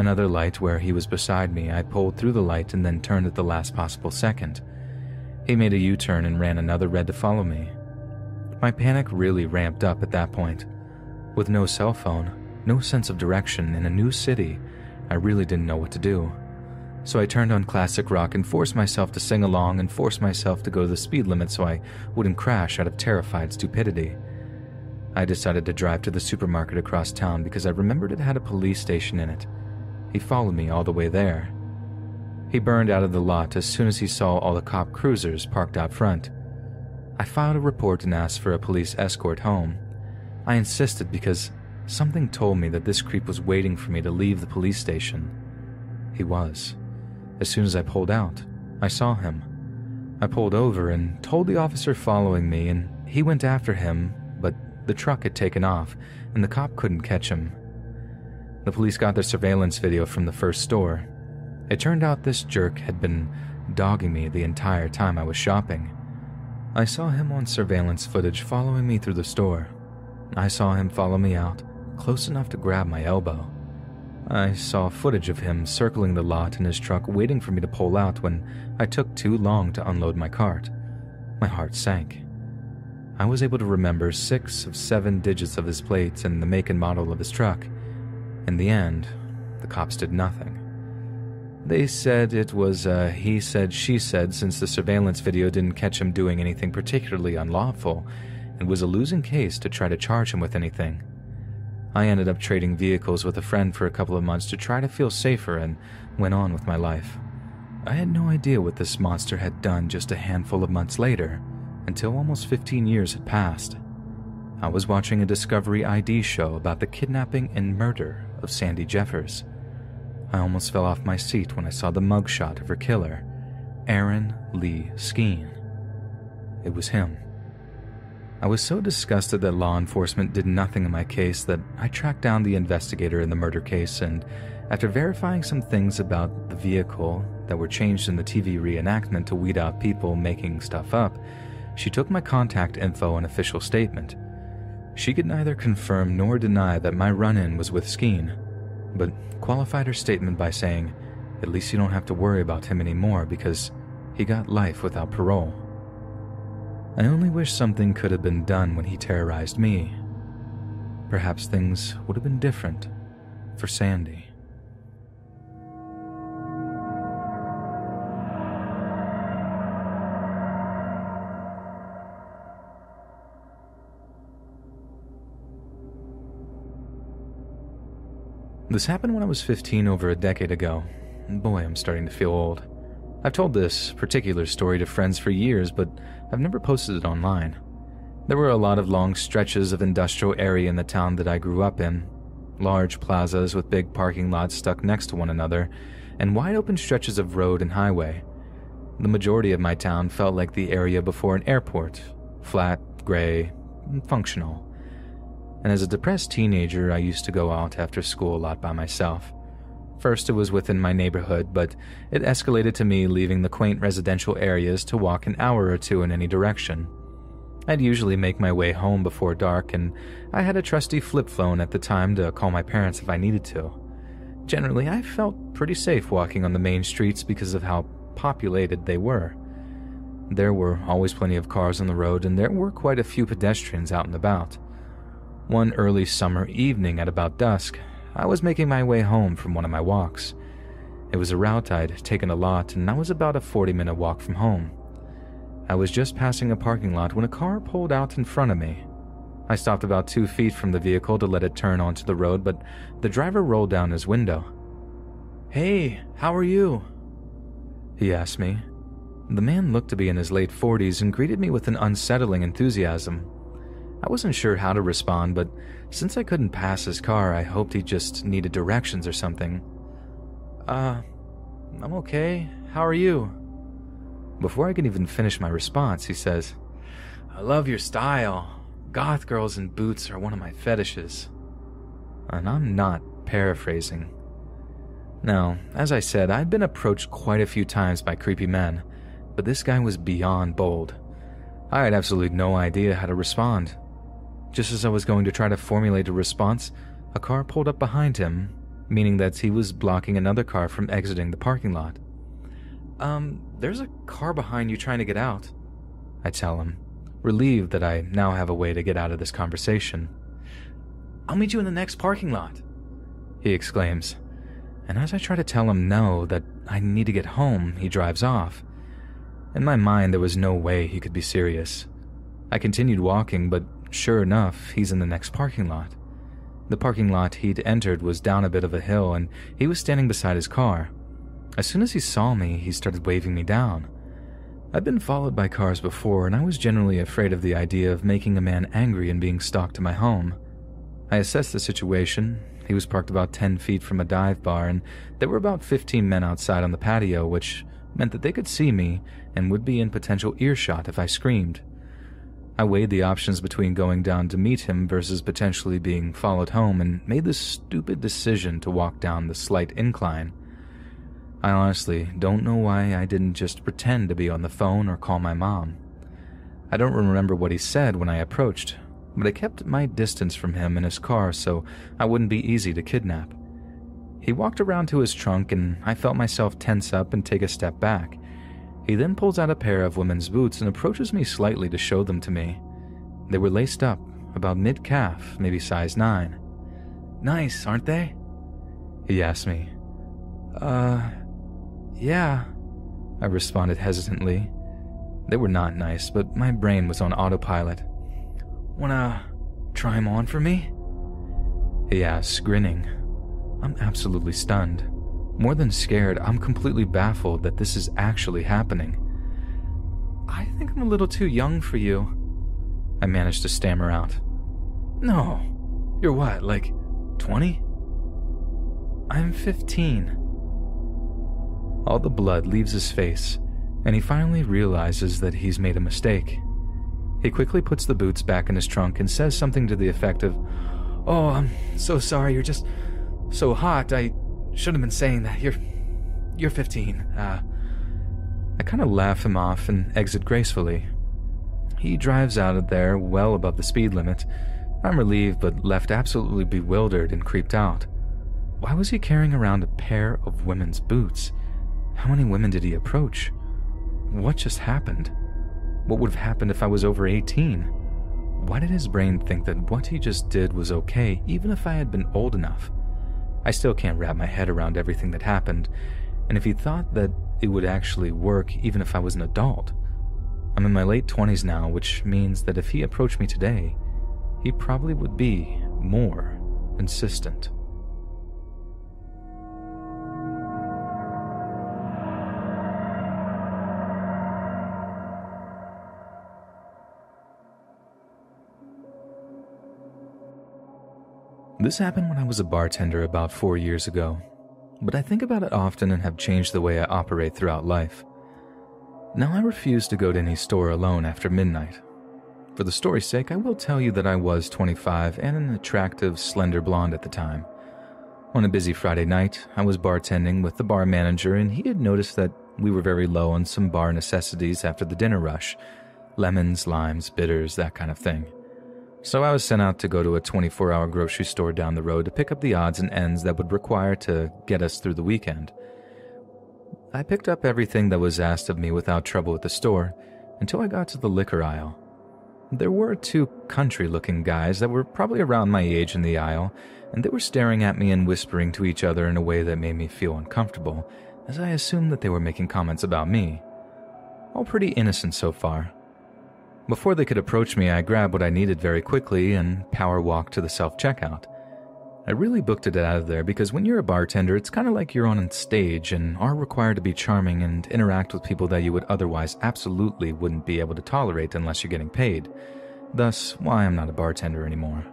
Another light where he was beside me, I pulled through the light and then turned at the last possible second. He made a U turn and ran another red to follow me. My panic really ramped up at that point. With no cell phone, no sense of direction in a new city, I really didn't know what to do. So I turned on classic rock and forced myself to sing along and forced myself to go to the speed limit so I wouldn't crash out of terrified stupidity. I decided to drive to the supermarket across town because I remembered it had a police station in it. He followed me all the way there. He burned out of the lot as soon as he saw all the cop cruisers parked out front. I filed a report and asked for a police escort home. I insisted because something told me that this creep was waiting for me to leave the police station. He was. As soon as I pulled out, I saw him. I pulled over and told the officer following me, and he went after him, but the truck had taken off, and the cop couldn't catch him. The police got their surveillance video from the first store. It turned out this jerk had been dogging me the entire time I was shopping. I saw him on surveillance footage following me through the store. I saw him follow me out, close enough to grab my elbow. I saw footage of him circling the lot in his truck waiting for me to pull out when I took too long to unload my cart. My heart sank. I was able to remember six of seven digits of his plates and the make and model of his truck. In the end, the cops did nothing. They said it was a he said, she said since the surveillance video didn't catch him doing anything particularly unlawful and was a losing case to try to charge him with anything. I ended up trading vehicles with a friend for a couple of months to try to feel safer and went on with my life. I had no idea what this monster had done just a handful of months later, until almost 15 years had passed. I was watching a Discovery ID show about the kidnapping and murder of Sandy Jeffers. I almost fell off my seat when I saw the mugshot of her killer, Aaron Lee Skeen. It was him. I was so disgusted that law enforcement did nothing in my case that I tracked down the investigator in the murder case and, after verifying some things about the vehicle that were changed in the TV reenactment to weed out people making stuff up, she took my contact info and official statement. She could neither confirm nor deny that my run in was with Skeen, but qualified her statement by saying, At least you don't have to worry about him anymore because he got life without parole. I only wish something could have been done when he terrorized me. Perhaps things would have been different for Sandy. This happened when I was 15 over a decade ago. Boy, I'm starting to feel old. I've told this particular story to friends for years, but I've never posted it online. There were a lot of long stretches of industrial area in the town that I grew up in. Large plazas with big parking lots stuck next to one another, and wide open stretches of road and highway. The majority of my town felt like the area before an airport flat, gray, functional. And as a depressed teenager, I used to go out after school a lot by myself. First, it was within my neighborhood, but it escalated to me leaving the quaint residential areas to walk an hour or two in any direction. I'd usually make my way home before dark, and I had a trusty flip phone at the time to call my parents if I needed to. Generally, I felt pretty safe walking on the main streets because of how populated they were. There were always plenty of cars on the road, and there were quite a few pedestrians out and about. One early summer evening at about dusk, I was making my way home from one of my walks. It was a route I'd taken a lot, and I was about a 40 minute walk from home. I was just passing a parking lot when a car pulled out in front of me. I stopped about two feet from the vehicle to let it turn onto the road, but the driver rolled down his window. Hey, how are you? He asked me. The man looked to be in his late 40s and greeted me with an unsettling enthusiasm. I wasn't sure how to respond, but since I couldn't pass his car, I hoped he just needed directions or something. Uh, I'm okay. How are you? Before I can even finish my response, he says, I love your style. Goth girls in boots are one of my fetishes. And I'm not paraphrasing. Now, as I said, I'd been approached quite a few times by creepy men, but this guy was beyond bold. I had absolutely no idea how to respond. Just as I was going to try to formulate a response, a car pulled up behind him, meaning that he was blocking another car from exiting the parking lot. Um, there's a car behind you trying to get out, I tell him, relieved that I now have a way to get out of this conversation. I'll meet you in the next parking lot, he exclaims. And as I try to tell him no, that I need to get home, he drives off. In my mind, there was no way he could be serious. I continued walking, but sure enough, he's in the next parking lot. The parking lot he'd entered was down a bit of a hill, and he was standing beside his car. As soon as he saw me, he started waving me down. I'd been followed by cars before, and I was generally afraid of the idea of making a man angry and being stalked to my home. I assessed the situation. He was parked about 10 feet from a dive bar, and there were about 15 men outside on the patio, which meant that they could see me and would be in potential earshot if I screamed. I weighed the options between going down to meet him versus potentially being followed home and made the stupid decision to walk down the slight incline. I honestly don't know why I didn't just pretend to be on the phone or call my mom. I don't remember what he said when I approached, but I kept my distance from him in his car so I wouldn't be easy to kidnap. He walked around to his trunk and I felt myself tense up and take a step back. He then pulls out a pair of women's boots and approaches me slightly to show them to me. They were laced up, about mid calf, maybe size 9. Nice, aren't they? He asked me. Uh, yeah, I responded hesitantly. They were not nice, but my brain was on autopilot. Wanna try 'em on for me? He asked, grinning. I'm absolutely stunned. More than scared, I'm completely baffled that this is actually happening. I think I'm a little too young for you. I managed to stammer out. No. You're what, like 20? I'm 15. All the blood leaves his face, and he finally realizes that he's made a mistake. He quickly puts the boots back in his trunk and says something to the effect of, Oh, I'm so sorry, you're just so hot. I should have been saying that. You're you're 15. Uh, I kind of laugh him off and exit gracefully. He drives out of there well above the speed limit. I'm relieved but left absolutely bewildered and creeped out. Why was he carrying around a pair of women's boots? How many women did he approach? What just happened? What would have happened if I was over 18? Why did his brain think that what he just did was okay, even if I had been old enough? I still can't wrap my head around everything that happened, and if he thought that it would actually work even if I was an adult. I'm in my late 20s now, which means that if he approached me today, he probably would be more insistent. This happened when I was a bartender about four years ago, but I think about it often and have changed the way I operate throughout life. Now I refuse to go to any store alone after midnight. For the story's sake, I will tell you that I was 25 and an attractive, slender blonde at the time. On a busy Friday night, I was bartending with the bar manager, and he had noticed that we were very low on some bar necessities after the dinner rush lemons, limes, bitters, that kind of thing. So I was sent out to go to a 24 hour grocery store down the road to pick up the odds and ends that would require to get us through the weekend. I picked up everything that was asked of me without trouble at the store until I got to the liquor aisle. There were two country looking guys that were probably around my age in the aisle, and they were staring at me and whispering to each other in a way that made me feel uncomfortable, as I assumed that they were making comments about me. All pretty innocent so far. Before they could approach me, I grabbed what I needed very quickly and power walked to the self checkout. I really booked it out of there because when you're a bartender, it's kind of like you're on stage and are required to be charming and interact with people that you would otherwise absolutely wouldn't be able to tolerate unless you're getting paid. Thus, why I'm not a bartender anymore.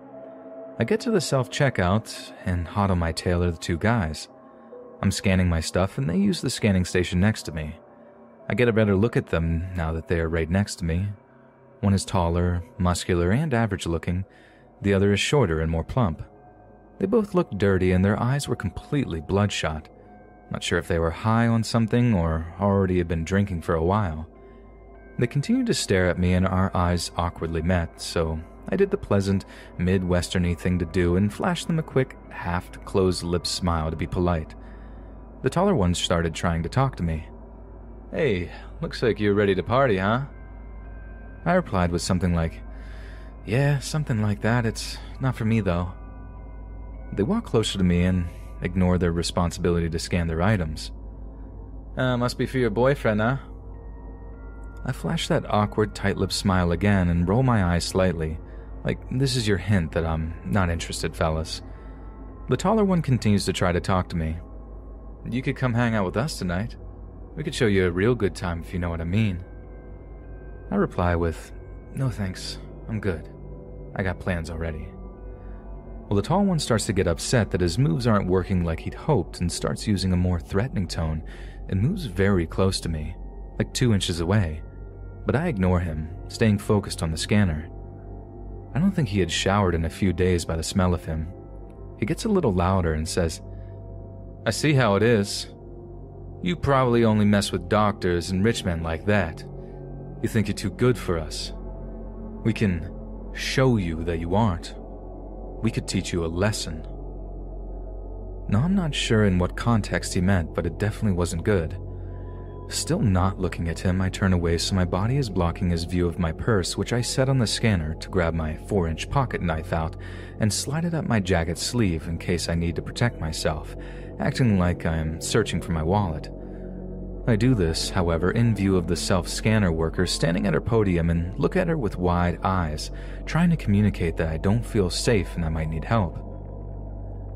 I get to the self checkout, and hot on my tail are the two guys. I'm scanning my stuff, and they use the scanning station next to me. I get a better look at them now that they are right next to me, one is taller, muscular, and average looking. The other is shorter and more plump. They both looked dirty and their eyes were completely bloodshot. Not sure if they were high on something or already had been drinking for a while. They continued to stare at me and our eyes awkwardly met, so I did the pleasant, Midwesterny thing to do and flashed them a quick, half closed lipped smile to be polite. The taller one started trying to talk to me. Hey, looks like you're ready to party, huh? I replied with something like, Yeah, something like that. It's not for me, though. They walk closer to me and ignore their responsibility to scan their items. Uh, must be for your boyfriend, huh? I flash that awkward, tight lipped smile again and roll my eyes slightly, like this is your hint that I'm not interested, fellas. The taller one continues to try to talk to me. You could come hang out with us tonight. We could show you a real good time if you know what I mean. I reply with, No thanks, I'm good. I got plans already. Well, the tall one starts to get upset that his moves aren't working like he'd hoped and starts using a more threatening tone and moves very close to me, like two inches away. But I ignore him, staying focused on the scanner. I don't think he had showered in a few days by the smell of him. He gets a little louder and says, I see how it is. You probably only mess with doctors and rich men like that. You think you're too good for us. We can show you that you aren't. We could teach you a lesson. Now, I'm not sure in what context he meant, but it definitely wasn't good. Still not looking at him, I turn away so my body is blocking his view of my purse, which I set on the scanner to grab my 4 inch pocket knife out and slide it up my jacket sleeve in case I need to protect myself, acting like I am searching for my wallet. I do this, however, in view of the self scanner worker standing at her podium and look at her with wide eyes, trying to communicate that I don't feel safe and I might need help.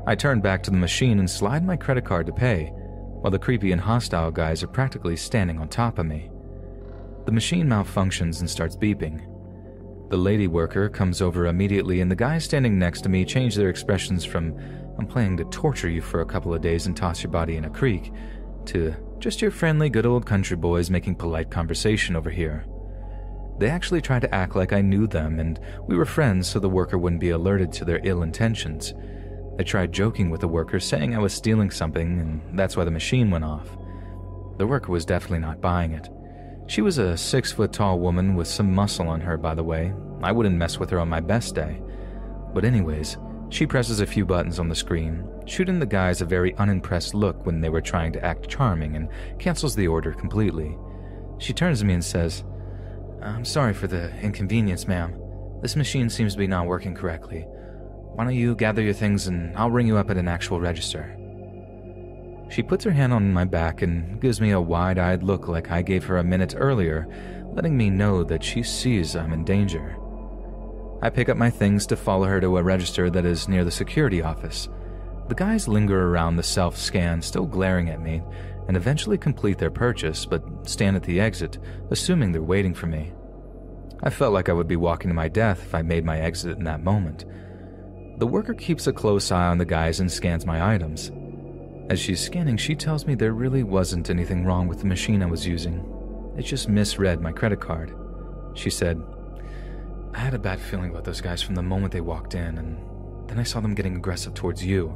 I turn back to the machine and slide my credit card to pay, while the creepy and hostile guys are practically standing on top of me. The machine malfunctions and starts beeping. The lady worker comes over immediately, and the guys standing next to me change their expressions from, I'm planning to torture you for a couple of days and toss your body in a creek, to just your friendly, good old country boys making polite conversation over here. They actually tried to act like I knew them and we were friends so the worker wouldn't be alerted to their ill intentions. They tried joking with the worker, saying I was stealing something, and that's why the machine went off. The worker was definitely not buying it. She was a six foot tall woman with some muscle on her, by the way. I wouldn't mess with her on my best day. But, anyways, she presses a few buttons on the screen, shooting the guys a very unimpressed look when they were trying to act charming, and cancels the order completely. She turns to me and says, I'm sorry for the inconvenience, ma'am. This machine seems to be not working correctly. Why don't you gather your things and I'll ring you up at an actual register? She puts her hand on my back and gives me a wide eyed look like I gave her a minute earlier, letting me know that she sees I'm in danger. I pick up my things to follow her to a register that is near the security office. The guys linger around the self scan, still glaring at me, and eventually complete their purchase, but stand at the exit, assuming they're waiting for me. I felt like I would be walking to my death if I made my exit in that moment. The worker keeps a close eye on the guys and scans my items. As she's scanning, she tells me there really wasn't anything wrong with the machine I was using. It just misread my credit card. She said, I had a bad feeling about those guys from the moment they walked in, and then I saw them getting aggressive towards you.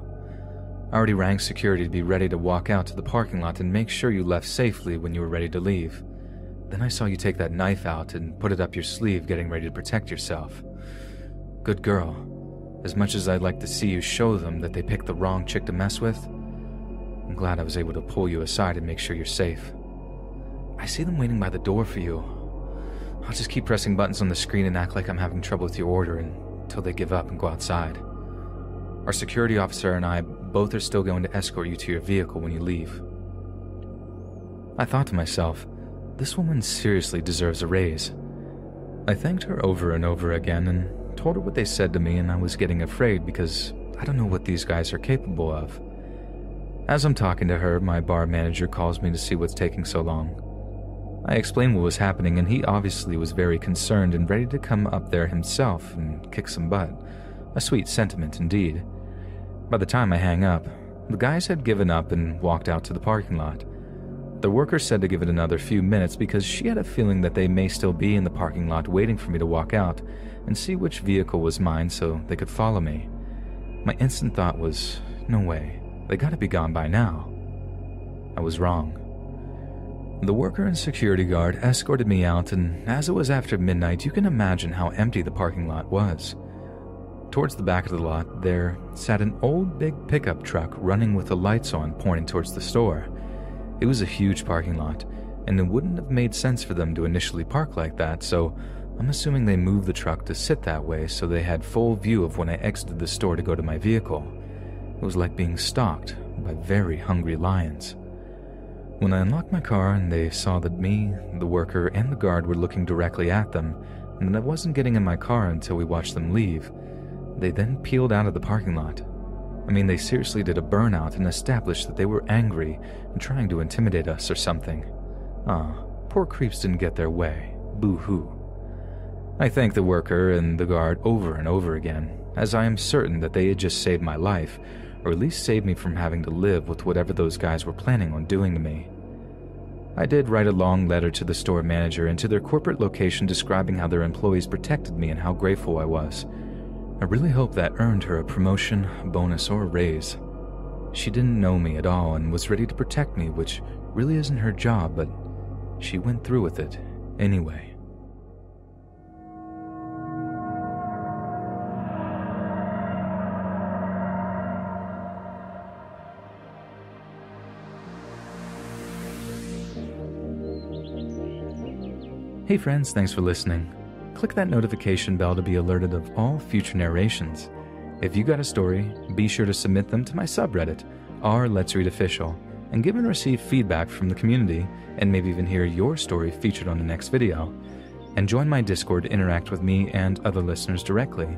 I already rang security to be ready to walk out to the parking lot and make sure you left safely when you were ready to leave. Then I saw you take that knife out and put it up your sleeve, getting ready to protect yourself. Good girl. As much as I'd like to see you show them that they picked the wrong chick to mess with, I'm glad I was able to pull you aside and make sure you're safe. I see them waiting by the door for you, I'll just keep pressing buttons on the screen and act like I'm having trouble with your order until they give up and go outside. Our security officer and I both are still going to escort you to your vehicle when you leave. I thought to myself, this woman seriously deserves a raise. I thanked her over and over again and told her what they said to me, and I was getting afraid because I don't know what these guys are capable of. As I'm talking to her, my bar manager calls me to see what's taking so long. I explained what was happening, and he obviously was very concerned and ready to come up there himself and kick some butt. A sweet sentiment indeed. By the time I hang up, the guys had given up and walked out to the parking lot. The worker said to give it another few minutes because she had a feeling that they may still be in the parking lot waiting for me to walk out and see which vehicle was mine so they could follow me. My instant thought was, no way, they gotta be gone by now. I was wrong. The worker and security guard escorted me out, and as it was after midnight, you can imagine how empty the parking lot was. Towards the back of the lot, there sat an old big pickup truck running with the lights on, pointing towards the store. It was a huge parking lot, and it wouldn't have made sense for them to initially park like that, so I'm assuming they moved the truck to sit that way so they had full view of when I exited the store to go to my vehicle. It was like being stalked by very hungry lions. When I unlocked my car and they saw that me, the worker, and the guard were looking directly at them, and that I wasn't getting in my car until we watched them leave, they then peeled out of the parking lot. I mean, they seriously did a burnout and established that they were angry and trying to intimidate us or something. Ah, poor creeps didn't get their way. Boo hoo. I thanked the worker and the guard over and over again, as I am certain that they had just saved my life or at least saved me from having to live with whatever those guys were planning on doing to me. I did write a long letter to the store manager and to their corporate location describing how their employees protected me and how grateful I was. I really hope that earned her a promotion, bonus, or raise. She didn't know me at all and was ready to protect me, which really isn't her job, but she went through with it anyway. Hey friends, thanks for listening. Click that notification bell to be alerted of all future narrations. If you got a story, be sure to submit them to my subreddit, r Let's Read Official, and give and receive feedback from the community, and maybe even hear your story featured on the next video. And join my Discord to interact with me and other listeners directly.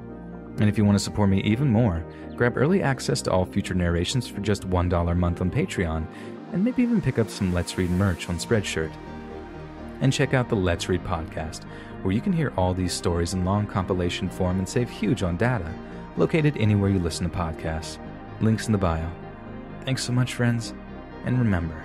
And if you want to support me even more, grab early access to all future narrations for just $1 a month on Patreon, and maybe even pick up some Let's Read merch on Spreadshirt and check out the Let's Read podcast, where you can hear all these stories in long compilation form and save huge on data, located anywhere you listen to podcasts. Links in the bio. Thanks so much, friends, and remember.